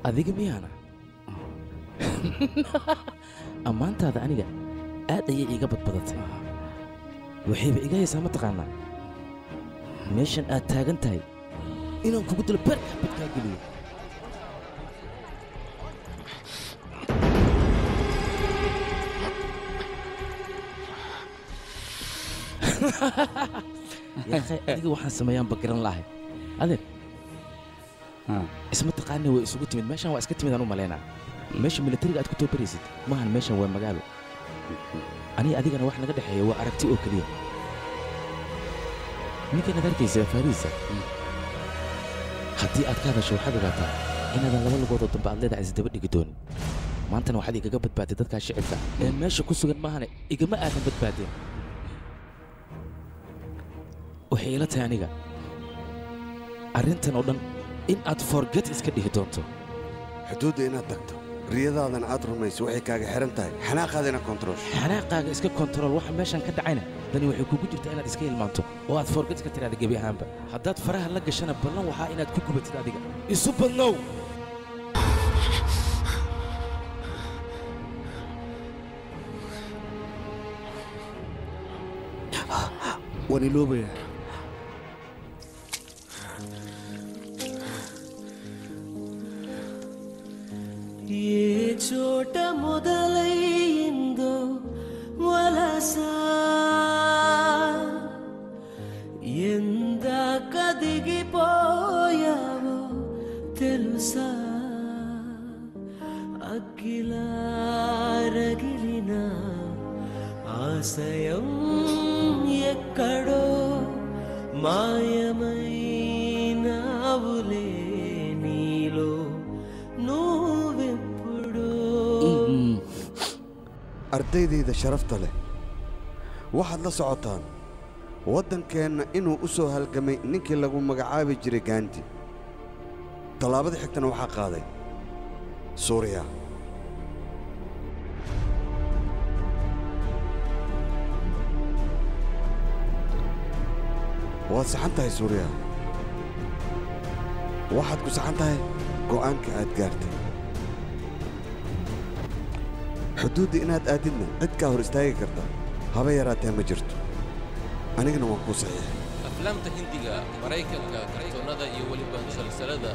adiga miyaana? Ammaantaada aniga aad ayay iiga badbadatay. Waxayba iga haysaa mataqaannaa meeshan aad taagan tahay inaan kugu dilo beerka badkaa geliyo adiga waxaan sameeyaanba garan lahay (laughs) adeer isma taqaana way isugu timid meeshan waa iska timid aan u malaynaa meesha militariga aad ku toobaraysid maahan meeshan waa magaalo aniga adigana wax naga dhexeeya waa aragti oo keliya ninkanaad arkaysaa faariisa haddii aad ka hadasho waxaad ogaataa inaadan laba lugoodoo dambe aad leedahay isdaba dhigi doonin maantana waxaad igaga badbaaday dadkaa shicibka ee meesha ku sugan maahane igama aadan badbaadeen waxay ila tahay aniga. Arrintan oo dhan in aad forget iska dhihi doonto. Xuduudda inaad tagto riyadaadana aad rumayso waxay kaaga xihan tahay. Xanaaqaada inaad kontarool xanaaqaaga iska kontarool waxa meeshan ka dhacayna. Dani waxay kugu jirtaa inaad iska hilmaanto oo aad forget iska tiraada gebi ahaanba. Haddaad faraha la gashana ballan waxaa inaad ku gubatid adiga. Isu badnow! Waan iloobayaa ఏ చోట మొదలయ్యిందో వలస. ఎందాక దిగిపోయావో తెలుసా? అగ్గిలా ఆశయం ఎక్కడో మాయమైనావులే. Ardaydayda sharafta leh. Waxaad la socotaan waddankeenna inuu u soo halgamay ninkii lagu magacaabi jiray gaandi tallaabada xigtana waxaa qaaday suuriya. Waad saxan tahay suuriya. Waxaad ku saxan tahay go'aanka aad gaartay xuduudda inaad aadidna cid kaa hor istaagi karta. Haba yaraatee ma jirto. Anigana waan kuu saxiixay. Aflaamta hindiga maraykanka kartoonnada iyo weliba musalsalada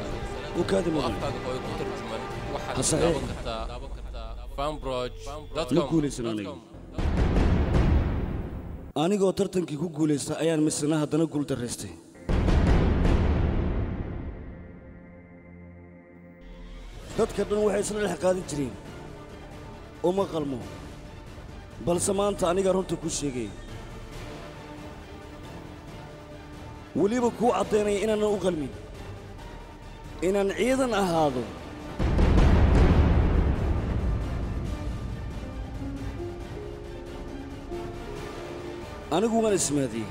anigoo tartankii ku guulaysta ayaan misna haddana guul darraystay. Dadka dhan waxay isla dhex qaadan jireen uma qalmo balse maanta aniga runta ku sheegay. Weliba kuu caddaynaya inaanan u qalmin inaan ciidan ahaado. Anigu waan ismaadiyey.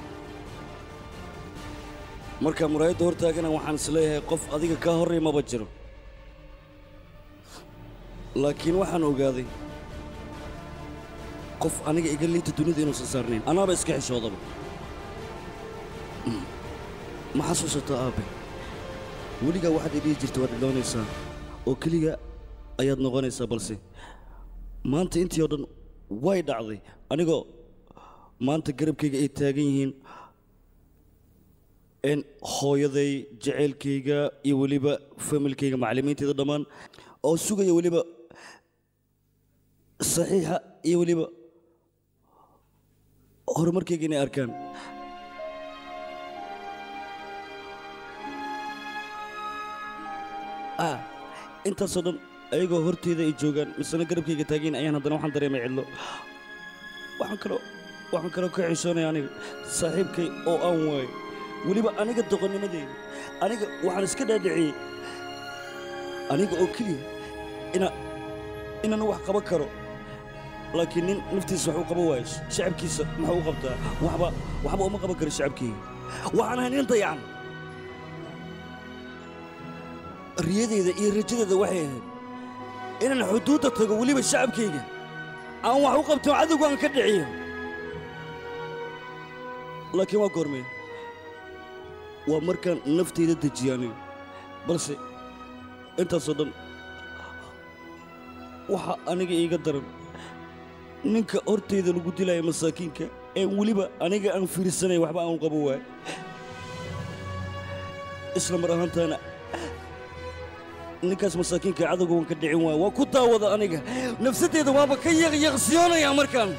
Markaa muraayadda hortaagana waxaan is leeyahay qof adiga kaa horray maba jiro. Laakiin waxaan ogaaday qof aniga iga liita dunida inuusan saarnayn anaaba iska xishoodaba. Ma xasuusato aabbe weligaa waxaad idhihi jirta waad idhoonaysaa oo keliga ayaad noqonaysaa balse maanta intii oo dhan way dhacday. Anigoo maanta garabkayga ay taagan yihiin n hooyaday jaceylkayga iyo weliba familkayga macallimiintayda dhammaan oo sugaya weliba saxiixa iyo weliba horumarkayga inay arkaan. Ah intaasoo dhan ayagoo horteyda ay joogaan misena garabkayga taagayin ayaan haddana waxaan dareemay cidlo. Waxaan kaloo waxaan kaloo ka xishoonaya aniga saaxiibkay oo aan waayo weliba aniga doqonnimadeyda aniga waxaan iska dhaadhiciyey aniga oo keliya ina inaan wax qaban karo laakiin nin naftiisa wax u qaban waayo shacabkiisa muxuu u qabtaa waxba waxba uma qaban karo shacabkeyga waxaan ahay nin dayacan riyadeyda iyo rajadeeda waxay ahayd inaan xuduudda tago weliba shacabkayga. Aan wax u qabto cadowga aan ka dhiciyo. Laakiin waa goormee waa markaan naftayda dejiyo aniga balse intaasoo dhan waxa aniga iiga daran ninka hortayda lagu dilaya masaakiinka ee weliba aniga aan fiirsanay waxba aan qaban waay. Isla mar ahaantaana ninkaas masaakiinka cadowga waan ka dhicin waaya waa ku daawada aniga. Nafsaddeeda waaba ka yaqyaqsiyoonaya markaan.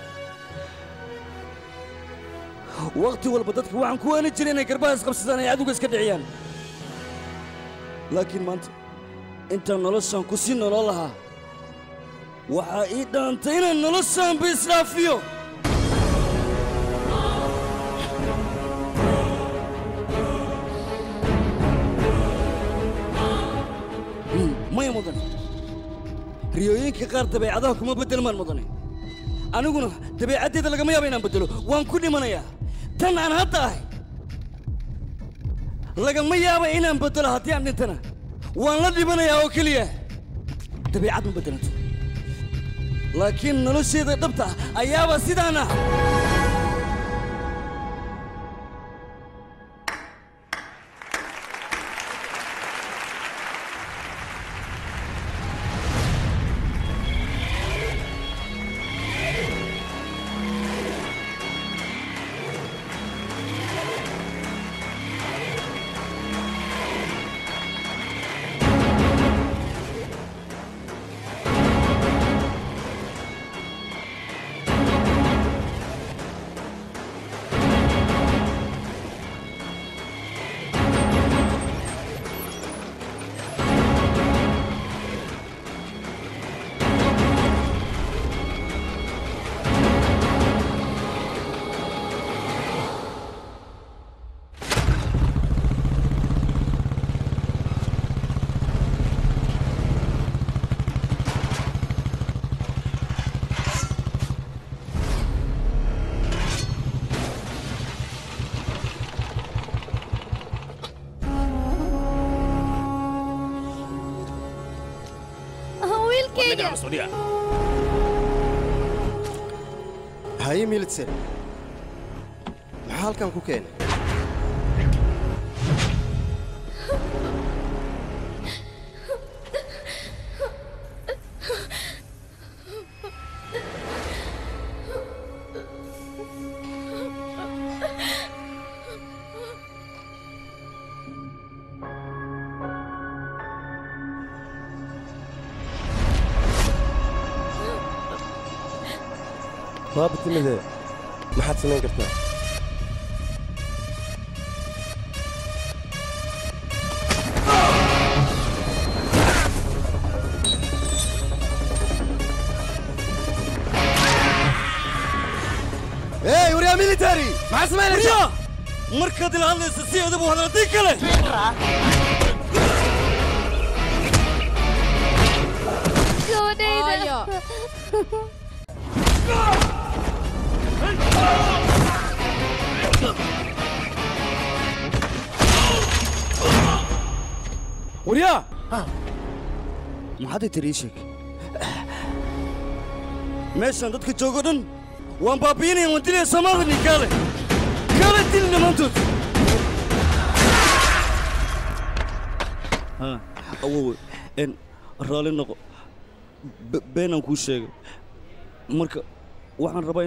Wakhti walba dadka waxaan ku waani jiray inay garbaha isqabsadaan ay cadowga iska dhiciyaan. Laakiin maanta intaan noloshaan ku sii nolol lahaa dhaantay inaan noloshaanba isdhaafiyo maya mudane riyooyinka qaar dabeecadaha kuma beddelmaan mudane aniguna dabeecaddeeda lagama yaaba inaan beddelo waan ku dhimanayaa tan aan hadda ahay lagama yaaba inaan beddelo haddii aan dhintana waan la dhimanayaa oo keliya dabeecad ma beddelanto laakiin nolosheeda dhabta ah ayaaba sidaan Axel maxaa halkan ku keenay ما بتمد waa batimidee maxaad samayn kartaa hey waryaa military! Maxaa samaynaysaa markaad ila hadlaysa si adabu hadalladii kale gabadhayda waryaa maxaad tiri ii sheeg meeshaan dadka joogo dhan waan baabi'inaya waan dilaya soomaalini kaale kaale dil dhammaantood ha. Awowe en raalli noqo Be- beenaan kuu sheegay marka waxaan rabaa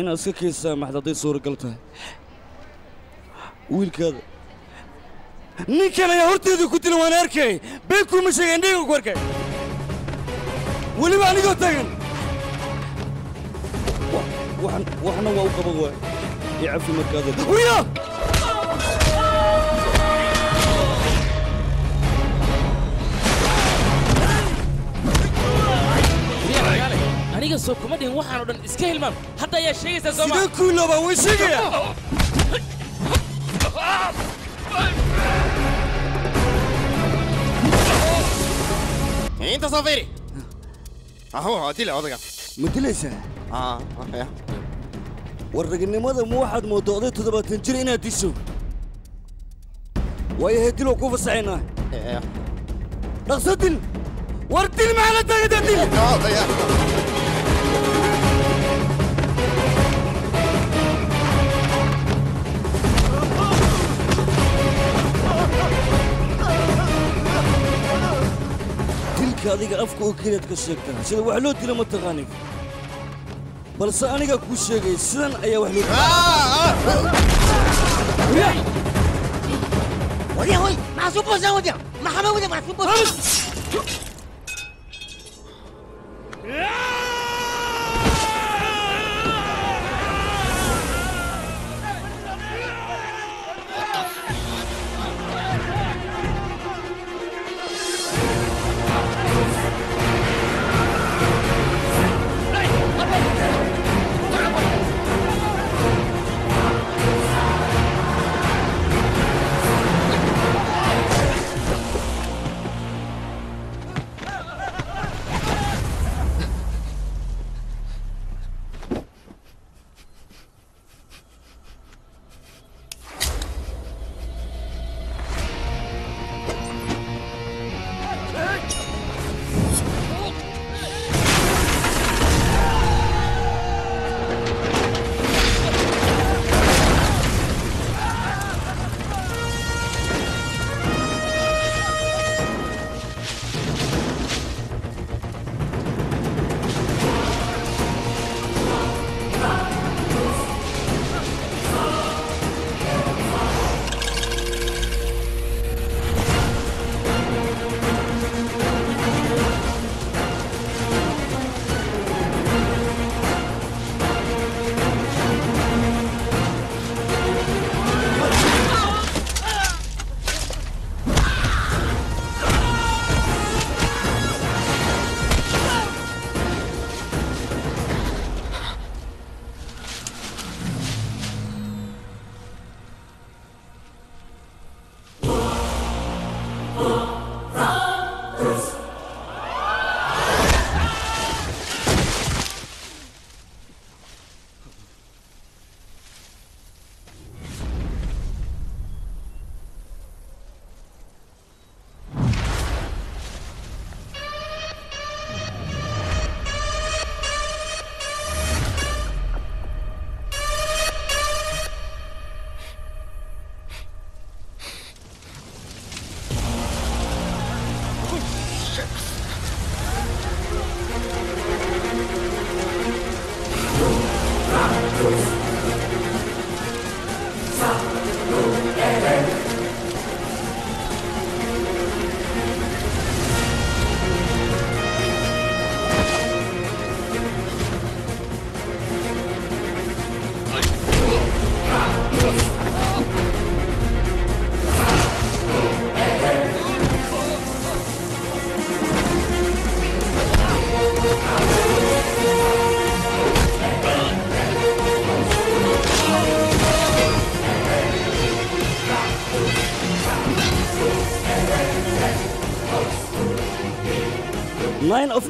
inaad iska keystaa maxad hadday suuragal tahay wiilkaada ninkan ayaa horteedii ku dila waan arkay. Been kuuma sheegay indhaga ku arkay. Weliba anigoo waxan waxna waa u qaban waay i cafi markaada hurya aniga soo kuma dhihin waxaan oo dhan iska hilmaam hadda ayaa sheegaysaa soo sidee kuu loobaan way sheegaya (laughs) inta soo fiiri ahu dila odaga ma dilaysaa war raginimada ma waxaad mooddo oday toddobaatan jir inaad disho waayo hee diloo ku fasaxaynaa dhaqso dil war dil maxaa la taagataa dil dilka adiga afka oo keliyaad ka sheegtaa sida wax loo dila ma taqaanin balse aniga kuu sheegay sidan ayaa wax loo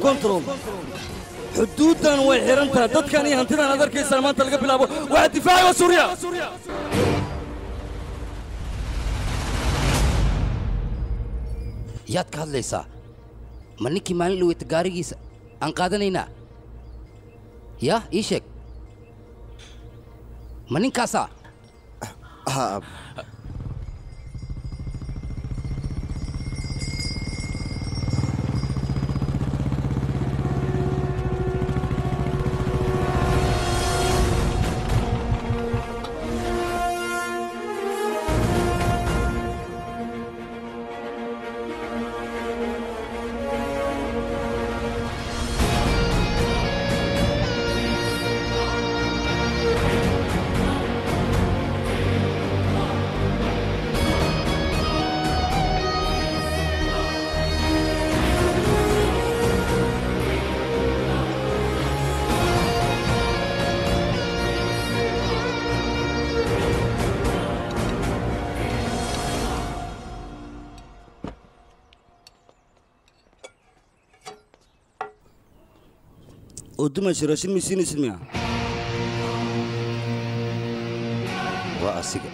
control. Xuduuddan way xihan tahay. Dadkan iyo hantidan aad arkaysaan maanta laga bilaabo. Waxaa difaacay waa suuriya yaad ka hadlaysaa? Ma ninkii maalin dhaweyta gaarigiisa aan qaadanaynaa? Yaa ii sheeg. Ma ninkaasaa dumaysa raashin siinaysid miya waa asiga.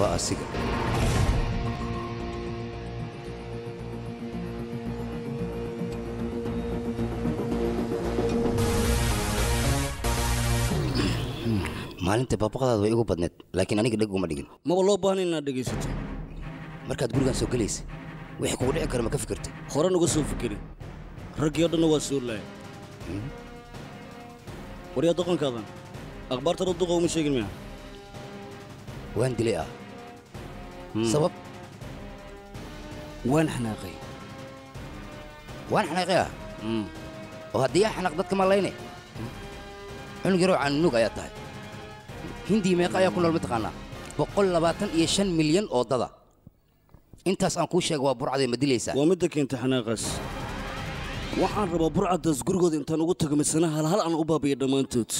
Waa asiga. Maalinta baabaqadaada way igu badneed laakiin aniga dheg uma dhigin. Maba loo baahna inaad dhegaysato? Markaad gurigan soo gelaysa wixii kugu dhici kara ma ka fikirtay? Horan uga soo fikeri raggii oo dhanna waa soo laaya waryaa doqonkaadan akhbaartana duqa uma sheegin miya? Waan dilay ah. Sabab? Waan xanaaqay. Waan xanaaqay ah? Oo haddii yaa xanaaq dadka ma layne? Cunug yaroo caanunug ayaa tahay. Hindii meeqa ayaa ku nool mataqaanaa boqol labaatan iyo shan milyan oo dada. Intaas aan kuu sheega waa burcadee ma dilaysaa? Waa midda keentay xanaaqaas waxaan rabaa burcaddaas gurigooda intaan ugu tago hal hal aan u baabiya dhammaantood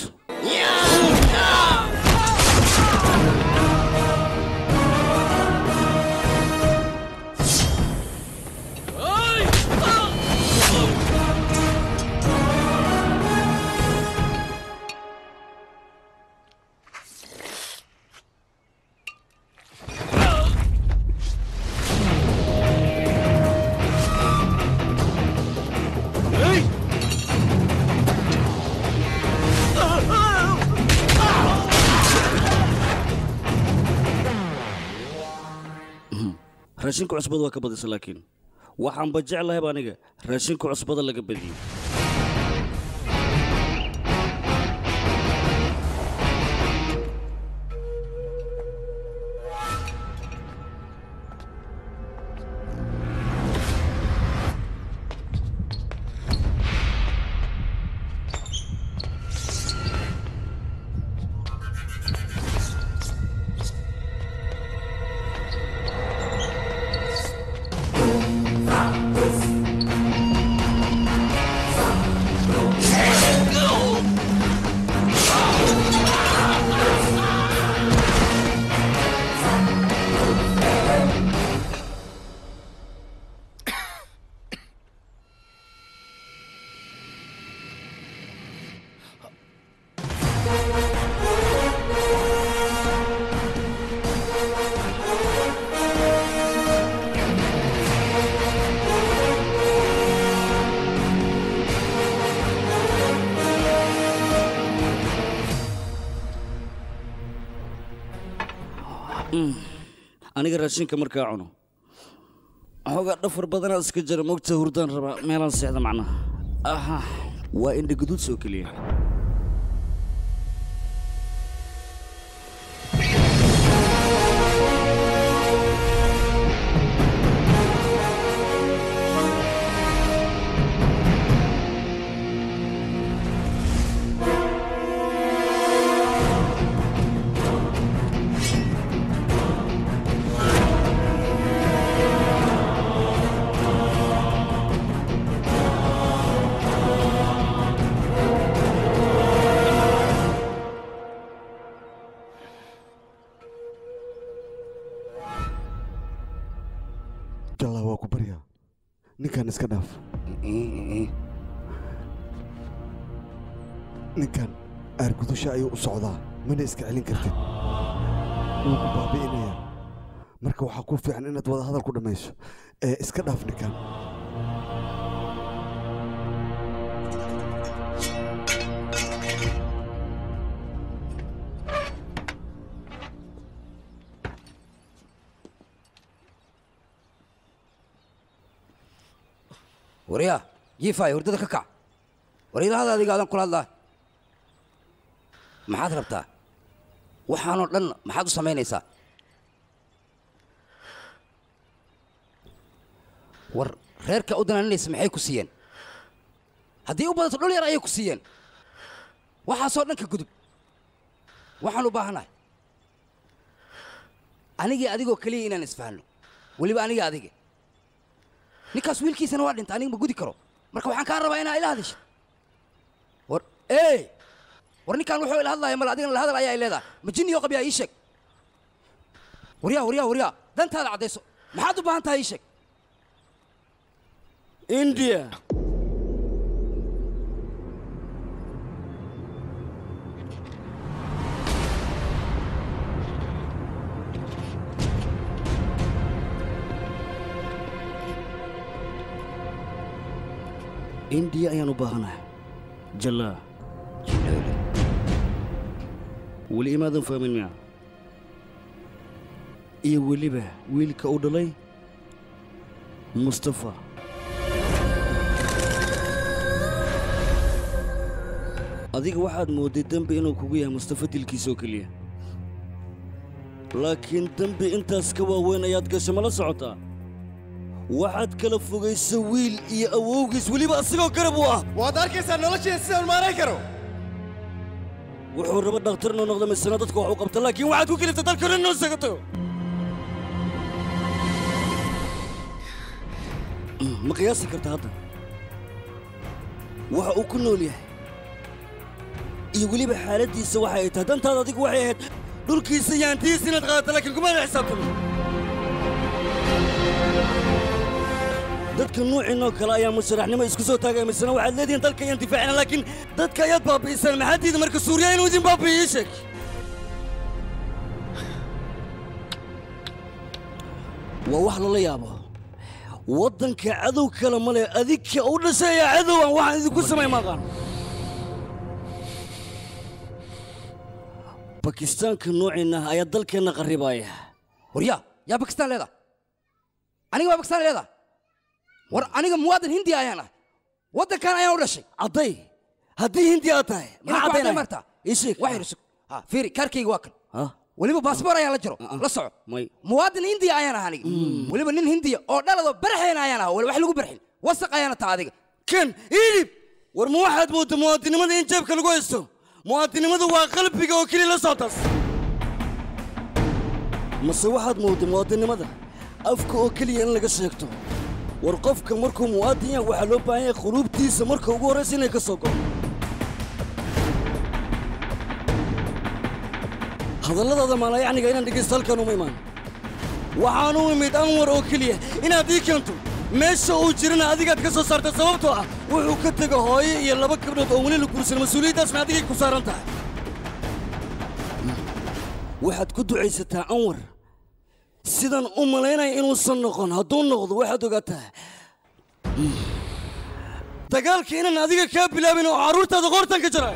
raashinka cusbada waa ka badisa laakiin. Waxaanba jeclahayba aniga raashinka cusbada laga badiyo aniga raashinka markaa cuno. Xoogaa dhafar badanaa iska jira mogta hurdaan rabaa meelaan seexda macnaha. Aha waa indha guduud soo keliya u socdaa mana iska celin kartid. Wuu ku baabi'inayaa. Marka waxaa ku fiican inaad wada hadal ku dhammayso ee iska dhaaf ninkan. Waryaa hurdada ka kac. War adiga adan kula hadlaa maxaad rabtaa? Waxaanoo dhan maxaad u samaynaysaa? War reerka u danaaninaysa maxay ku siiyeen? Haddii u badato dhul yar ayay ku siiyeen. Waxaasoo dhan ka gudub. Waxaan u baahanahay. Anigii adigoo keliya inaan isfahanno. Weliba aniga adiga ninkaas wiilkiisana waa dhinta aniga ma gudi karo. Marka waxaan kaa rabaa inaa ila hadashid war ee war ninkaan wuxuu ila hadlaya male adigana la hadal ayaa i leedahay ma jinniyo qabyaa ii sheeg. Waryaa waryaa waryaa dantaada caddayso. Maxaad u baahan tahay ii sheeg? India ولي ماذا فهمين معه إيه ولي به ويلك أودلي مصطفى. أديك واحد مودي دم بينو كوجي مصطفى تلك سوكلية. لكن دم بأنت سكوا وين أياد قسم الله سعطة واحد كلف فوق يسويل يا إيه أوجس ولي بقى سكوا كربوا. وأدارك سنولش يسوي المراكرو وحور ربط دكتورنا نقدم السنة دتك وحوق قبط الله. كيم وعدك كلي تذكر إنه مقياس كرت هذا؟ وحوق كل وليه يقولي بحالتي سواحة تهدم هذا ديك وحيد دول كيسين تيسين تغاد لكن كمان حسابكم dadka nuuciinoo kale ayaa musharaxnimo isku soo taagaya misena waxaad leedihiin dalka ayaan difaacina laakiin dadka ayaad baabi'isaan maxaa diida marka suuriya inuu idin baabi'iyo ii sheeg waa wax lala yaabo. Waddanka cadow kale ma leh adinka u dhashay ayaa cadow aan waxaan idinku samay maqaan bakistaanka noociinna ah ayaa dalkeenna qarribaaya. Waryaa yaa bakistaan leedaa aniga waa bakistaan leedaa war aniga muwaadin hindi ayaan ah. Waddankan ayaan u dhashay? Cadday haddii hindi aad tahay maxaa caddaynaya martaa ii sheeg wax yar sug. Ha fiiri kaarkayga waa kan. Weliba baasboor ayaan la jiro. La soco. Muwaadin hindiya ayaan ah aniga. Weliba nin hindiya oo dhaladoo barxeena ayaan ah wax lagu barxin wasaq ayaana taa adiga. Kan iidhib war ma waxaad moodda muwaadinimada in jeebka lagu haysto? Muwaadinimadu waa qalbiga oo keliya la socotaas mase waxaad moodda muwaadinimada? Afka oo keliya in laga sheegto war qofka markuu muwaadin yahay waxaa loo baahan yahay quluubtiisa marka ugu horraysa inay ka soo go'o hadalladaada maalayacniga inaan dhegaysto halkan uma imaan. Waxaan u imid anwar oo keliya inaad ii keento. Meesha uu jirana adigaad ka soo saartay sababtoo ah wuxuu ka tega hooyo iyo laba gabdhood oo weli la guursan mas'uuliyaddaasna adigay ku saaran tahay. Waxaad ku ducaysataa anwar sidan u malaynaya inuusan noqon hadduu noqdo waxaad ogaataa. Dagaalka inaan adiga kaa bilaabin oo carruurtaada qoortan ka jara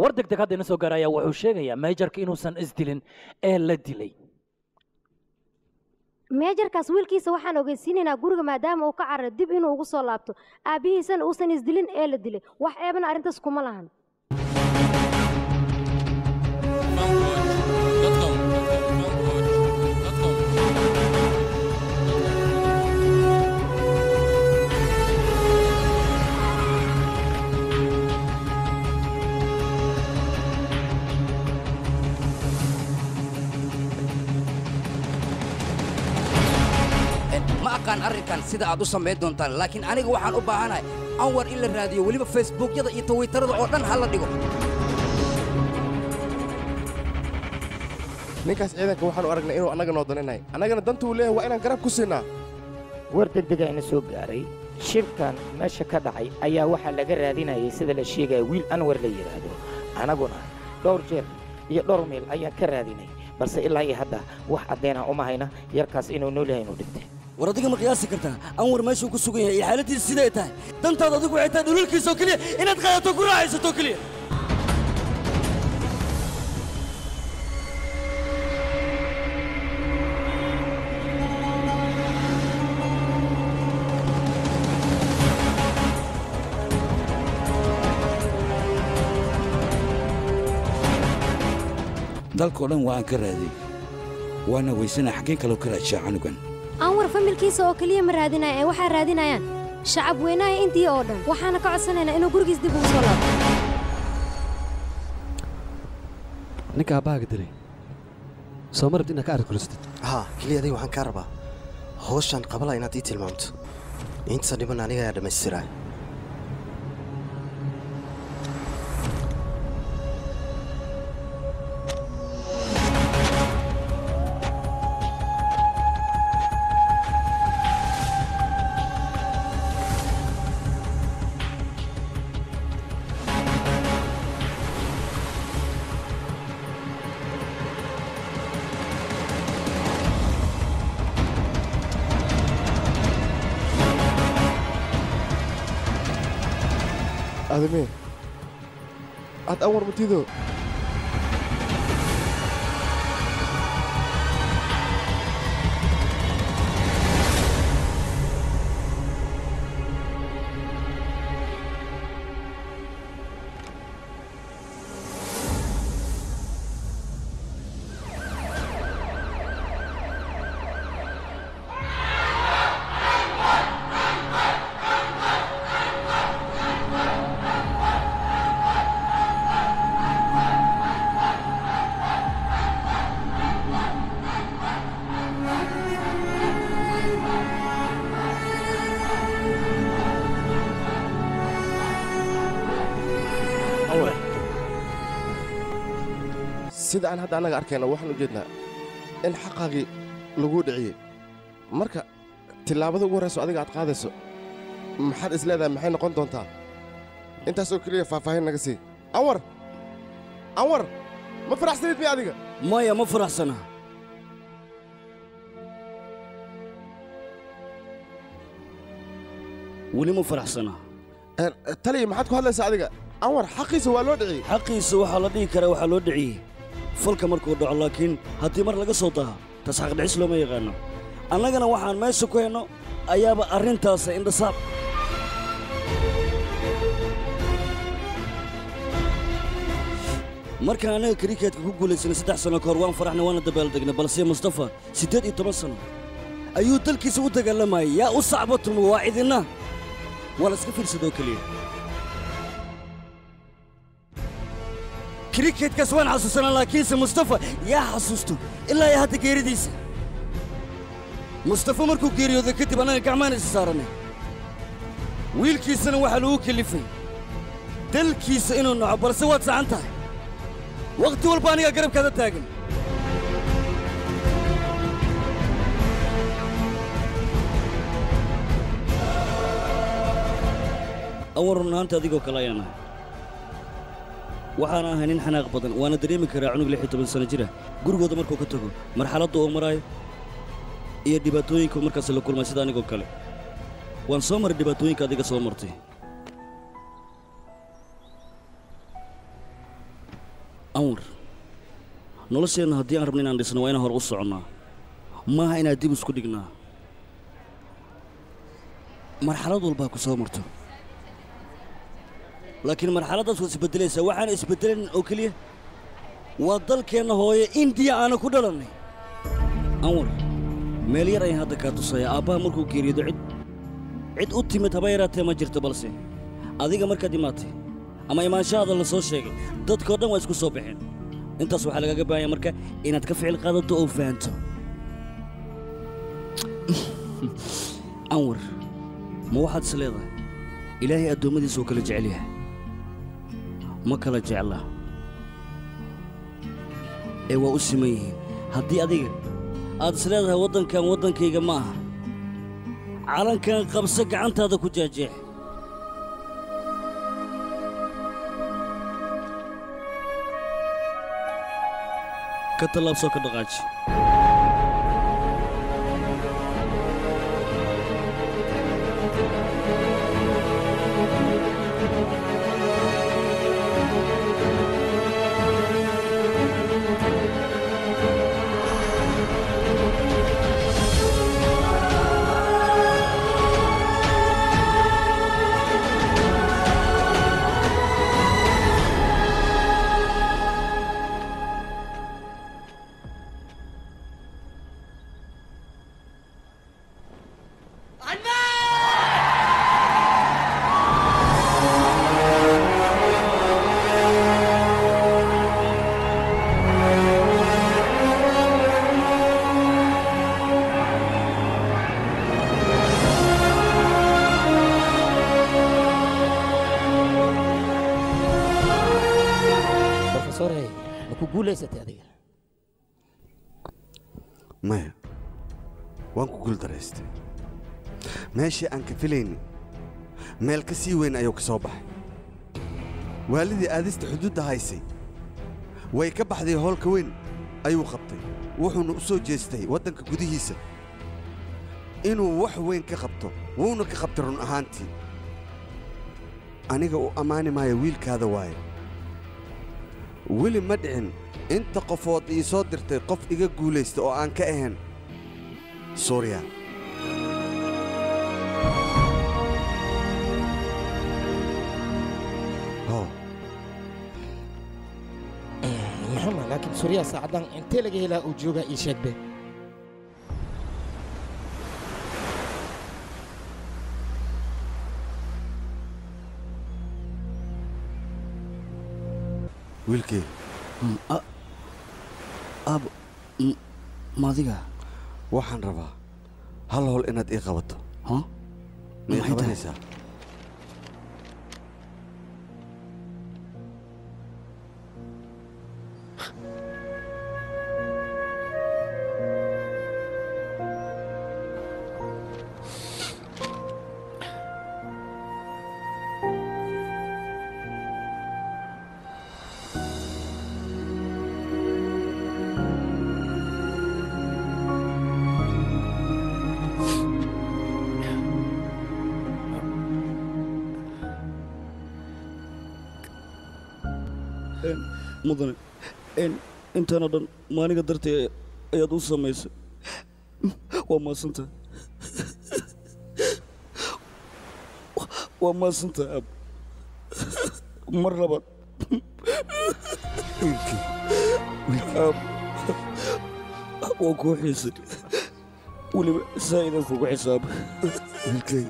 war degdeg hadda ina soo gaaraya wuxuu sheegayaa meejarka inuusan isdilin ee la dilay meejarkaas wiilkiisa waxaan ogeysiinaynaa guriga maadaama uu ka cararay dib inuu ugu soo laabto aabbihiisana uusan isdilin ee la dilay wax eebana arrintaas kuma lahan aqaan arrinkan sida aad u samayn doontaan laakiin aniga waxaan u baahanahay anwar in la raadiyo weliba facebookyada iyo tawittarada oo dhan ha la dhigo. Ninkaas ciidanka waxaanu aragnay inuu annaga noo daninahay annagana danta uu leeyahay waa inaan garab ku siinaa. War degdega ina soo gaaray shirkan meesha ka dhacay ayaa waxaa laga raadinayay sida la sheegaya wiil anwar la yidhaahdo anaguna dhowr jeer iyo dhowr meel ayaan ka raadinay balse ilaa iyo hadda wax caddeena uma hayna yarkaas inuu nool yahay inuu dhintay war adiga ma qiyaasi kartaa? Anwar meeshuu ku sugan yahay iyo xaaladiisa siday tahay. Dantaad adigu waxay tahay dhulalkiisa oo keliya inaad qaadato ku raaxaysato keliya dalkao dhan waa aan ka raaday waana weysana xaggeen kaloo ka raadshaa canugan anwar familkiisa oo keliya ma raadinaya ee waxaa raadinayaan shacab weynaha indiya oo dhan. Waxaana ka codsanaynaa inuu gurigiis dib ugu soo laabo. Ninka aabbahaaga dilay soo ma rabti inaad ka arguristid haa keliya adiga waxaan kaa rabaa hawshan qabala inaad ii tilmaamto inta dhiban aniga ayaa dhammaystiraa aad anwar matido sida aan hadda annaga arkayno waxaan u jeednaa in xaqaagii laguu dhiciyey. Marka tillaabada ugu horrayso adiga aad qaadayso maxaad is leedahay maxay noqon doontaa? Intaasoo keliya faahfaahin naga sii. Anwar anwar ma faraxsanid miya adiga? Maya ma faraxsana. Weli ma faraxsana. Taliya maxaad ku hadlaysaa adiga? Anwar xaqiisa waa loo dhiciyey. Xaqiisa waxaa la dhihi karaa waxaa loo dhiciyey falka markuu dhaco laakiin haddii mar laga soo daha tas xaqdhicis looma yaqaano. Annagana waxaan meesha ku henno ayaaba arrintaasa indhasaab markaan annaga kriketka ku guulaysanay saddex sanno ka hor waan faraxnay waana dabaaldegnay balse mustafa siddeed iyo toban sanno ayuu dalkiisa u dagaalamayay yaa u sacbatuma waa cidinna waa la iska fiirsadoo keliya waan xasuusanaa laakiinse mustafa yaa xasuusto ilaa iyo hadda geeridiisa mustafa markuu geeriyooday kadib annaga gacmaan isa saarannay wiilkiisana waxaa lagu kelifay dalkiisa inuu naco balse waad saxan tahay wakhti walba anigaa garabkaada taagan awar run ahaanta adigoo kale ayaan ahay waxaan ahay nin xanaaq badan waana dareemi karaa cunug lix iyo toban sano jira. Gurigooda markuu ka tago marxaladda uu maraayo iyo dhibaatooyinka markaas la kulmay sida anigoo kale. Waan soo maray dhibaatooyinka adiga soo martay. Anwar nolosheenna haddii aan rabno inaan dhisno waa inaan hore u soconnaa. Maaha inaad dib isku dhignaa. Marxalad walbaa ku soo marto ku dhalannay anwar meel yar ayaan hadda kaa tusaya aabbaha markuu geeriyoodo cid cid u timid haba yaraatee ma jirto balse adiga markaad imaatay ama imaanshahaada la soo sheegay dadkao dhan waa isku soo baxeen intaas waxaa lagaaga baahanya marka inaad ka ficil qaadato oo fahanto anwar ma waxaad is leedahay ilaahay addoommadiisa uu kala jecel yahay ma kala jecla ee waa u siman yihiin. Haddii adiga aad isleedahay waddankan waddankayga ma aha. Calankan qabso gacantaada ku jaajeex ka tallaabsoo ka dhaqaaji meeshii aan ka filayni meel ka sii weyn ayuu ka soo baxay. Waalidii aadista xuduudda haysay. Way ka baxday howlka weyn ayuu qabtay. Wuxuuna u soo jeestay waddanka gudihiisa. Inuu wax weyn ka qabto wuuna ka qabtay run ahaantii. Aniga u ammaani maayo wiilkaada waaye weli ma dhicin inta qofood ii soo dirtay qof iga guulaysta oo aan ka ahayn. Suuriya suryaa saacadan intee laga helaa uu joogaa ii sheegbe wiilkii aabo maadiga. Waxaan rabaa hal howl inaad ii qabato. Maxay tahay? qabanaysaa mudane. Intaanoo dhan maaniga dartee ayaad u samaysay waa maasanta. Waa maasanta ab mar labaad. Ab waa kuu xiisay. Weliba saa'idan kugu xisaab. Wiilkay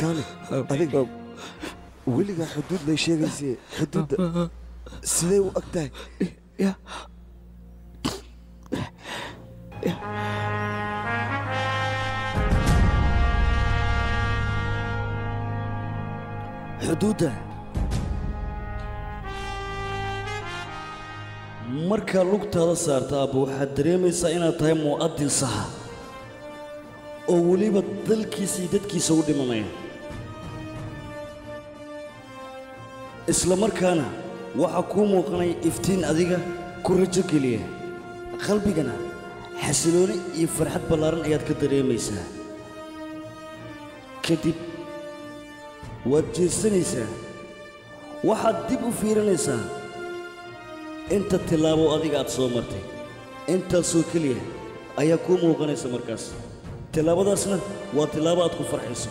kaale adiga weligaa xuduud bay sheegaysee xuduudda sidee u ag tahay xuduudda. Markaa lugtaada saarta abba waxaad dareemaysaa inaad tahay mu'adin saxa oo weliba dalkiisa iyo dadkiisa u dhimanaya. Isla markaana waxaa kuu muuqanaya iftiin adiga ku rajo geliya. Qalbigana xasilooni iyo farxad ballaaran ayaad ka dareemaysaa. Kadib waad jeesanaysaa. Waxaad dib u fiirinaysaa. Inta tillaabo adiga aad soo martay intaasoo keliya ayaa kuu muuqanaysa markaas تلابدسنا وتلابات كفر حسن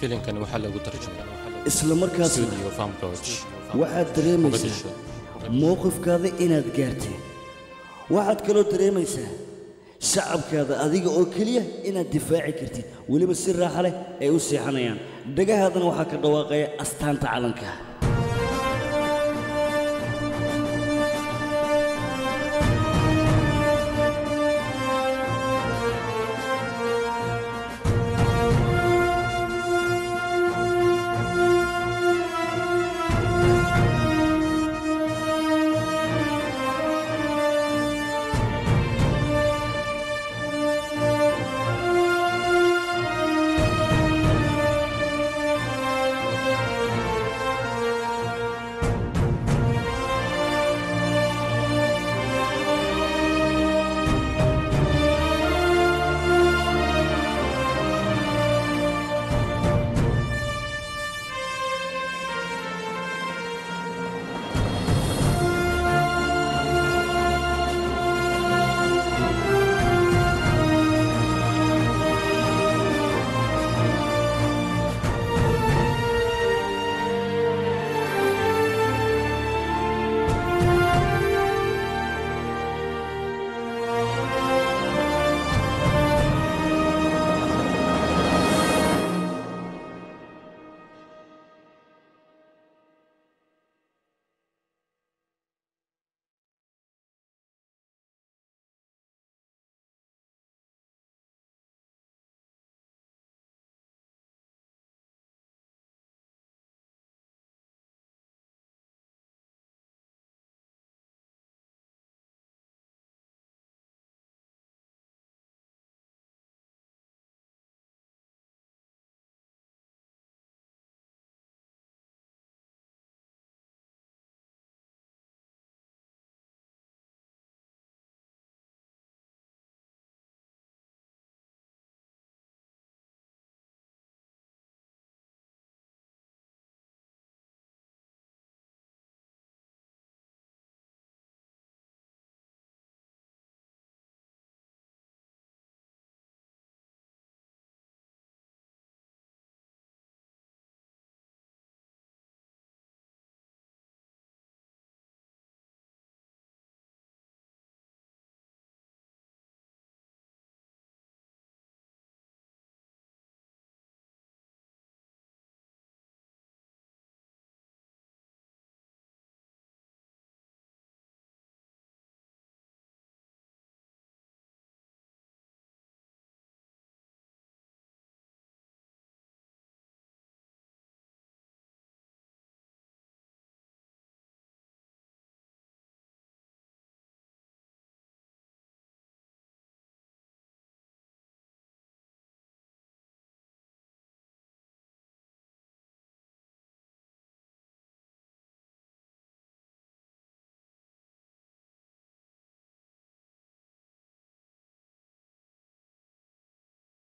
فيلين كان محله وترجمة إسلام مركز. استوديو فام كوتش واحد دريمس موقف كذا أنا دقرتي واحد كلو دريمس شعب كذا اديق اوكليه أنا دفاعي كرتي. ولي بس الراحه له أي وسي حنيان دغه هذا وحا كدواقيه أستانت علنكه